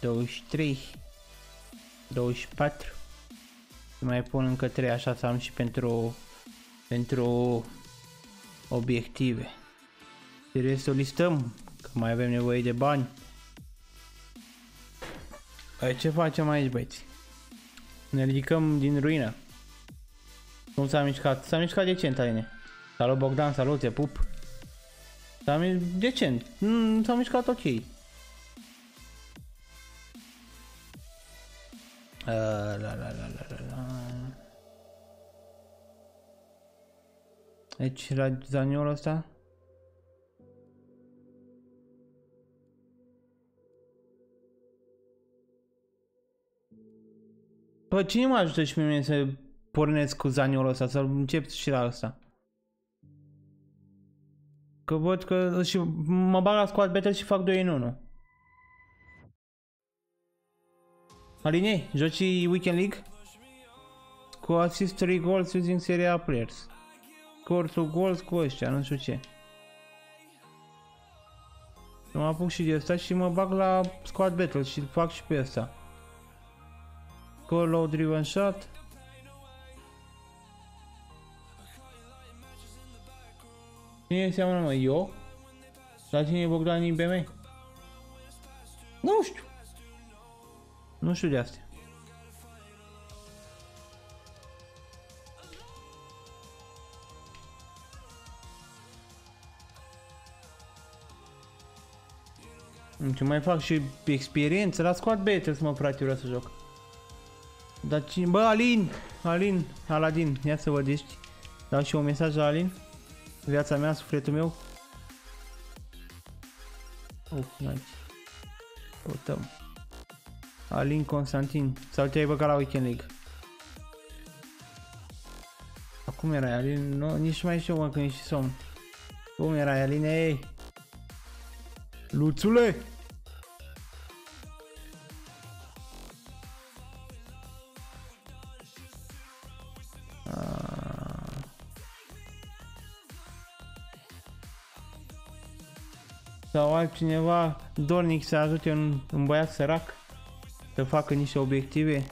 23. 24. Mai pun încă 3 așa să am și pentru pentru obiective. Trebuie să o listăm, că mai avem nevoie de bani. Ai ce facem aici, băieți? Ne ridicăm din ruină. Cum s-a mișcat? S-a mișcat decent, Aline. Salut Bogdan, salut, te pup. S-a mișcat decent. Mm, s-a mișcat ok. Uh, la, la, la, la, la, la. Aici la zaniolul ăsta. Bă, cine mă ajută și pe mine să pornesc cu zaniolul ăsta, să încep și la ăsta? Că văd că și mă bag la squad battle și fac 2 în 1. Aline, joci Weekend League? Cu assist 3 goals using Serie A players. Score 2 goals cu ăștia, nu știu ce. Mă apuc și de asta și mă bag la squad battle și fac și pe asta. Score low driven shot. Cine înseamnă mă? Eu? La cine e Bogdan din BM? Nu știu. Nu știu de astea. Ce mai fac și experiență la squad battles mă frate vreau să joc. Dar cine... Bă, Alin! Alin, Aladin, ia să văd ești. Dau și un mesaj la Alin. Viața mea, sufletul meu. Oh, nice. Căutăm. Alin Constantin. Sau te-ai băgat la Weekend League? Acum era Alin? Nu, nici mai știu mă când ești somn. Cum erai Alin? Ei! Luțule! sau altcineva dornic să ajute un, un băiat sărac? Să facă niște obiective.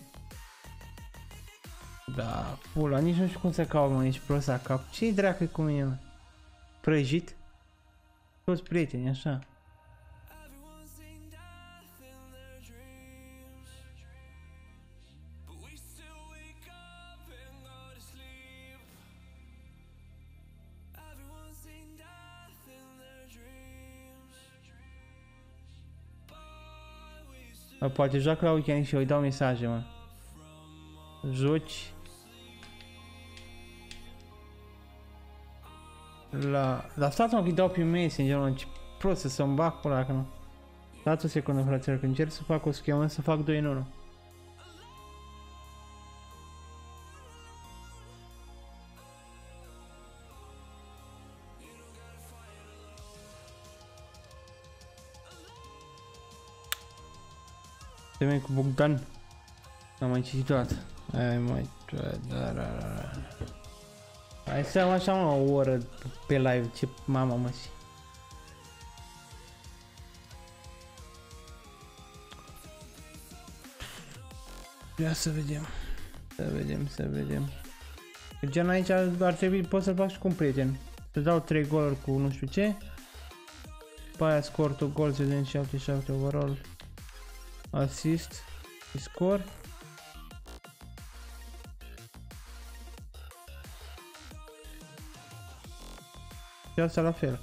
Da, pula, nici nu știu cum să caut, mă, nici prost la cap. Ce-i dracu cu mine, mă? Prăjit? Toți prieteni, așa. Mă, poate joacă la weekend și eu îi dau mesaje, mă. Joci la... Dar stați mă că dau pe Messenger, mă, ce prost să să-mi bag pula că nu. Dați o secundă, fraților, că încerc să fac o schemă, să fac 2 în 1. Semeni cu Bogdan. Am mai citit toată. Ai mai... Da, da, da, da. Hai să am așa mă, o oră pe live, ce mama mă și. Ia să vedem. Să vedem, să vedem. Gen aici ar trebui, pot să-l fac și cu un prieten. Să dau 3 goluri cu nu știu ce. După aia scor tu gol, să vedem 77 overall. Assist. și Scor. Și asta la fel.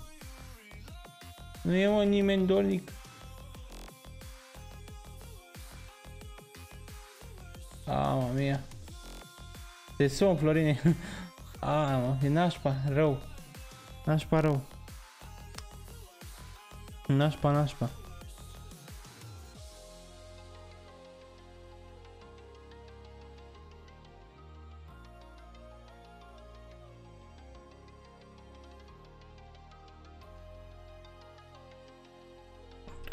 Nu e mă nimeni dornic. Mamma mia. Te sun, Florine. A, mă, e nașpa, rău. Nașpa rău. Nașpa, nașpa.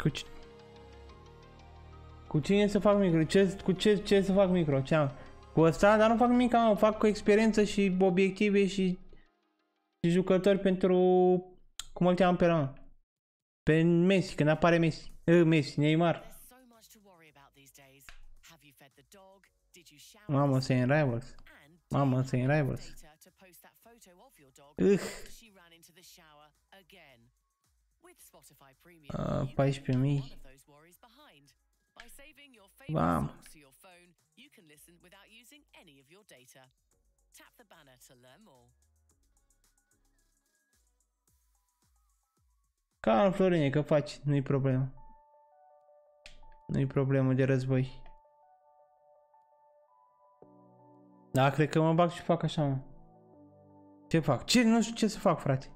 Cu, ci... cu cine să fac micro? Ce, cu ce, ce să fac micro? Ce am? Cu ăsta? Dar nu fac nimic, mă. Fac cu experiență și obiective și, și jucători pentru... Cum îl cheamă pe ăla? Pe Messi, când apare Messi. Uh, Messi, Neymar. There's so much to worry about these days. Have you fed the dog? Did you shower? Mamă, să în Rivals. And do Mamă, you să în have Rivals. data Uh, 14.000. Bam. Calm, Florine, că faci, nu-i problemă. Nu-i problemă de război. Da, cred că mă bag și fac așa, mă. Ce fac? Ce? Nu știu ce să fac, frate.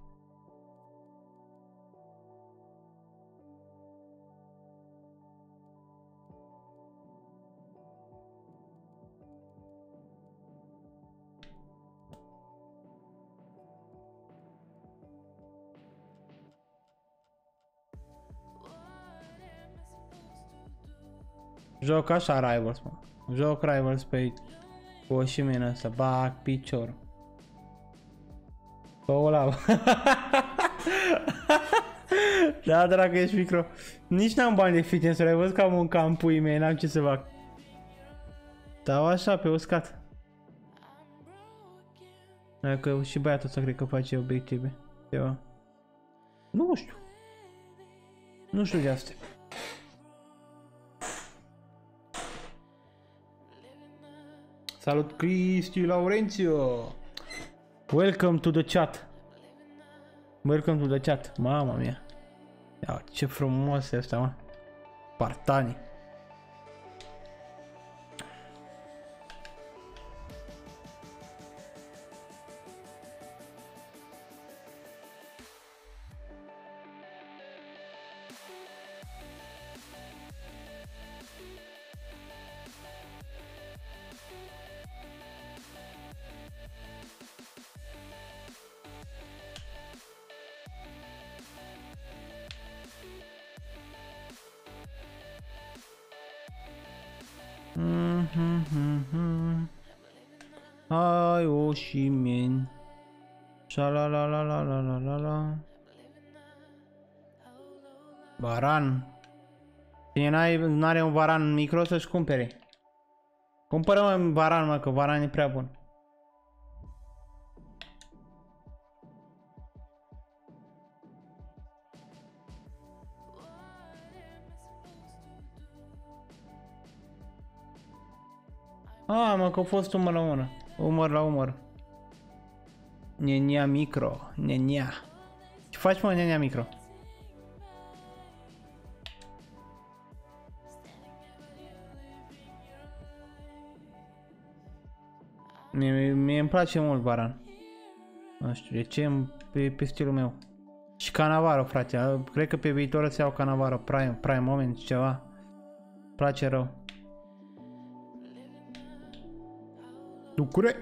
Joc așa Rivals, mă. Joc Rivals pe cu o șimenă să bag picior. Pe ăla. da, dragă, ești micro. Nici n-am bani de fitness, ai văzut că am un cam pui mei, n-am ce să fac. Dau așa, pe uscat. Dacă și băiatul ăsta cred că face obiective. Ceva. Nu știu. Nu știu de astea. Salut Cristi Laurențiu! Welcome to the chat! Welcome to the chat! Mama mia! Ia, ce frumos e asta, mă! Spartani! Cine n-ai- n-are un varan micro să-și cumpere. Cumpără mă varan, mă, că varan e prea bun. Ah, mă, că a fost umăr la umăr. Umăr la umăr. Nenia micro. Nenia. Ce faci, mă, nenia micro? Mie, mie îmi place mult Baran. Nu știu de ce, îmi- pe, pe stilul meu. Și Canavaro, frate. a- Cred că pe viitor o să iau Canavaro. Prime, Prime Moment, ceva. Place rău. Ducure!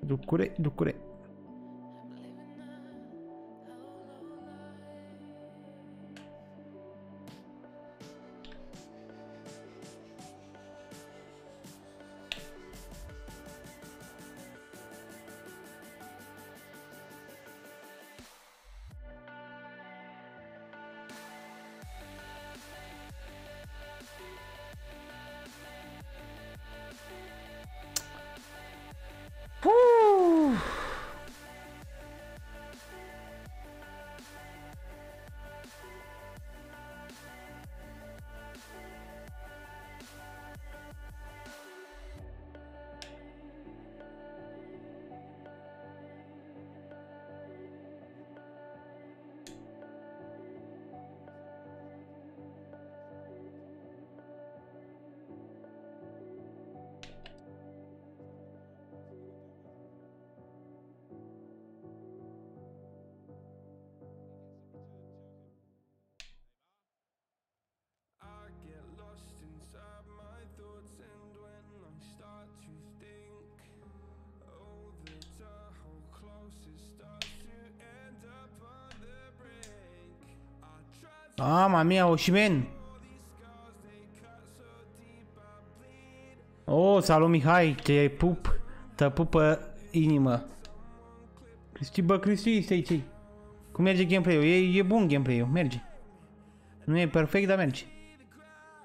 Ducure, ducure. Try to Mamma mia, Oșimen! Oh, salut Mihai, te pup, te pupă inimă. Cristi, bă, Cristi, este aici. Cum merge gameplay-ul? E, e bun gameplay-ul, merge. Nu e perfect, dar merge.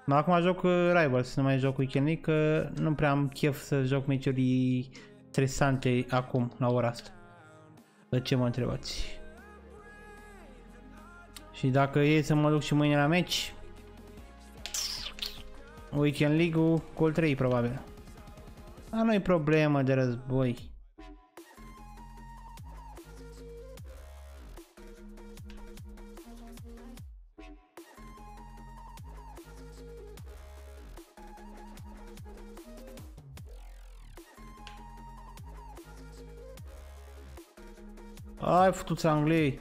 Dar acum joc uh, Rivals, nu mai joc Weekend League, că nu prea am chef să joc meciuri stresante acum, la ora asta. De ce mă întrebați? Și dacă e să mă duc și mâine la meci, Weekend League-ul, Call 3 probabil. Dar nu-i problemă de război. Ai făcut Angliei.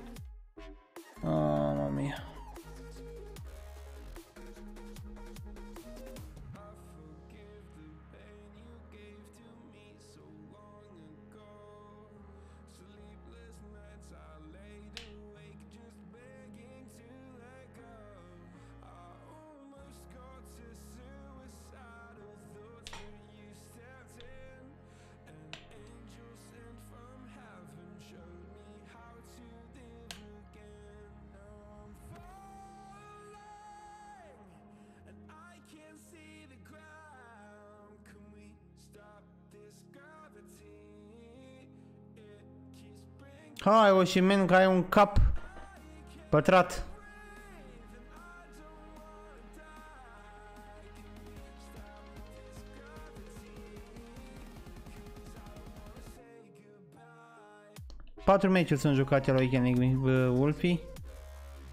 Hai, Oșimen, că ai un cap pătrat. Patru meciuri sunt jucate la Weekend League uh, Wolfie.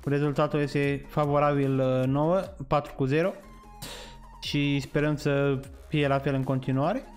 Rezultatul este favorabil uh, 9, 4 cu 0. Și sperăm să fie la fel în continuare.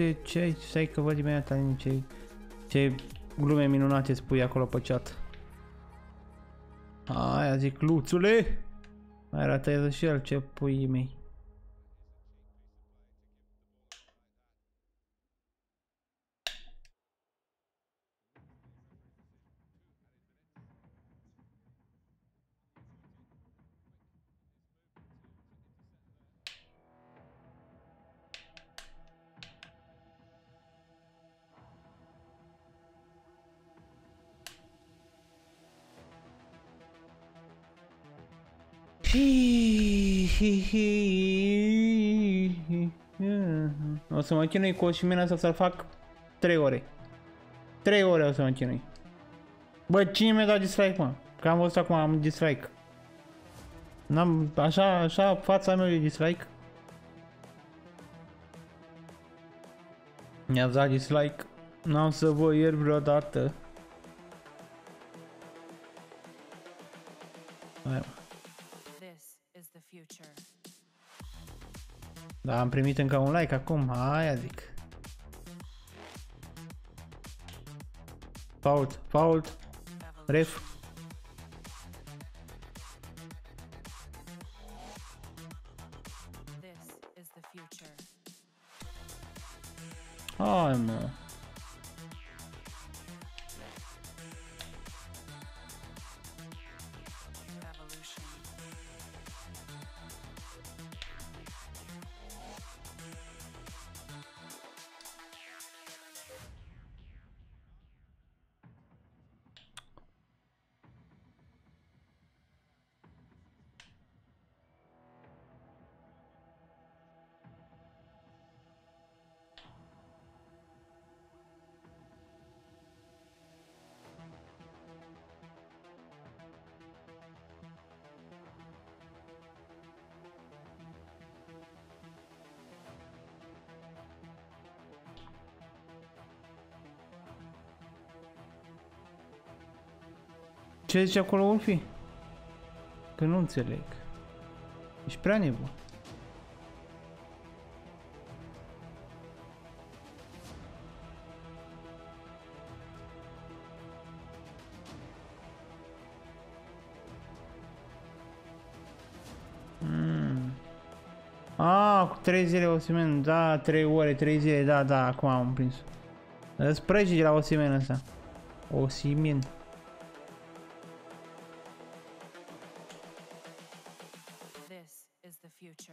Ce râde? Ce ai? Stai că văd imediat Alin, ce, ce glume minunate spui acolo pe chat. Aia zic, luțule! Mai arată și el ce pui mei. Să mă chinui cu Oșimena asta să-l fac 3 ore. 3 ore o să mă chinui. Bă, cine mi-a dat dislike, mă? Că am văzut acum, am dislike. N-am, așa, așa, fața mea e dislike. Mi-a dat dislike. N-am să vă iert vreodată. Da, am primit încă un like acum, aia zic. Fault, fault, ref. This is the future. Hai mă. Ce zice acolo Ulfi? Că nu înțeleg. Ești prea nebun. Mm. Ah, cu 3 zile Osimen, da, 3 ore, 3 zile, da, da, acum am prins. Îți prăji de la Osimen ăsta. Osimen.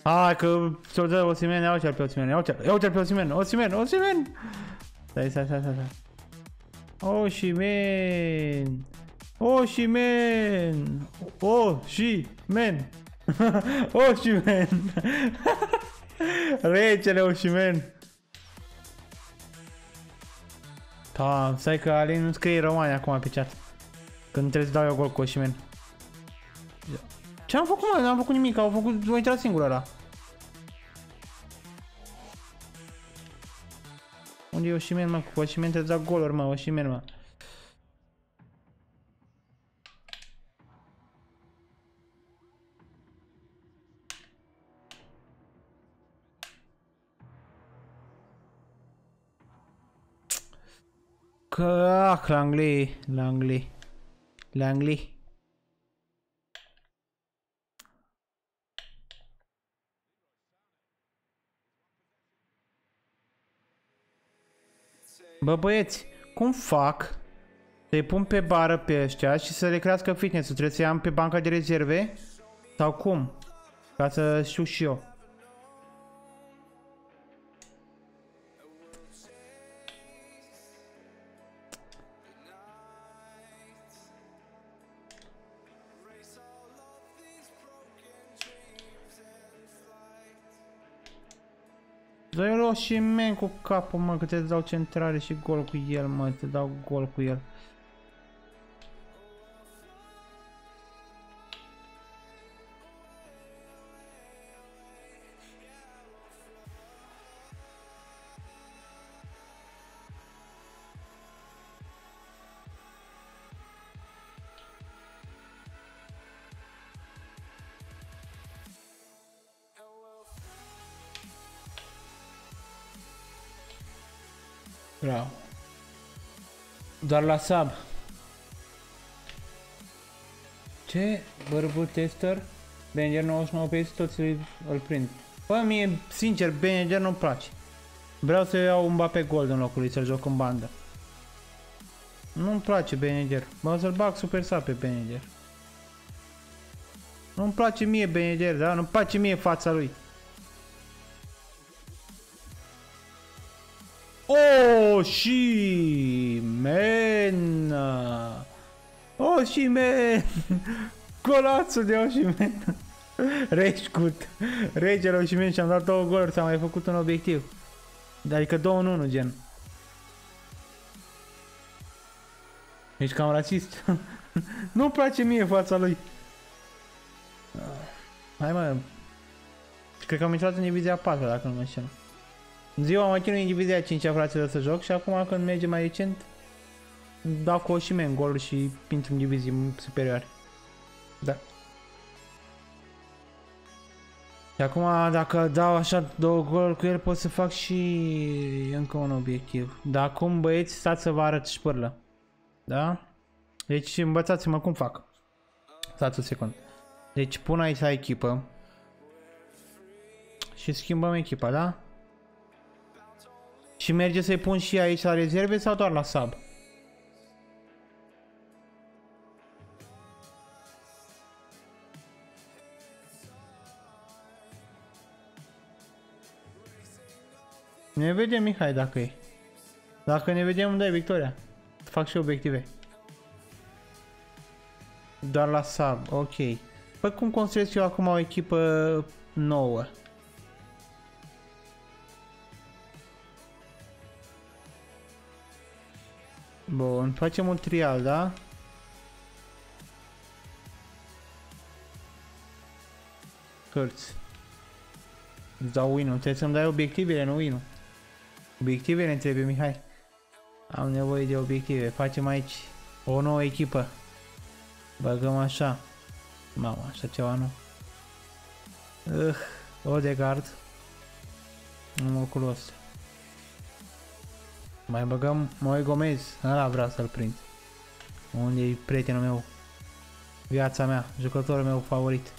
Hai că ți-o dă Osimen, ia uite-l pe Osimen, ia uite-l, ia uite-l pe Osimen, Osimen, Osimen! Stai, stai, stai, stai, stai. Osimen! Osimen! Osimen! Osimen! Regele Osimen! Da, stai că Alin nu scrie romani acum pe chat. Când trebuie să dau eu gol cu Osimen. Ce am făcut, mă? N-am făcut nimic, au făcut, a intrat singur ăla. Unde e Oșimen, mă? Cu Oșimen trebuie să dau goluri, mă, Oșimen, mă. Că, ah, Langley, Langley, Langley. Bă băieți, cum fac să-i pun pe bară pe ăștia și să le crească fitness-ul? Trebuie să am pe banca de rezerve? Sau cum? Ca să știu și eu. Dă-i și men cu capul, mă, că te dau centrare și gol cu el, mă, te dau gol cu el. Doar la sub. Ce? Bărbul tester? Benjer 99 pe toți îl, îl prind. Bă, mie, sincer, Benjer nu-mi place. Vreau să iau un Mbappé Gold în locul lui, să-l joc în bandă. Nu-mi place Benjer. Mă o să-l bag super sub pe Benjer. Nu-mi place mie Benjer, da? Nu-mi place mie fața lui. Oh, și Oh, și man. Golațul de Oșimen. Rage cut. Regele Oșimen și am dat două goluri, s-a mai făcut un obiectiv. Adică două în unul, gen. Ești cam rasist. Nu-mi place mie fața lui. Hai mă. Cred că am intrat în divizia 4, dacă nu mă înșel. În ziua am chinuit în divizia 5 fraților să joc și acum când merge mai recent dau cu Oșimen gol și intru în divizii superioare. Da. Și acum dacă dau așa două goluri cu el pot să fac și încă un obiectiv. Dar acum băieți stați să vă arăt șpârlă. Da? Deci învățați-mă cum fac. Stați un secund. Deci pun aici la echipă. Și schimbăm echipa, da? Și merge să-i pun și aici la rezerve sau doar la sub? Ne vedem, Mihai, dacă e. Dacă ne vedem, îmi dai victoria. Fac și obiective. Doar la sub, ok. Păi cum construiesc eu acum o echipă nouă? Bun, facem un trial, da? Cărți. Îți dau win Trebuie să-mi dai obiectivele, nu win -ul. Obiectivele îmi trebuie, Mihai. Am nevoie de obiective. Facem aici o nouă echipă. Băgăm așa. Mamă, așa ceva nu. Uh, Odegaard. În locul ăsta. Mai băgăm Moi Gomez. Ăla vreau să-l prind. Unde e prietenul meu? Viața mea. Jucătorul meu favorit.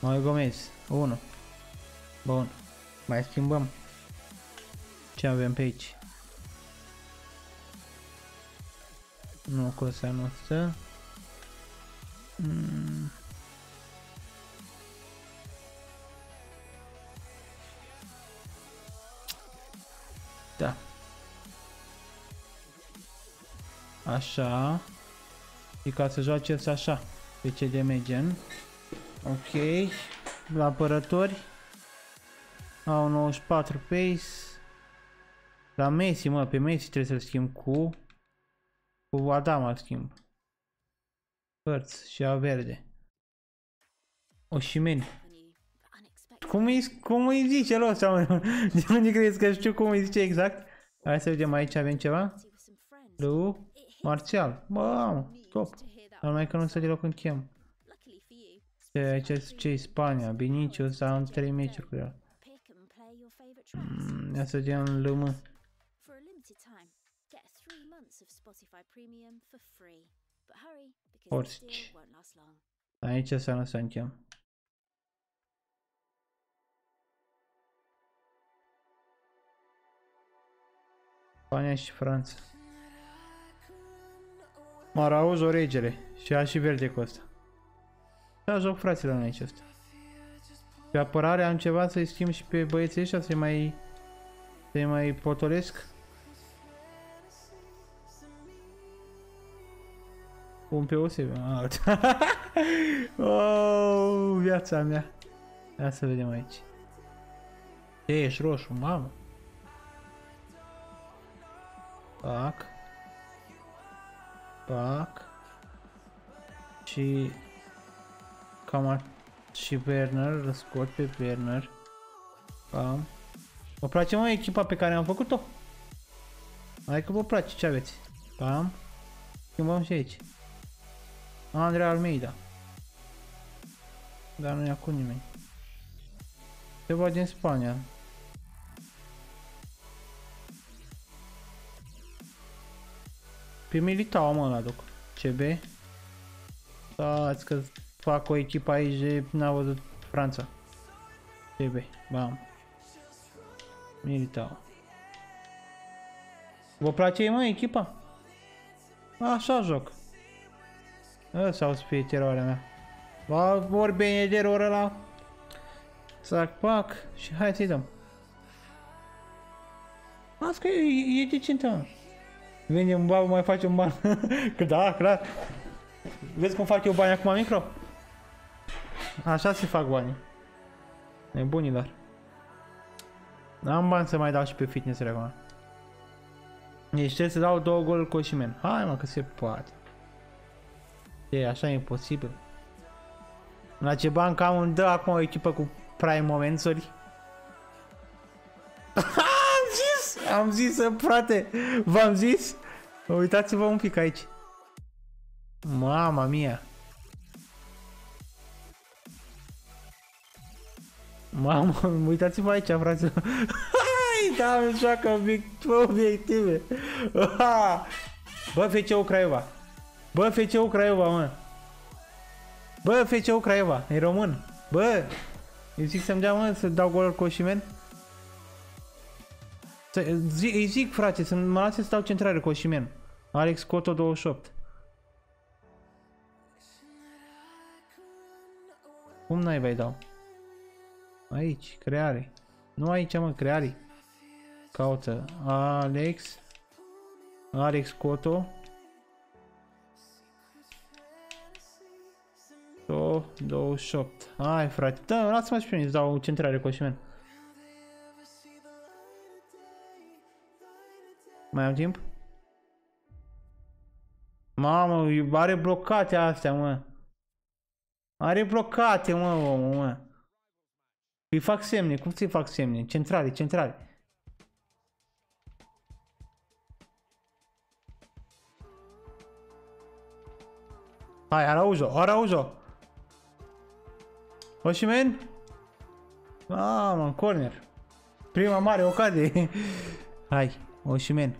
Moi Gomez. 1. Bun. Mai schimbăm. Ce avem pe aici? Nu, cu ăsta nu stă. Mm. Da. Așa. Și ca să joaceți așa. Pe CDM gen. Ok. La apărători. Au 94 pace. La Messi, mă, pe Messi trebuie să-l schimb cu... Cu Adama schimb. Părți și a verde. Oșimeni. Cum îi, cum îi zice el ăsta, mă? De unde crezi că știu cum îi zice exact? Hai să vedem aici, avem ceva? Lu, Marțial. Bă, top. Dar mai că nu stă deloc în chem. Ce, aici ce Spania, Vinicius, am 3 meciuri cu el. Mm, ia să vedem LM. For a limited time, get three months of Spotify Premium for free. But hurry, because this Orci. deal won't last long. Aici să nu să închem. Spania și Franța. Marauz o regele. Și a și verde cu asta. Da, joc fraților în aici asta. Pe apărare am ceva să-i schimb și pe băieții ăștia să-i mai... Să-i mai potolesc. Un pe OSB. oh, viața mea. Ia să vedem aici. E, ești roșu, mamă. Pac. Pac. Și... Cam a... Și Werner, îl scot pe Werner. Pam. Vă place mai echipa pe care am făcut-o? Adică vă place ce aveți. Pam. Schimbăm și aici. Andrei Almeida. Dar nu e cu nimeni. Ceva din Spania. Pe Militao mă la duc. CB. Stați că fac o echipă aici de n-a văzut Franța. CB. Bam. Militao. Vă place mă echipa? Așa joc. Ăsta o să fie teroarea mea. Va vorbi bine de oră ăla. Sac, pac și hai să-i dăm. Asta că e, e decentă, mă. Vindem babă, mai facem bani. că da, clar. Vezi cum fac eu bani acum micro? Așa se fac bani. Nebunilor. N-am bani să mai dau și pe fitness acum. Deci trebuie să dau două goluri cu Oșimen. Hai mă că se poate. E așa e imposibil. La ce bani cam îmi dă acum o echipă cu prime momentsuri? am zis! Am zis, frate! V-am zis? Uitați-vă un pic aici. Mama mia! Mamă, uitați-vă aici, frate. Hai, da, îmi joacă obiect- obiective. Ah! Bă, FCU Craiova. Bă, FCU Craiova, mă. Bă, FCU Craiova, e român. Bă, îi zic să-mi dea, mă, să dau golul cu Oșimen. Să- zi- Îi zic, frate, să mă lase să dau centrare cu Oșimen. Alex Coto 28. Cum n-ai dau? Aici, creare. Nu aici, mă, creare. Caută Alex. Alex Coto. Do, 28. Hai, frate. Da, lasă-mă și pe mine să dau centrare cu Oșimen. Mai am timp? Mamă, are blocate astea, mă. Are blocate, mă, omul, mă. Îi fac semne, cum să-i fac semne? Centrale, centrale. Hai, Araujo, Araujo. Oșimen? Mamă, corner. Prima mare ocazie. Hai, Oșimen.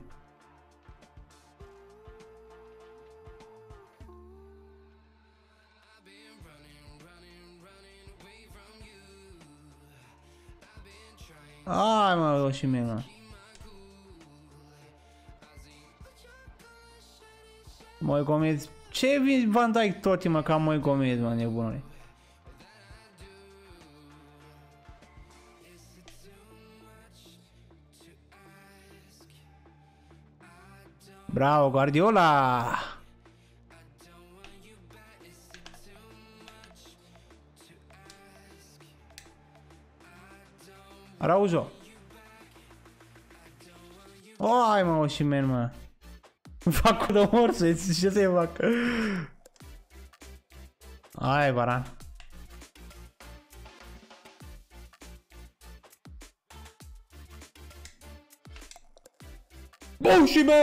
Hai mă, Oșimen, mă. Moi Gomez. Ce vin Van Dijk tot mă ca Moi Gomez, mă, nebunule. Bravo, Guardiola! Araujo. Ai mă, Oșimen, mă. Fac cu de morse, ce să-i fac? Ai, Varan. Oșimen!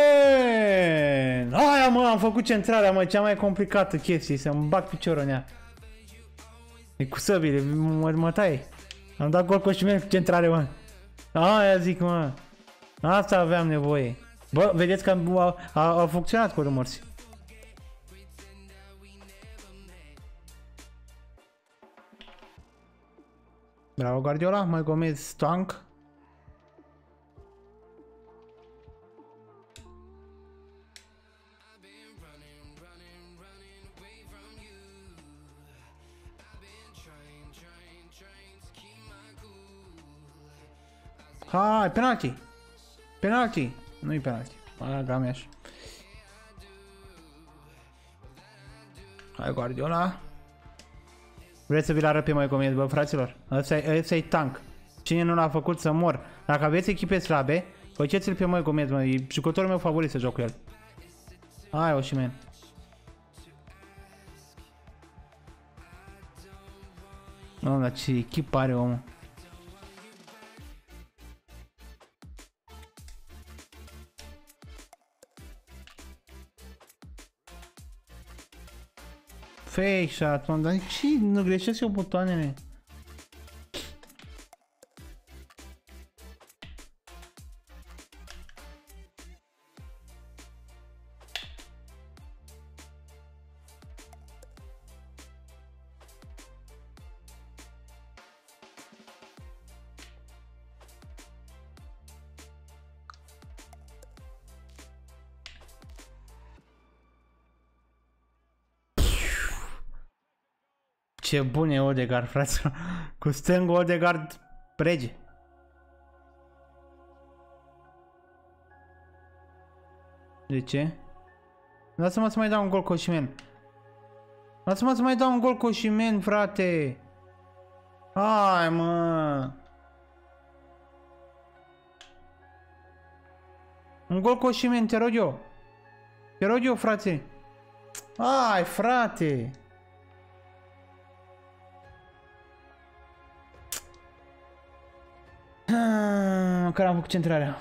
Aia, mă, am făcut centrarea, mă, cea mai complicată chestie, să-mi bag piciorul în ea. E cu săbile, mă, mă taie. Am dat gol cu Oșimen cu centrare, mă. Aia zic, mă. Asta aveam nevoie. Bă, vedeți că a, a, a funcționat cu morți. Bravo Guardiola, mai Gomez tank. Hai, penalti! Penalti! Nu-i penalti. Aia gameaș. Hai Guardiola. Vreți să vi-l arăt pe mai Gomez, bă, fraților? Ăsta e tank. Cine nu l-a făcut să mor? Dacă aveți echipe slabe, faceți-l pe mai Gomez, mă. E jucătorul meu favorit să joc cu el. Hai, Oșimen. Nu, dar ce echipă are omul. Fake shot, mă, dar ce? Nu greșesc eu butoanele. Ce bun e Odegaard, fraților. Cu stângul Odegaard rege. De ce? Lasă-mă să mai dau un gol cu Osimhen. Lasă-mă să mai dau un gol cu Osimhen, frate. Hai, mă. Un gol cu Osimhen, te rog eu. Te rog eu, frate. Hai, frate. Care am făcut centrarea.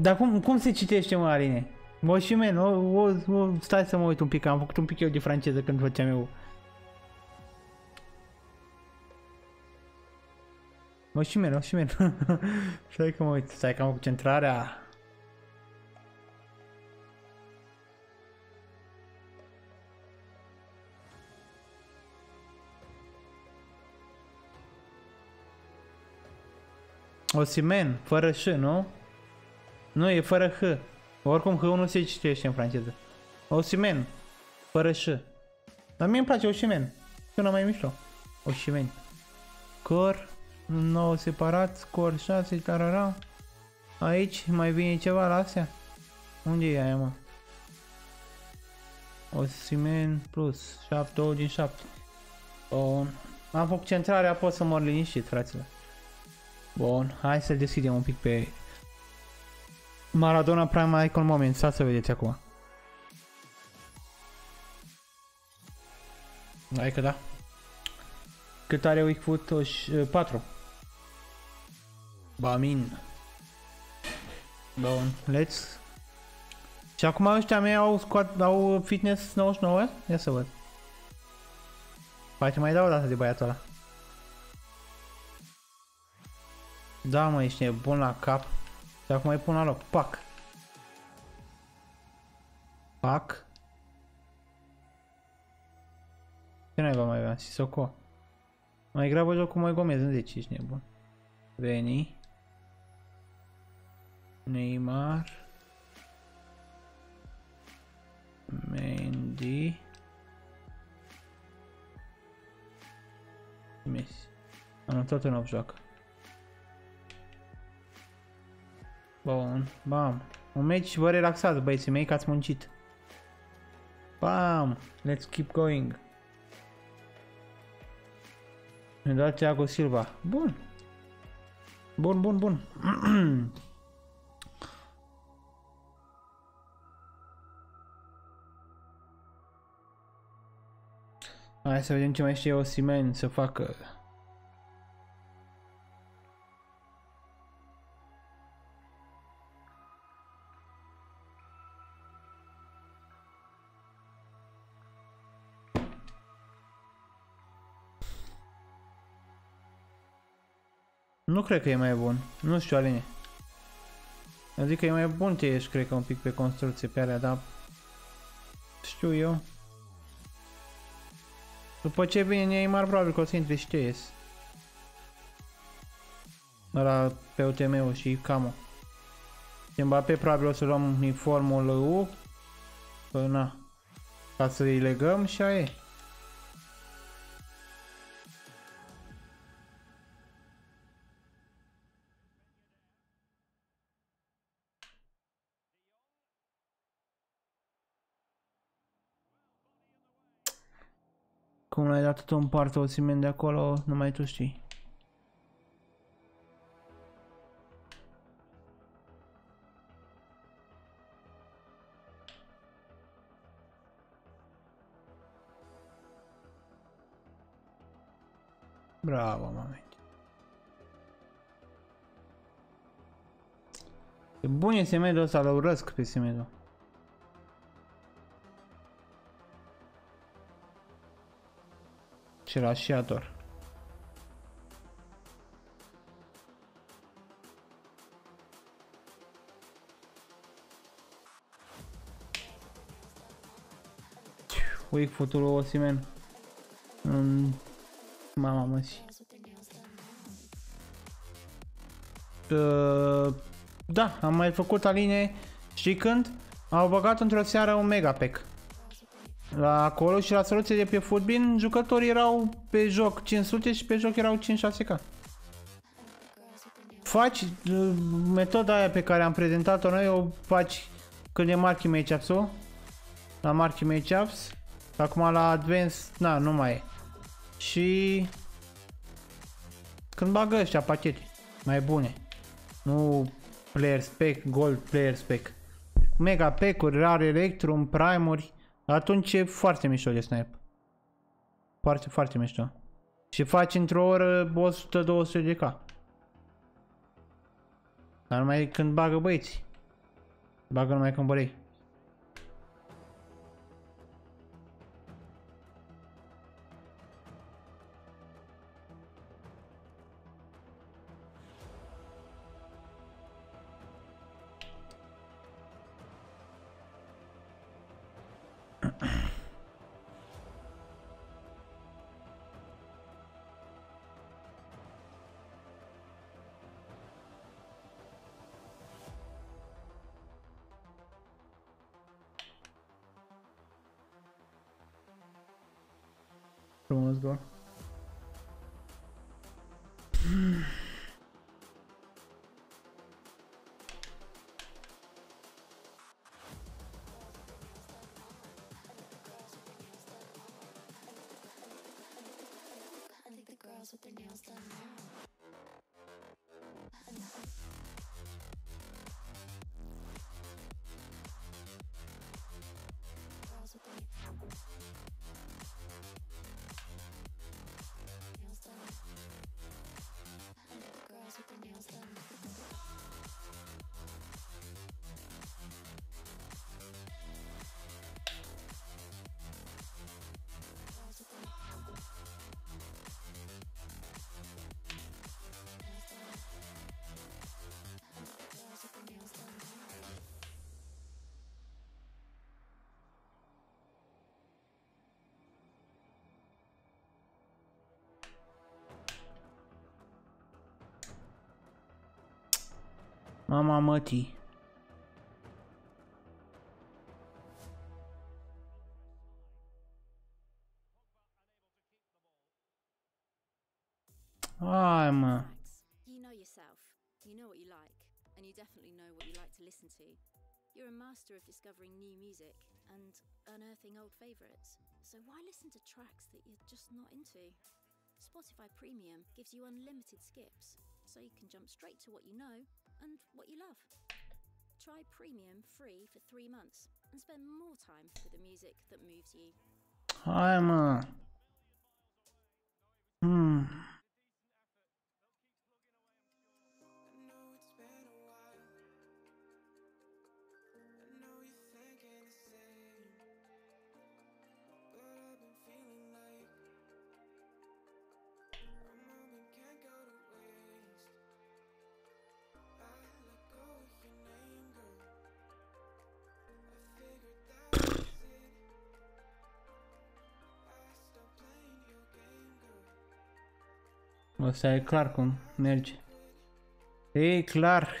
Dar cum, cum se citește, mă, Aline? Osimhen, o, o, o, stai să mă uit un pic, am făcut un pic eu de franceză când făceam eu. Osimhen, Osimhen. stai că mă uit, stai că am făcut centrarea. Osimen, fără ș, nu? Nu, e fără H. Oricum H nu se citește în franceză. Osimen, fără ș. Dar mie îmi place Osimen. Sună mai mișto. Osimen. Cor, 9 separat, scor 6, tarara. Aici mai vine ceva la astea? Unde e aia, mă? Osimen plus 7, 2 din 7. Bun. Am făcut centrarea, pot să mor liniștit, fraților. Bun, hai să deschidem un pic pe Maradona Prime Icon Moment, stați să vedeți acum. Hai că da. Cât are weak foot? 4. Bamin. Bun, let's. Și acum ăștia mei au, squat, au fitness 99? Ia să văd. Poate mai dau o dată de băiatul ăla. Da, mă, ești nebun la cap. Și acum mai pun la loc. Pac. Pac. Ce naiba mai avea? Sisoko. Mai grabă joc cu mai Gomez în 10, ești nebun. Veni. Neymar. Mendy. Messi. Am tot în 8 joacă. Bun, bam. Un meci și vă relaxați, băieții mei, că ați muncit. Bam! Let's keep going. Ne dat Thiago Silva. Bun. Bun, bun, bun. Hai să vedem ce mai știe Osimen să facă. Nu cred că e mai bun. Nu știu, Aline. Adică e mai bun te ești, cred că, un pic pe construcție pe alea, dar... Știu eu. După ce vine Neymar, probabil că o să intre și te ies. Ăla pe UTM-ul și Camo. Și Mbappé probabil o să luăm uniformul U. Păi na. Ca să îi legăm și aia e. Cum l-ai dat tot în parte o de acolo, numai tu știi. Bravo, mame. E bun e Semedo ăsta, îl urăsc pe Semedo. Și la și ador. Weak futul Osimen. Mm. Mama măsi. Uh, da, am mai făcut aline și când au băgat într-o seară un megapack. La acolo și la soluție de pe Footbin, jucătorii erau pe joc 500 și pe joc erau 5-6K. Faci uh, metoda aia pe care am prezentat-o noi, o faci când e marking matchups-ul. La marking matchups. Acum la advanced, na, nu mai e. Și când bagă ăștia pachete mai bune. Nu player spec, gold player spec. Mega pack-uri, rare electrum, primuri. Atunci e foarte mișto de snipe. Foarte, foarte mișto. Și faci într-o oră 100-200 de K. Dar numai când bagă băieți. Bagă numai când bărei. Mama mătii. Hai mă. You know yourself. You know what you like, and you definitely know what you like to listen to. You're a master of discovering new music and unearthing old favourites. So why listen to tracks that you're just not into? Spotify Premium gives you unlimited skips, so you can jump straight to what you know and what you love. Try Premium free for three months and spend more time with the music that moves you. Hai mă. Hmm. Asta e clar cum merge. E clar.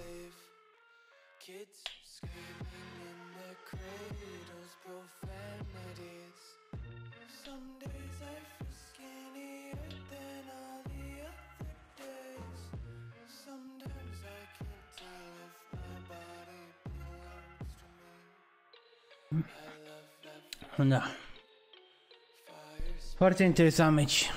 Believe. Kids screaming in their cradles, profanities. Some days I feel skinnier than all the other days. Sometimes I can't tell if my body belongs to me. I love that Foarte interesant meci.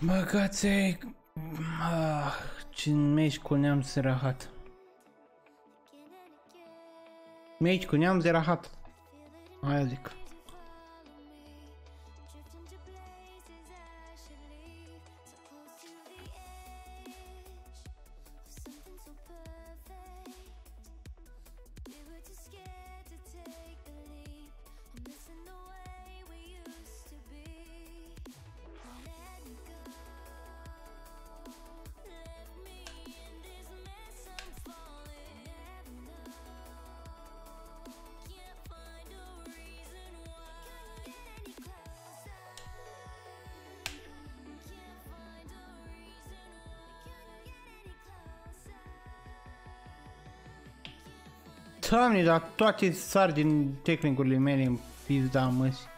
Băgați ah, ce meci cu neamț rahat. Meci cu neamț rahat. Aia zic. Doamne, dar toate sar din tehnicurile mele în pizda măsi.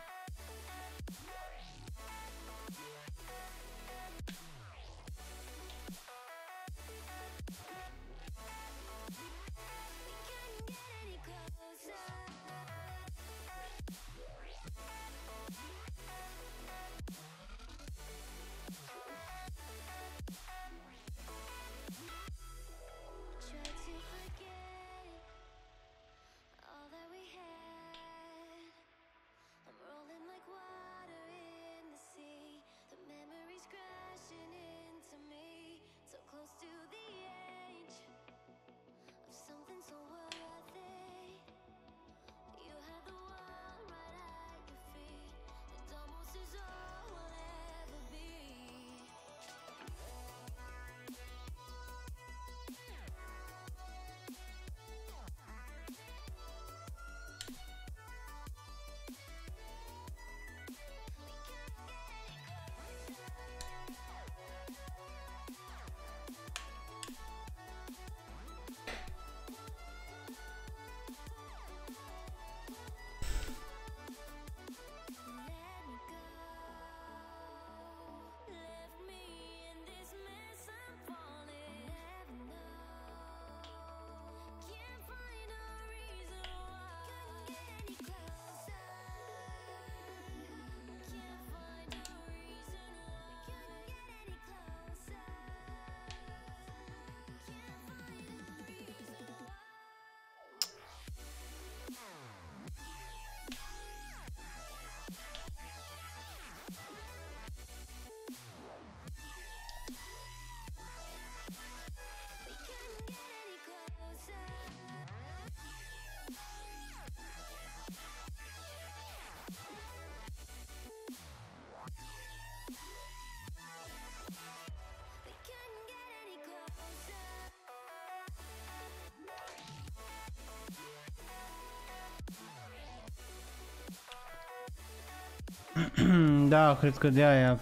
da, cred că de aia.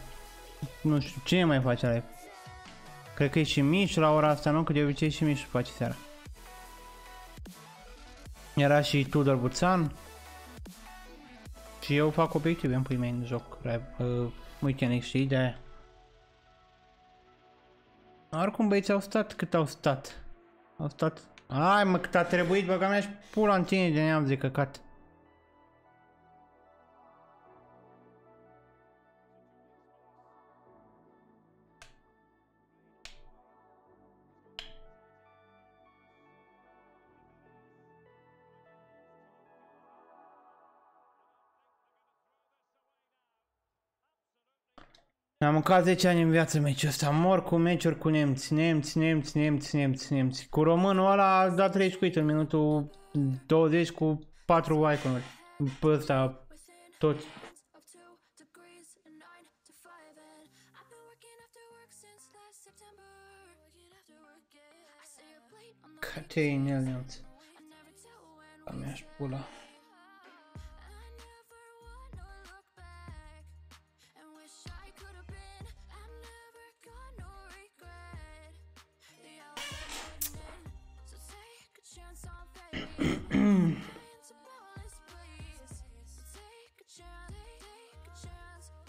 Nu știu, cine mai face live? Cred că e și Mișu la ora asta, nu? Că de obicei și Mișu face seara. Era și Tudor Buțan. Și eu fac obiective în pui mei în joc. Uh, weekend și de aia. Oricum băieți au stat cât au stat. Au stat... Ai mă cât a trebuit, băga mea și pula în tine de neam de mâncat 10 ani în viață meciul ăsta. Mor cu meciuri cu nemți, nemți, nemți, nemți, nemți, nemți. Cu românul ăla a dat 3 quit în minutul 20 cu 4 icon-uri. Pe ăsta, toți. of two degrees and nine to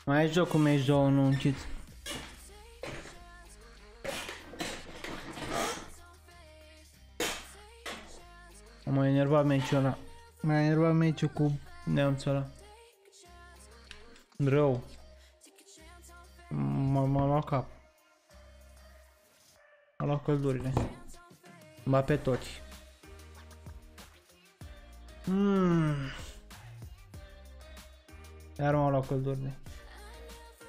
chance. Mai e jocul meci 2 nu unciți. M-a enervat meciul ăla. M-a enervat meciul cu neamțul ăla. Rău. M-a m-a luat cap. A luat căldurile. Ba pe toți. Mm. Iar m-a luat căldurile.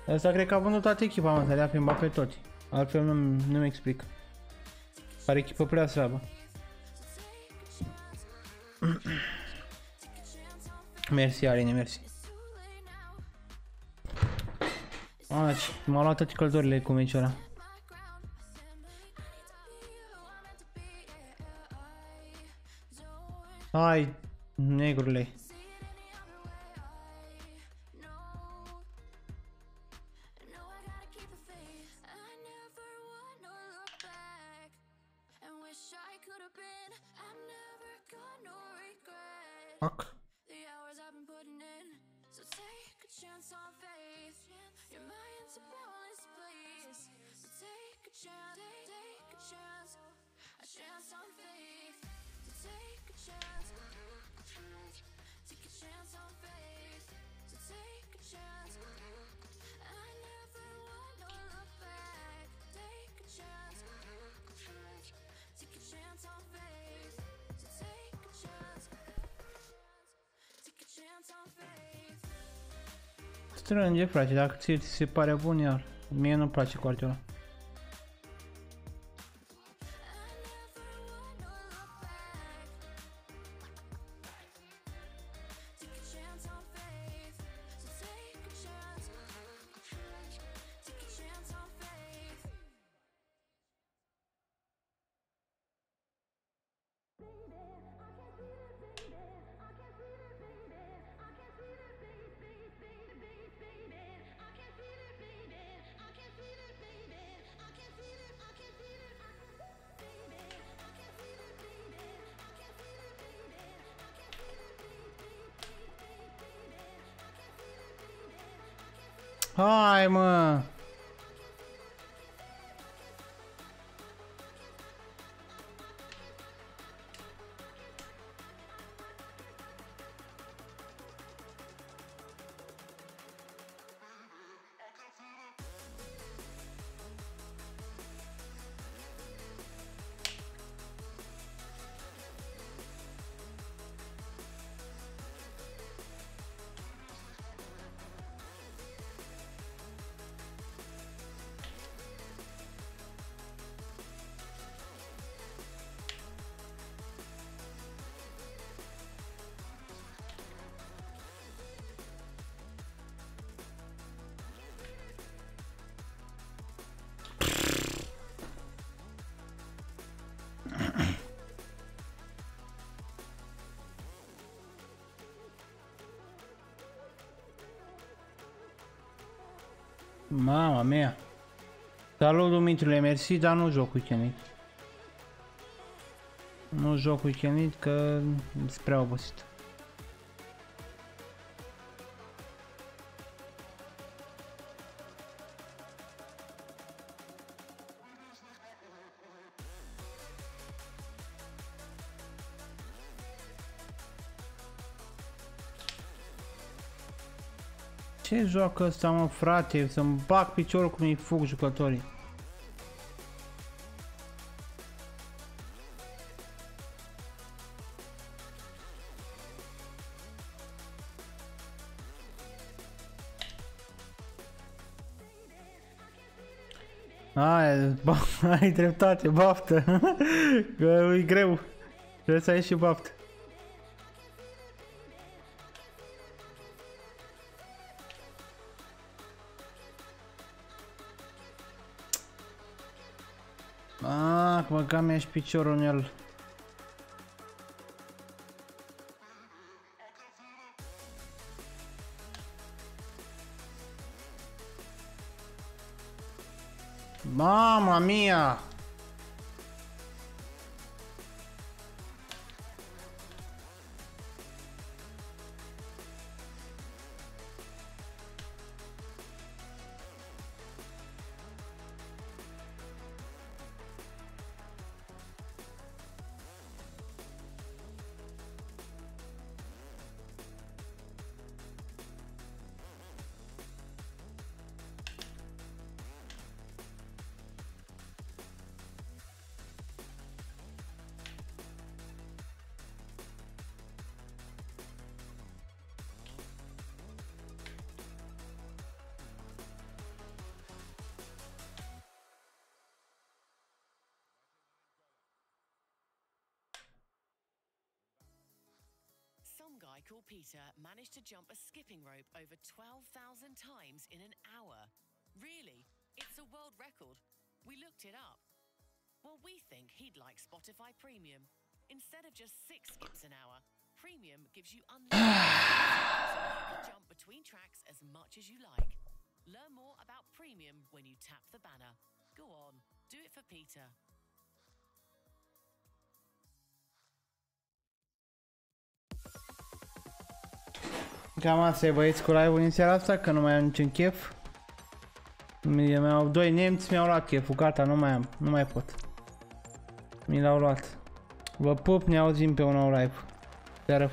Asta cred că a vândut toată echipa, mă, să le-a pe pe toți. Altfel nu, nu-mi explic. Pare echipă prea slabă. mersi, Aline, mersi. A, ce- m-a luat toate căldurile cu meciul ăla. Hai, negrule. Strânge, frate, dacă ți ți se pare bun, iar. Mie nu-mi place foarte ăla. Mama mea. Salut, Dumitrile, mersi, dar nu joc weekendit. Nu joc weekendit că sunt prea obosit. Joacă ăsta, mă, frate? Să-mi bag piciorul cum îi fug jucătorii. Ai, ba, ai dreptate, baftă. Că e greu. Trebuie să ai și baftă. Băga mi și piciorul în el. Mama mia! Managed to jump a skipping rope over 12,000 times in an hour. Really? It's a world record. We looked it up. Well, we think he'd like Spotify Premium. Instead of just six skips an hour, Premium gives you unlimited so you can jump between tracks as much as you like. Learn more about Premium when you tap the banner. Go on, do it for Peter. Cam asta e băieți cu live-ul din seara asta, că nu mai am niciun chef. Mi- Mi-au doi nemți, mi-au luat cheful, gata, nu mai am, nu mai pot. Mi l-au luat. Vă pup, ne auzim pe un nou live. Seară